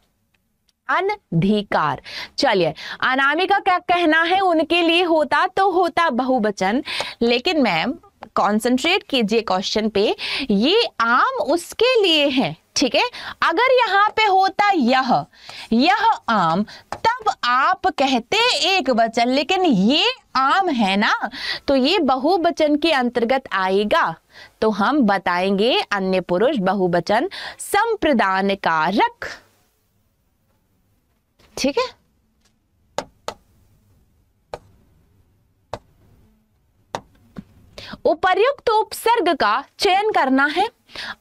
अनधिकार। चलिए, अनामिका क्या कहना है? उनके लिए होता तो होता बहुवचन, लेकिन मैम कॉन्सेंट्रेट कीजिए क्वेश्चन पे। ये आम उसके लिए है, ठीक है? अगर यहाँ पे होता यह यह आम, तब आप कहते एक वचन, लेकिन ये आम है ना तो ये बहुवचन के अंतर्गत आएगा। तो हम बताएँगे अन्य पुरुष बहुवचन संप्रदान कारक ठीक है? उपर्युक्त उपसर्ग का चयन करना है।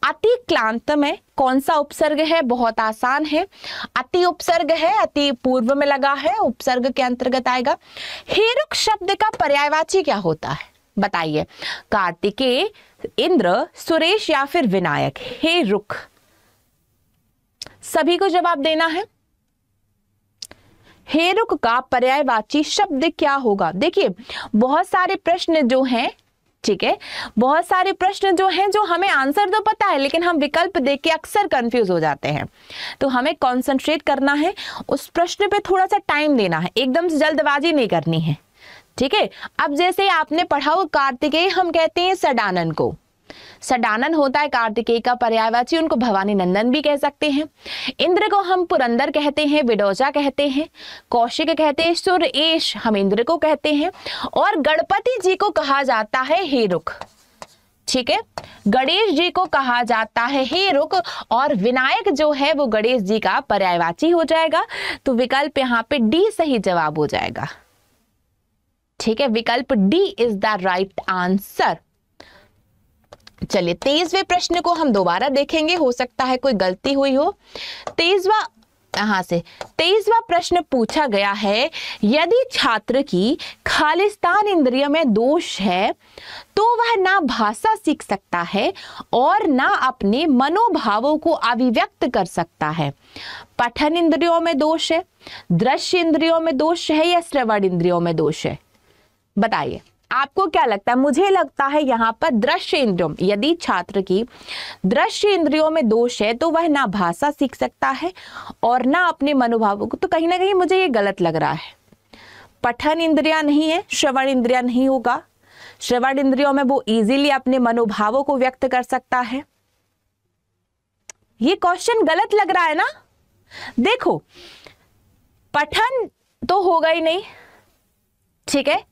अति क्लांत में कौन सा उपसर्ग है? बहुत आसान है। अति उपसर्ग है, अति पूर्व में लगा है, उपसर्ग के अंतर्गत आएगा। हेरुक शब्द का पर्यायवाची क्या होता है? बताइए। कार्तिकेय इंद्र, सुरेश या फिर विनायक? हे रुख सभी को जवाब देना है। हेरुक का पर्यायवाची शब्द क्या होगा? देखिए, बहुत सारे प्रश्न जो हैं, ठीक है? बहुत सारे प्रश्न जो हैं, जो हमें आंसर तो पता है, लेकिन हम विकल्प देख के अक्सर कंफ्यूज हो जाते हैं। तो हमें कंसंट्रेट करना है, उस प्रश्न पे थोड़ा सा टाइम देना है। एकदम से जल्दबाजी नहीं करनी है, ठीक है? अब जैसे आपने पढ़ा कार्तिकेय, हम कहते हैं सडानन को। सडानन होता है, कार्तिकेय का पर्यायवाची, उनको भवानी नंदन भी कह सकते हैं। इंद्र को हम पुरंदर कहते हैं, विडोजा कहते हैं, कौशिक कहते हैं सुर एश हम इंद्र को कहते हैं, और गणपति जी को कहा जाता है हेरुख ठीक है? गणेश जी को कहा जाता है, हे रुक और विनायक जो है, वो गणेश जी का पर्यायवाची हो जाएगा। तो विकल्प यहाँ पे डी सही जवाब हो जाएगा। ठीक है? विकल्प D is the right answer चलिए तेईसवें प्रश्न को हम दोबारा देखेंगे, हो सकता है कोई गलती हुई हो। तेईसवा यहाँ से तेईसवा प्रश्न पूछा गया है, यदि छात्र की खालिस्तान इंद्रिय में दोष है तो वह ना भाषा सीख सकता है और ना अपने मनोभावों को अभिव्यक्त कर सकता है। पठन इंद्रियों में दोष है, दृश्य इंद्रियों में दोष है या श्रवण इंद्रियों में दोष है? बताइए। आपको क्या लगता है? मुझे लगता है यहाँ पर दृश्य इंद्रियों, यदि छात्र की दृश्य इंद्रियों में दोष है तो वह ना भाषा सीख सकता है और ना अपने मनोभावों को तो कहीं ना कहीं मुझे ये गलत लग रहा है। पठन इंद्रिया नहीं है, श्रवण इंद्रिया नहीं होगा। श्रवण इंद्रियों में वो इजीली अपने मनोभावों को व्यक्त कर सकता है। ये क्वेश्चन गलत लग रहा है ना? देखो, पठन तो होगा ही नहीं, ठीक है?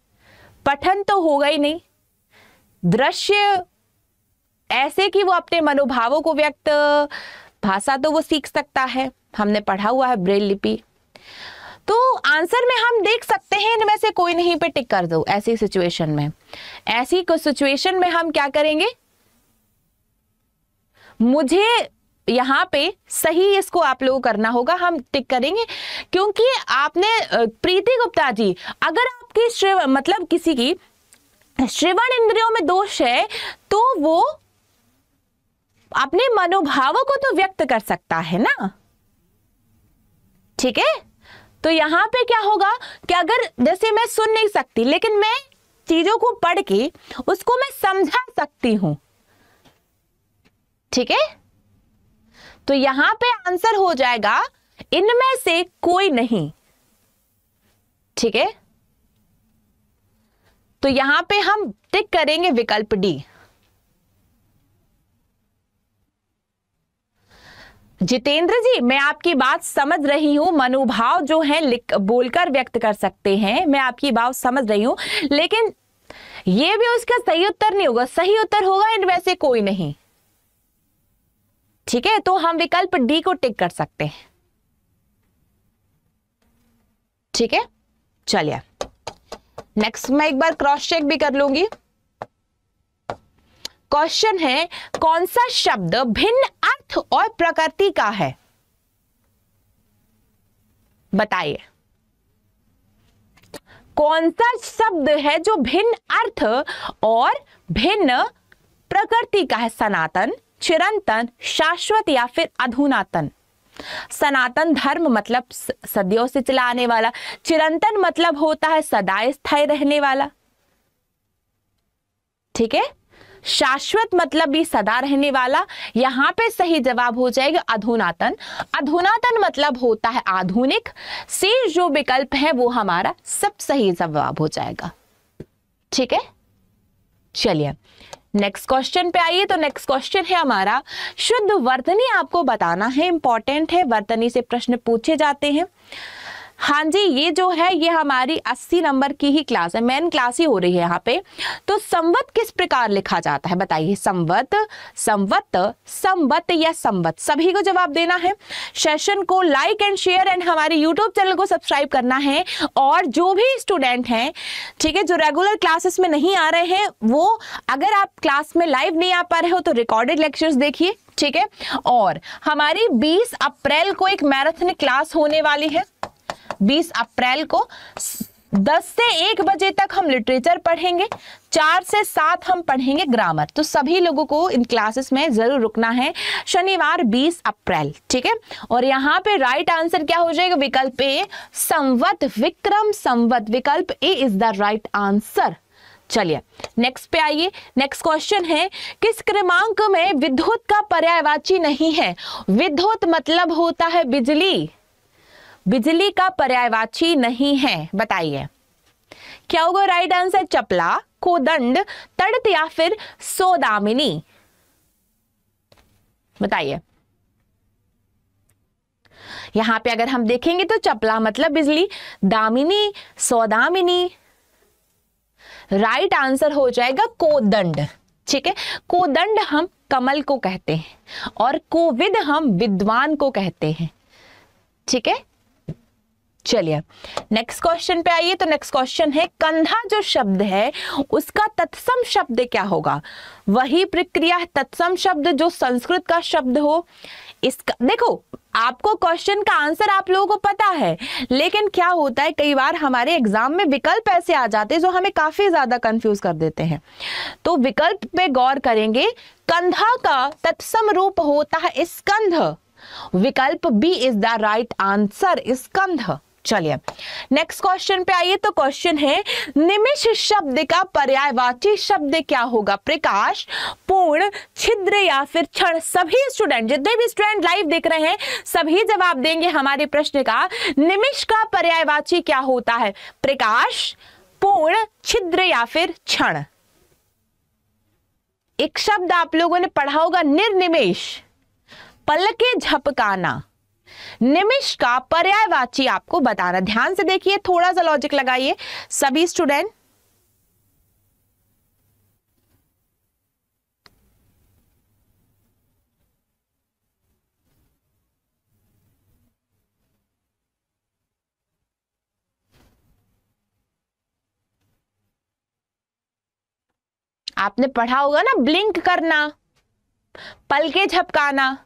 पठन तो होगा ही नहीं। दृश्य ऐसे कि वो अपने मनोभावों को व्यक्त, भाषा तो वो सीख सकता है। हमने पढ़ा हुआ है ब्रेल लिपि। तो आंसर में हम देख सकते हैं, इनमें से कोई नहीं पे टिक कर दो ऐसी सिचुएशन में। ऐसी सिचुएशन में हम क्या करेंगे? मुझे यहाँ पे सही इसको आप लोगों करना होगा, हम टिक करेंगे। क्योंकि आपने प्रीति गुप्ता जी, अगर श्रेव मतलब किसी की श्रवण इंद्रियों में दोष है तो वो अपने मनोभावों को तो व्यक्त कर सकता है ना? ठीक है? तो यहाँ पे क्या होगा कि अगर, जैसे मैं सुन नहीं सकती, लेकिन मैं चीज़ों को पढ़ के उसको मैं समझा सकती हूँ। ठीक है? तो यहाँ पे आंसर हो जाएगा, इनमें से कोई नहीं। ठीक है? तो यहाँ पे हम टिक करेंगे विकल्प डी। जितेंद्र जी, मैं आपकी बात समझ रही हूँ। मनोभाव जो है बोलकर व्यक्त कर सकते हैं। मैं आपकी बात समझ रही हूँ। लेकिन यह भी उसका सही उत्तर नहीं होगा। सही उत्तर होगा इनमें से कोई नहीं। ठीक है? तो हम विकल्प डी को टिक कर सकते हैं। ठीक है? चलिए। नेक्स्ट मैं एक बार क्रॉस चेक भी कर लूँगी। क्वेश्चन है, कौन सा शब्द भिन्न अर्थ और प्रकृति का है? बताइए। कौन सा शब्द है जो भिन्न अर्थ और भिन्न प्रकृति का है? सनातन, चिरंतन, शाश्वत या फिर अधुनातन? सनातन धर्म मतलब सदियों से चला आने वाला, चिरंतन मतलब होता है सदा स्थायी रहने वाला। ठीक है? शाश्वत मतलब भी सदा रहने वाला, यहाँ पे सही जवाब हो जाएगा अधुनातन। अधुनातन मतलब होता है आधुनिक से जो विकल्प है वो हमारा सब सही जवाब हो जाएगा। ठीक है? चलिए। नेक्स्ट क्वेश्चन पे आइए तो नेक्स्ट क्वेश्चन है हमारा। शुद्ध वर्तनी आपको बताना है इंपॉर्टेंट है वर्तनी से प्रश्न पूछे जाते हैं। हाँ जी, ये जो है, ये हमारी 80 नंबर की ही क्लास है, मेन क्लास ही हो रही है यहाँ पे। तो संवत किस प्रकार लिखा जाता है, बताइए? संवत संवत संवत या संवत? सभी को जवाब देना है। सेशन को लाइक एंड शेयर एंड हमारे यूट्यूब चैनल को सब्सक्राइब करना है। और जो भी स्टूडेंट हैं, ठीक है, जो रेगुलर क्लासेस में नहीं आ रहे हैं, वो अगर आप क्लास में लाइव नहीं आ पा रहे हो तो रिकॉर्डेड लेक्चर्स देखिए, ठीक है। और हमारी 20 अप्रैल को एक मैराथन क्लास होने वाली है। 20 अप्रैल को 10 से 1 बजे तक हम लिटरेचर पढ़ेंगे, चार से सात हम पढ़ेंगे ग्रामर। तो सभी लोगों को इन क्लासेस में ज़रूर रुकना है शनिवार 20 अप्रैल, ठीक है? और यहाँ पे राइट आंसर क्या हो जाएगा? विकल्प ए, संवत विक्रम, संवत विकल्प A is the right answer चलिए नेक्स्ट पे आइए। नेक्स्ट क्वेश्चन है, किस क्रमांक में विद्युत का पर्यायवाची नहीं है? विद्युत मतलब होता है बिजली। बिजली का पर्यायवाची नहीं है। बताइए। क्या होगा राइट आंसर चपला कोदंड तड़त या फिर सोदामिनी? बताइए। यहाँ पे अगर हम देखेंगे तो चपला मतलब बिजली, दामिनी, सौदामिनी। राइट आंसर हो जाएगा कोदंड। ठीक है? कोदंड हम कमल को कहते हैं और कोविद हम विद्वान को कहते हैं। ठीक है? चलिए नेक्स्ट क्वेश्चन पे आइए तो नेक्स्ट क्वेश्चन है, कंधा जो शब्द है, उसका तत्सम शब्द क्या होगा? वही प्रक्रिया तत्सम शब्द जो संस्कृत का शब्द हो। इसका, देखो, आपको क्वेश्चन का आंसर आप लोगों को पता है, लेकिन क्या होता है, कई बार हमारे एग्ज़ाम में विकल्प ऐसे आ जाते हैं जो हमें काफ़ी ज़्यादा कंफ्यूज कर देते हैं। तो विकल्प पे गौर करेंगे, कंधा का तत्सम रूप होता है स्कंध। विकल्प B is the right answer स्कंध। चलिए नेक्स्ट क्वेश्चन पे आइए तो क्वेश्चन है, निमिष शब्द का पर्यायवाची शब्द क्या होगा? प्रकाश, पूर्ण, छिद्र या फिर क्षण? सभी स्टूडेंट जितने भी स्टूडेंट लाइव देख रहे हैं, सभी जवाब देंगे हमारे प्रश्न का, निमिष का पर्यायवाची क्या होता है? प्रकाश, पूर्ण, छिद्र या फिर क्षण? एक शब्द आप लोगों ने पढ़ा होगा, निर्निमेश पल के झपकाना। निमिष का पर्यायवाची आपको बताना। ध्यान से देखिए, थोड़ा सा लॉजिक लगाइए। सभी स्टूडेंट आपने पढ़ा होगा ना ब्लिंक करना पलके झपकाना।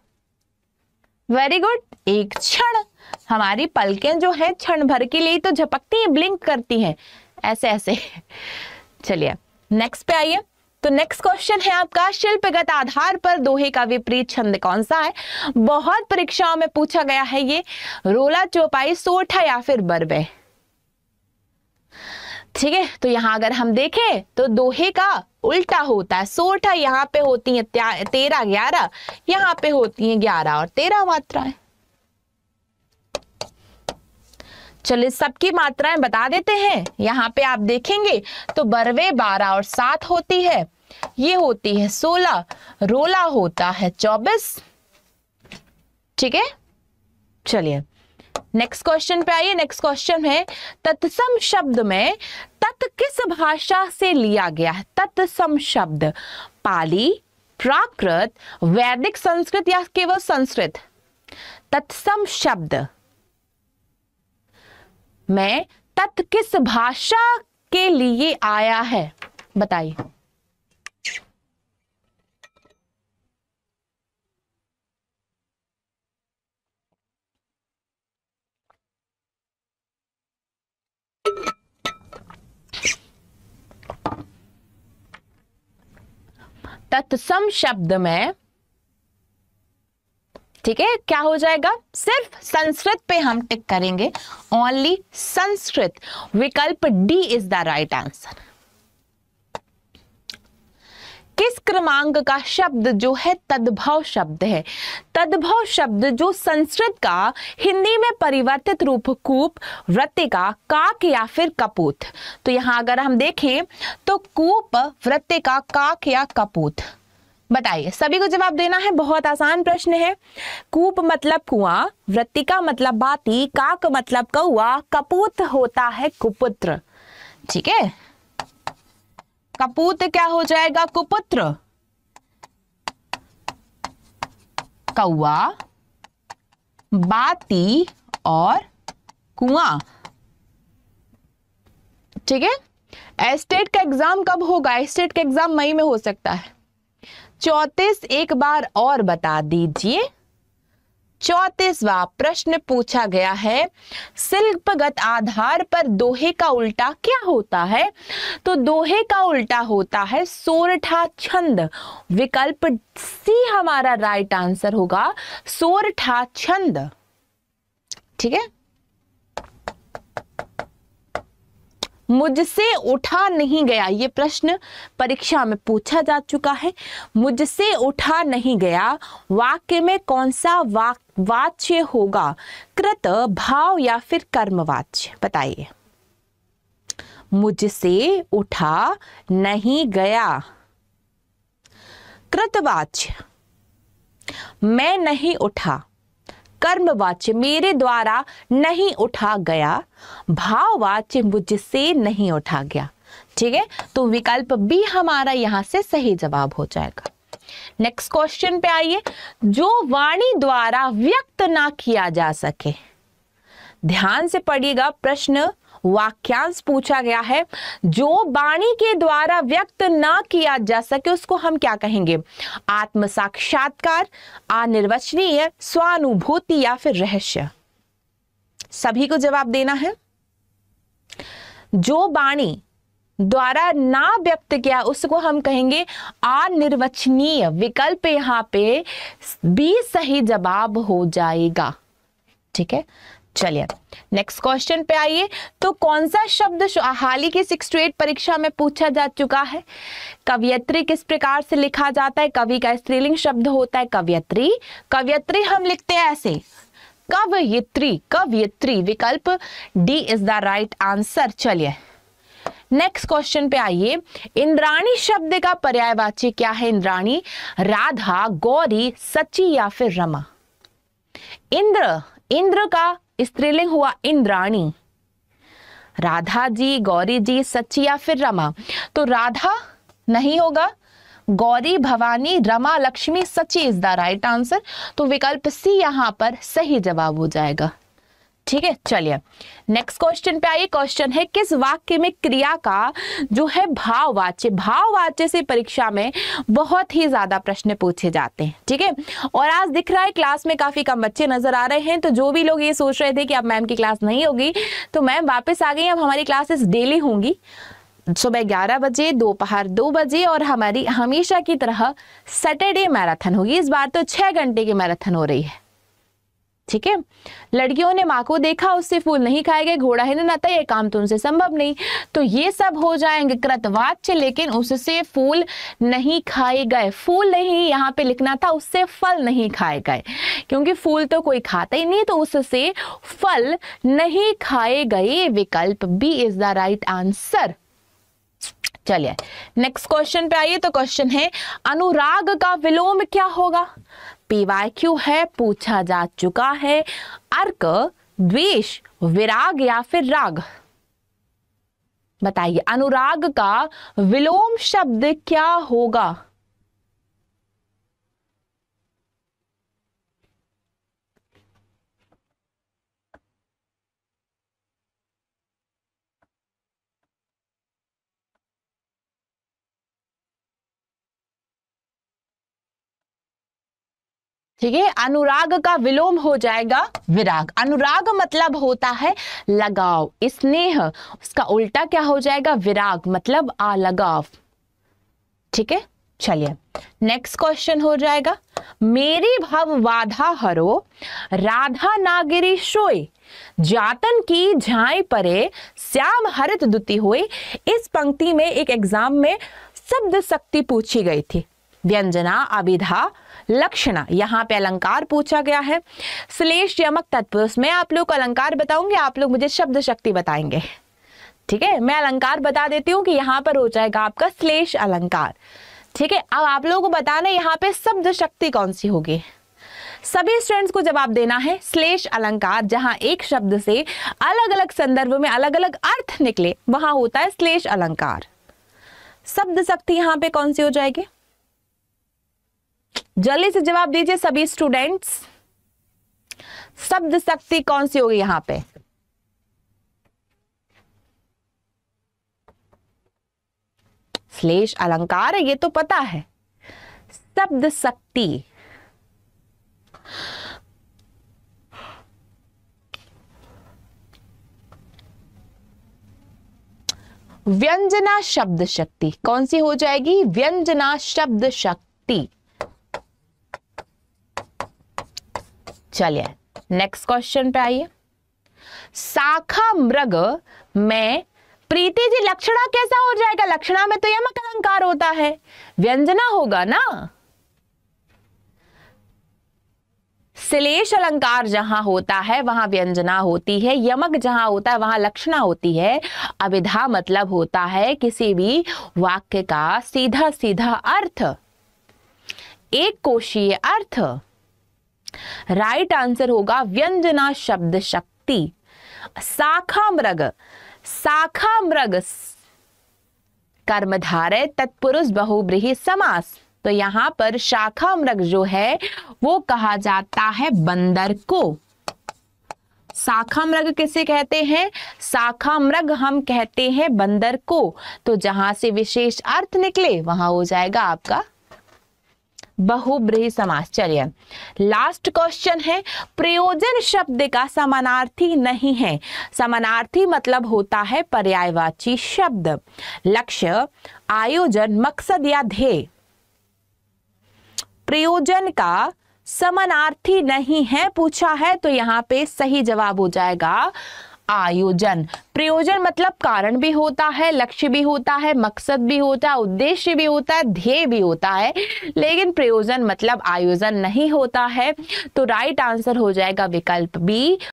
वेरी गुड एक क्षण. हमारी पलकें जो है, क्षण भर के लिए तो झपकती है ब्लिंक करती है. ऐसे ऐसे. चलिए नेक्स्ट पे आइए. तो नेक्स्ट क्वेश्चन है आपका. शिल्पगत आधार पर दोहे का विपरीत छंद कौन सा है? बहुत परीक्षाओं में पूछा गया है ये. रोला चौपाई, सोठा या फिर बरबे ठीक है? तो यहाँ अगर हम देखें तो दोहे का उल्टा होता है। सोठा यहाँ पे होती है तेरह, ग्यारह। यहाँ पे होती है ग्यारह और तेरह मात्राएँ। चलिए सबकी मात्राएँ बता देते हैं। यहाँ पे आप देखेंगे तो बरवे बारह और सात होती है। ये होती है सोलह। रोला होता है चौबीस। ठीक है? चलिए। नेक्स्ट क्वेश्चन पे आइए नेक्स्ट क्वेश्चन है, तत्सम शब्द में तत् किस भाषा से लिया गया है? तत्सम शब्द, पाली, प्राकृत, वैदिक संस्कृत या केवल संस्कृत? तत्सम शब्द, में तत् किस भाषा के लिए आया है? बताइए। तत्सम शब्द में, ठीक है, क्या हो जाएगा? सिर्फ़ संस्कृत पे हम टिक करेंगे। ओनली संस्कृत। विकल्प D is the right answer किस क्रमांक का शब्द जो है तद्भव शब्द है? तद्भव शब्द जो संस्कृत का, हिंदी में परिवर्तित रूप कूप वृत्तिका काक या फिर कपूत? तो यहाँ अगर हम देखें तो कूप वृत्तिका काक या कपूत? बताइए, सभी को जवाब देना है? बहुत आसान प्रश्न है। कूप मतलब कुआँ वृत्तिका मतलब बाती, काक मतलब कौआ, कपूत होता है कुपुत्र। ठीक है? कपूत क्या हो जाएगा, कुपुत्र? कौआ बाती और कुआँ। ठीक है? एस्टेट का एग्ज़ाम कब होगा? एस्टेट का एग्ज़ाम मई में हो सकता है। चौतीस एक बार और बता दीजिए। चौतीसवा प्रश्न पूछा गया है। शिल्पगत आधार पर दोहे का उल्टा क्या होता है? तो दोहे का उल्टा होता है सोरठा छंद। विकल्प सी हमारा राइट आंसर होगा, सोरठा छंद। ठीक है? मुझसे उठा नहीं गया, ये प्रश्न परीक्षा में पूछा जा चुका है। मुझसे उठा नहीं गया, वाक्य में कौन सा वाक वाच्य होगा। कृत, भाव या फिर कर्मवाच्य? बताइए। मुझसे उठा नहीं गया। कृतवाच्य। मैं नहीं उठा। कर्मवाच्य मेरे द्वारा नहीं उठा गया। भाववाच्य मुझसे नहीं उठा गया। ठीक है? तो विकल्प बी हमारा यहाँ से सही जवाब हो जाएगा। नेक्स्ट क्वेश्चन पे आइए। जो वाणी द्वारा व्यक्त ना किया जा सके। ध्यान से पढ़िएगा प्रश्न। वाक्यांश पूछा गया है। जो वाणी के द्वारा व्यक्त ना किया जा सके, उसको हम क्या कहेंगे? आत्म साक्षात्कार अनिर्वचनीय, स्वानुभूति या फिर रहस्य? सभी को जवाब देना है। जो वाणी द्वारा ना व्यक्त किया, उसको हम कहेंगे अनिर्वचनीय विकल्प यहाँ पे भी सही जवाब हो जाएगा। ठीक है? चलिए नेक्स्ट क्वेश्चन पे आइए। तो कौन सा शब्द हाल ही की सिक्स एट परीक्षा में पूछा जा चुका है? कवियत्री किस प्रकार से लिखा जाता है? कवि का स्त्रीलिंग शब्द होता है कवियत्री। कवियत्री हम लिखते हैं ऐसे। कवयित्री कवयित्री विकल्प D is the right answer चलिए नेक्स्ट क्वेश्चन पे आइए। इंद्राणी शब्द का पर्यायवाची क्या है इंद्राणी? राधा, गौरी, सची या फिर रमा? इंद्र इंद्र का स्त्रीलिंग हुआ इंद्राणी। राधा जी, गौरी जी, सची या फिर रमा? तो राधा नहीं होगा। Gauri, Bhavani, Rama, Lakshmi, Sachi is the right answer तो विकल्प सी यहाँ पर सही जवाब हो जाएगा। ठीक है, चलिए। नेक्स्ट क्वेश्चन पे आइए। क्वेश्चन है, किस वाक्य में क्रिया का जो है भाववाच्य भाववाच्य से परीक्षा में बहुत ही ज़्यादा प्रश्न पूछे जाते हैं, ठीक है? और आज दिख रहा है क्लास में काफ़ी कम बच्चे नज़र आ रहे हैं तो जो भी लोग ये सोच रहे थे कि अब मैम की क्लास नहीं होगी तो मैम वापस आ गई, अब हमारी क्लासेस डेली होंगी। सुबह ग्यारह बजे, दोपहर दो बजे और हमारी हमेशा की तरह सैटरडे मैराथन होगी। इस बार तो छह घंटे की मैराथन हो रही है। ठीक है? लड़कियों ने माँ को देखा, उससे फूल नहीं खाए गए, घोड़ा ही नता, ये काम तो उनसे संभव नहीं। तो ये सब हो जाएँगे कृतवाच्य, लेकिन उससे फूल नहीं खाए गए। फूल नहीं यहाँ पे लिखना था, उससे फल नहीं खाए गए। क्योंकि फूल तो कोई खाता ही नहीं तो उससे फल नहीं खाए गए। विकल्प B is the right answer चलिए नेक्स्ट क्वेश्चन पे आइए तो क्वेश्चन है, अनुराग का विलोम क्या होगा? पीवाईक्यू है, पूछा जा चुका है। अर्क, द्वेष, विराग या फिर राग? बताइए, अनुराग का विलोम शब्द क्या होगा? ठीक है? अनुराग का विलोम हो जाएगा विराग। अनुराग मतलब होता है लगाव, स्नेह। उसका उल्टा क्या हो जाएगा? विराग मतलब अलगाव ठीक है? चलिए नेक्स्ट क्वेश्चन हो जाएगा। मेरी भव वाधा हरो, राधा नागिरी शोए जातन की झाई परे, श्याम हरित दुति हुए। इस पंक्ति में एक एग्ज़ाम में शब्द शक्ति पूछी गई थी। व्यंजना, अभिधा लक्षणा, यहाँ पे अलंकार पूछा गया है। श्लेष यमक तत्व, उसमें आप लोग को अलंकार बताऊँगे, आप लोग मुझे शब्द शक्ति बताएँगे। ठीक है? मैं अलंकार बता देती हूँ कि यहाँ पर हो जाएगा आपका श्लेष अलंकार। ठीक है? अब आप लोगों को बताना यहाँ पे शब्द शक्ति कौन सी होगी। सभी स्टूडेंट्स को जवाब देना है, श्लेष अलंकार, जहाँ एक शब्द से अलग अलग संदर्भ में अलग अलग अर्थ निकले, वहाँ होता है श्लेष अलंकार। शब्द शक्ति यहाँ पे कौन सी हो जाएगी? जल्दी से जवाब दीजिए सभी स्टूडेंट्स शब्द शक्ति कौन सी होगी यहाँ पे? श्लेष अलंकार ये तो पता है। शब्द शक्ति। व्यंजना शब्द शक्ति, कौन सी हो जाएगी? व्यंजना शब्द शक्ति। चलिए नेक्स्ट क्वेश्चन पे आइए। शाखा मृग में प्रीति जी, लक्षणा कैसा हो जाएगा? लक्षणा में तो यमक अलंकार होता है। व्यंजना होगा ना? श्लेष अलंकार जहाँ होता है, वहाँ व्यंजना होती है। यमक जहाँ होता है, वहाँ लक्षणा होती है। अविधा मतलब होता है किसी भी वाक्य का सीधा सीधा अर्थ। एक कोशीय अर्थ। राइट आंसर होगा व्यंजना शब्द शक्ति। शाखा मृग शाखा मृग कर्मधारय, तत्पुरुष, बहुब्रीही, समास। तो यहाँ पर शाखा मृग जो है, वो कहा जाता है बंदर को। शाखा मृग किसे कहते हैं? शाखा मृग हम कहते हैं बंदर को। तो जहाँ से विशेष अर्थ निकले, वहाँ हो जाएगा आपका बहुब्रीही समास चलिए लास्ट क्वेश्चन है, प्रयोजन शब्द का समानार्थी नहीं है। समानार्थी मतलब होता है पर्यायवाची शब्द। लक्ष्य, आयोजन, मकसद या ध्येय। प्रयोजन का समानार्थी नहीं है, पूछा है तो यहाँ पे सही जवाब हो जाएगा। आयोजन। प्रयोजन मतलब कारण भी होता है, लक्ष्य भी होता है, मकसद भी होता है, उद्देश्य भी होता है, ध्येय भी होता है। लेकिन प्रयोजन मतलब आयोजन नहीं होता है। तो राइट आंसर हो जाएगा विकल्प बी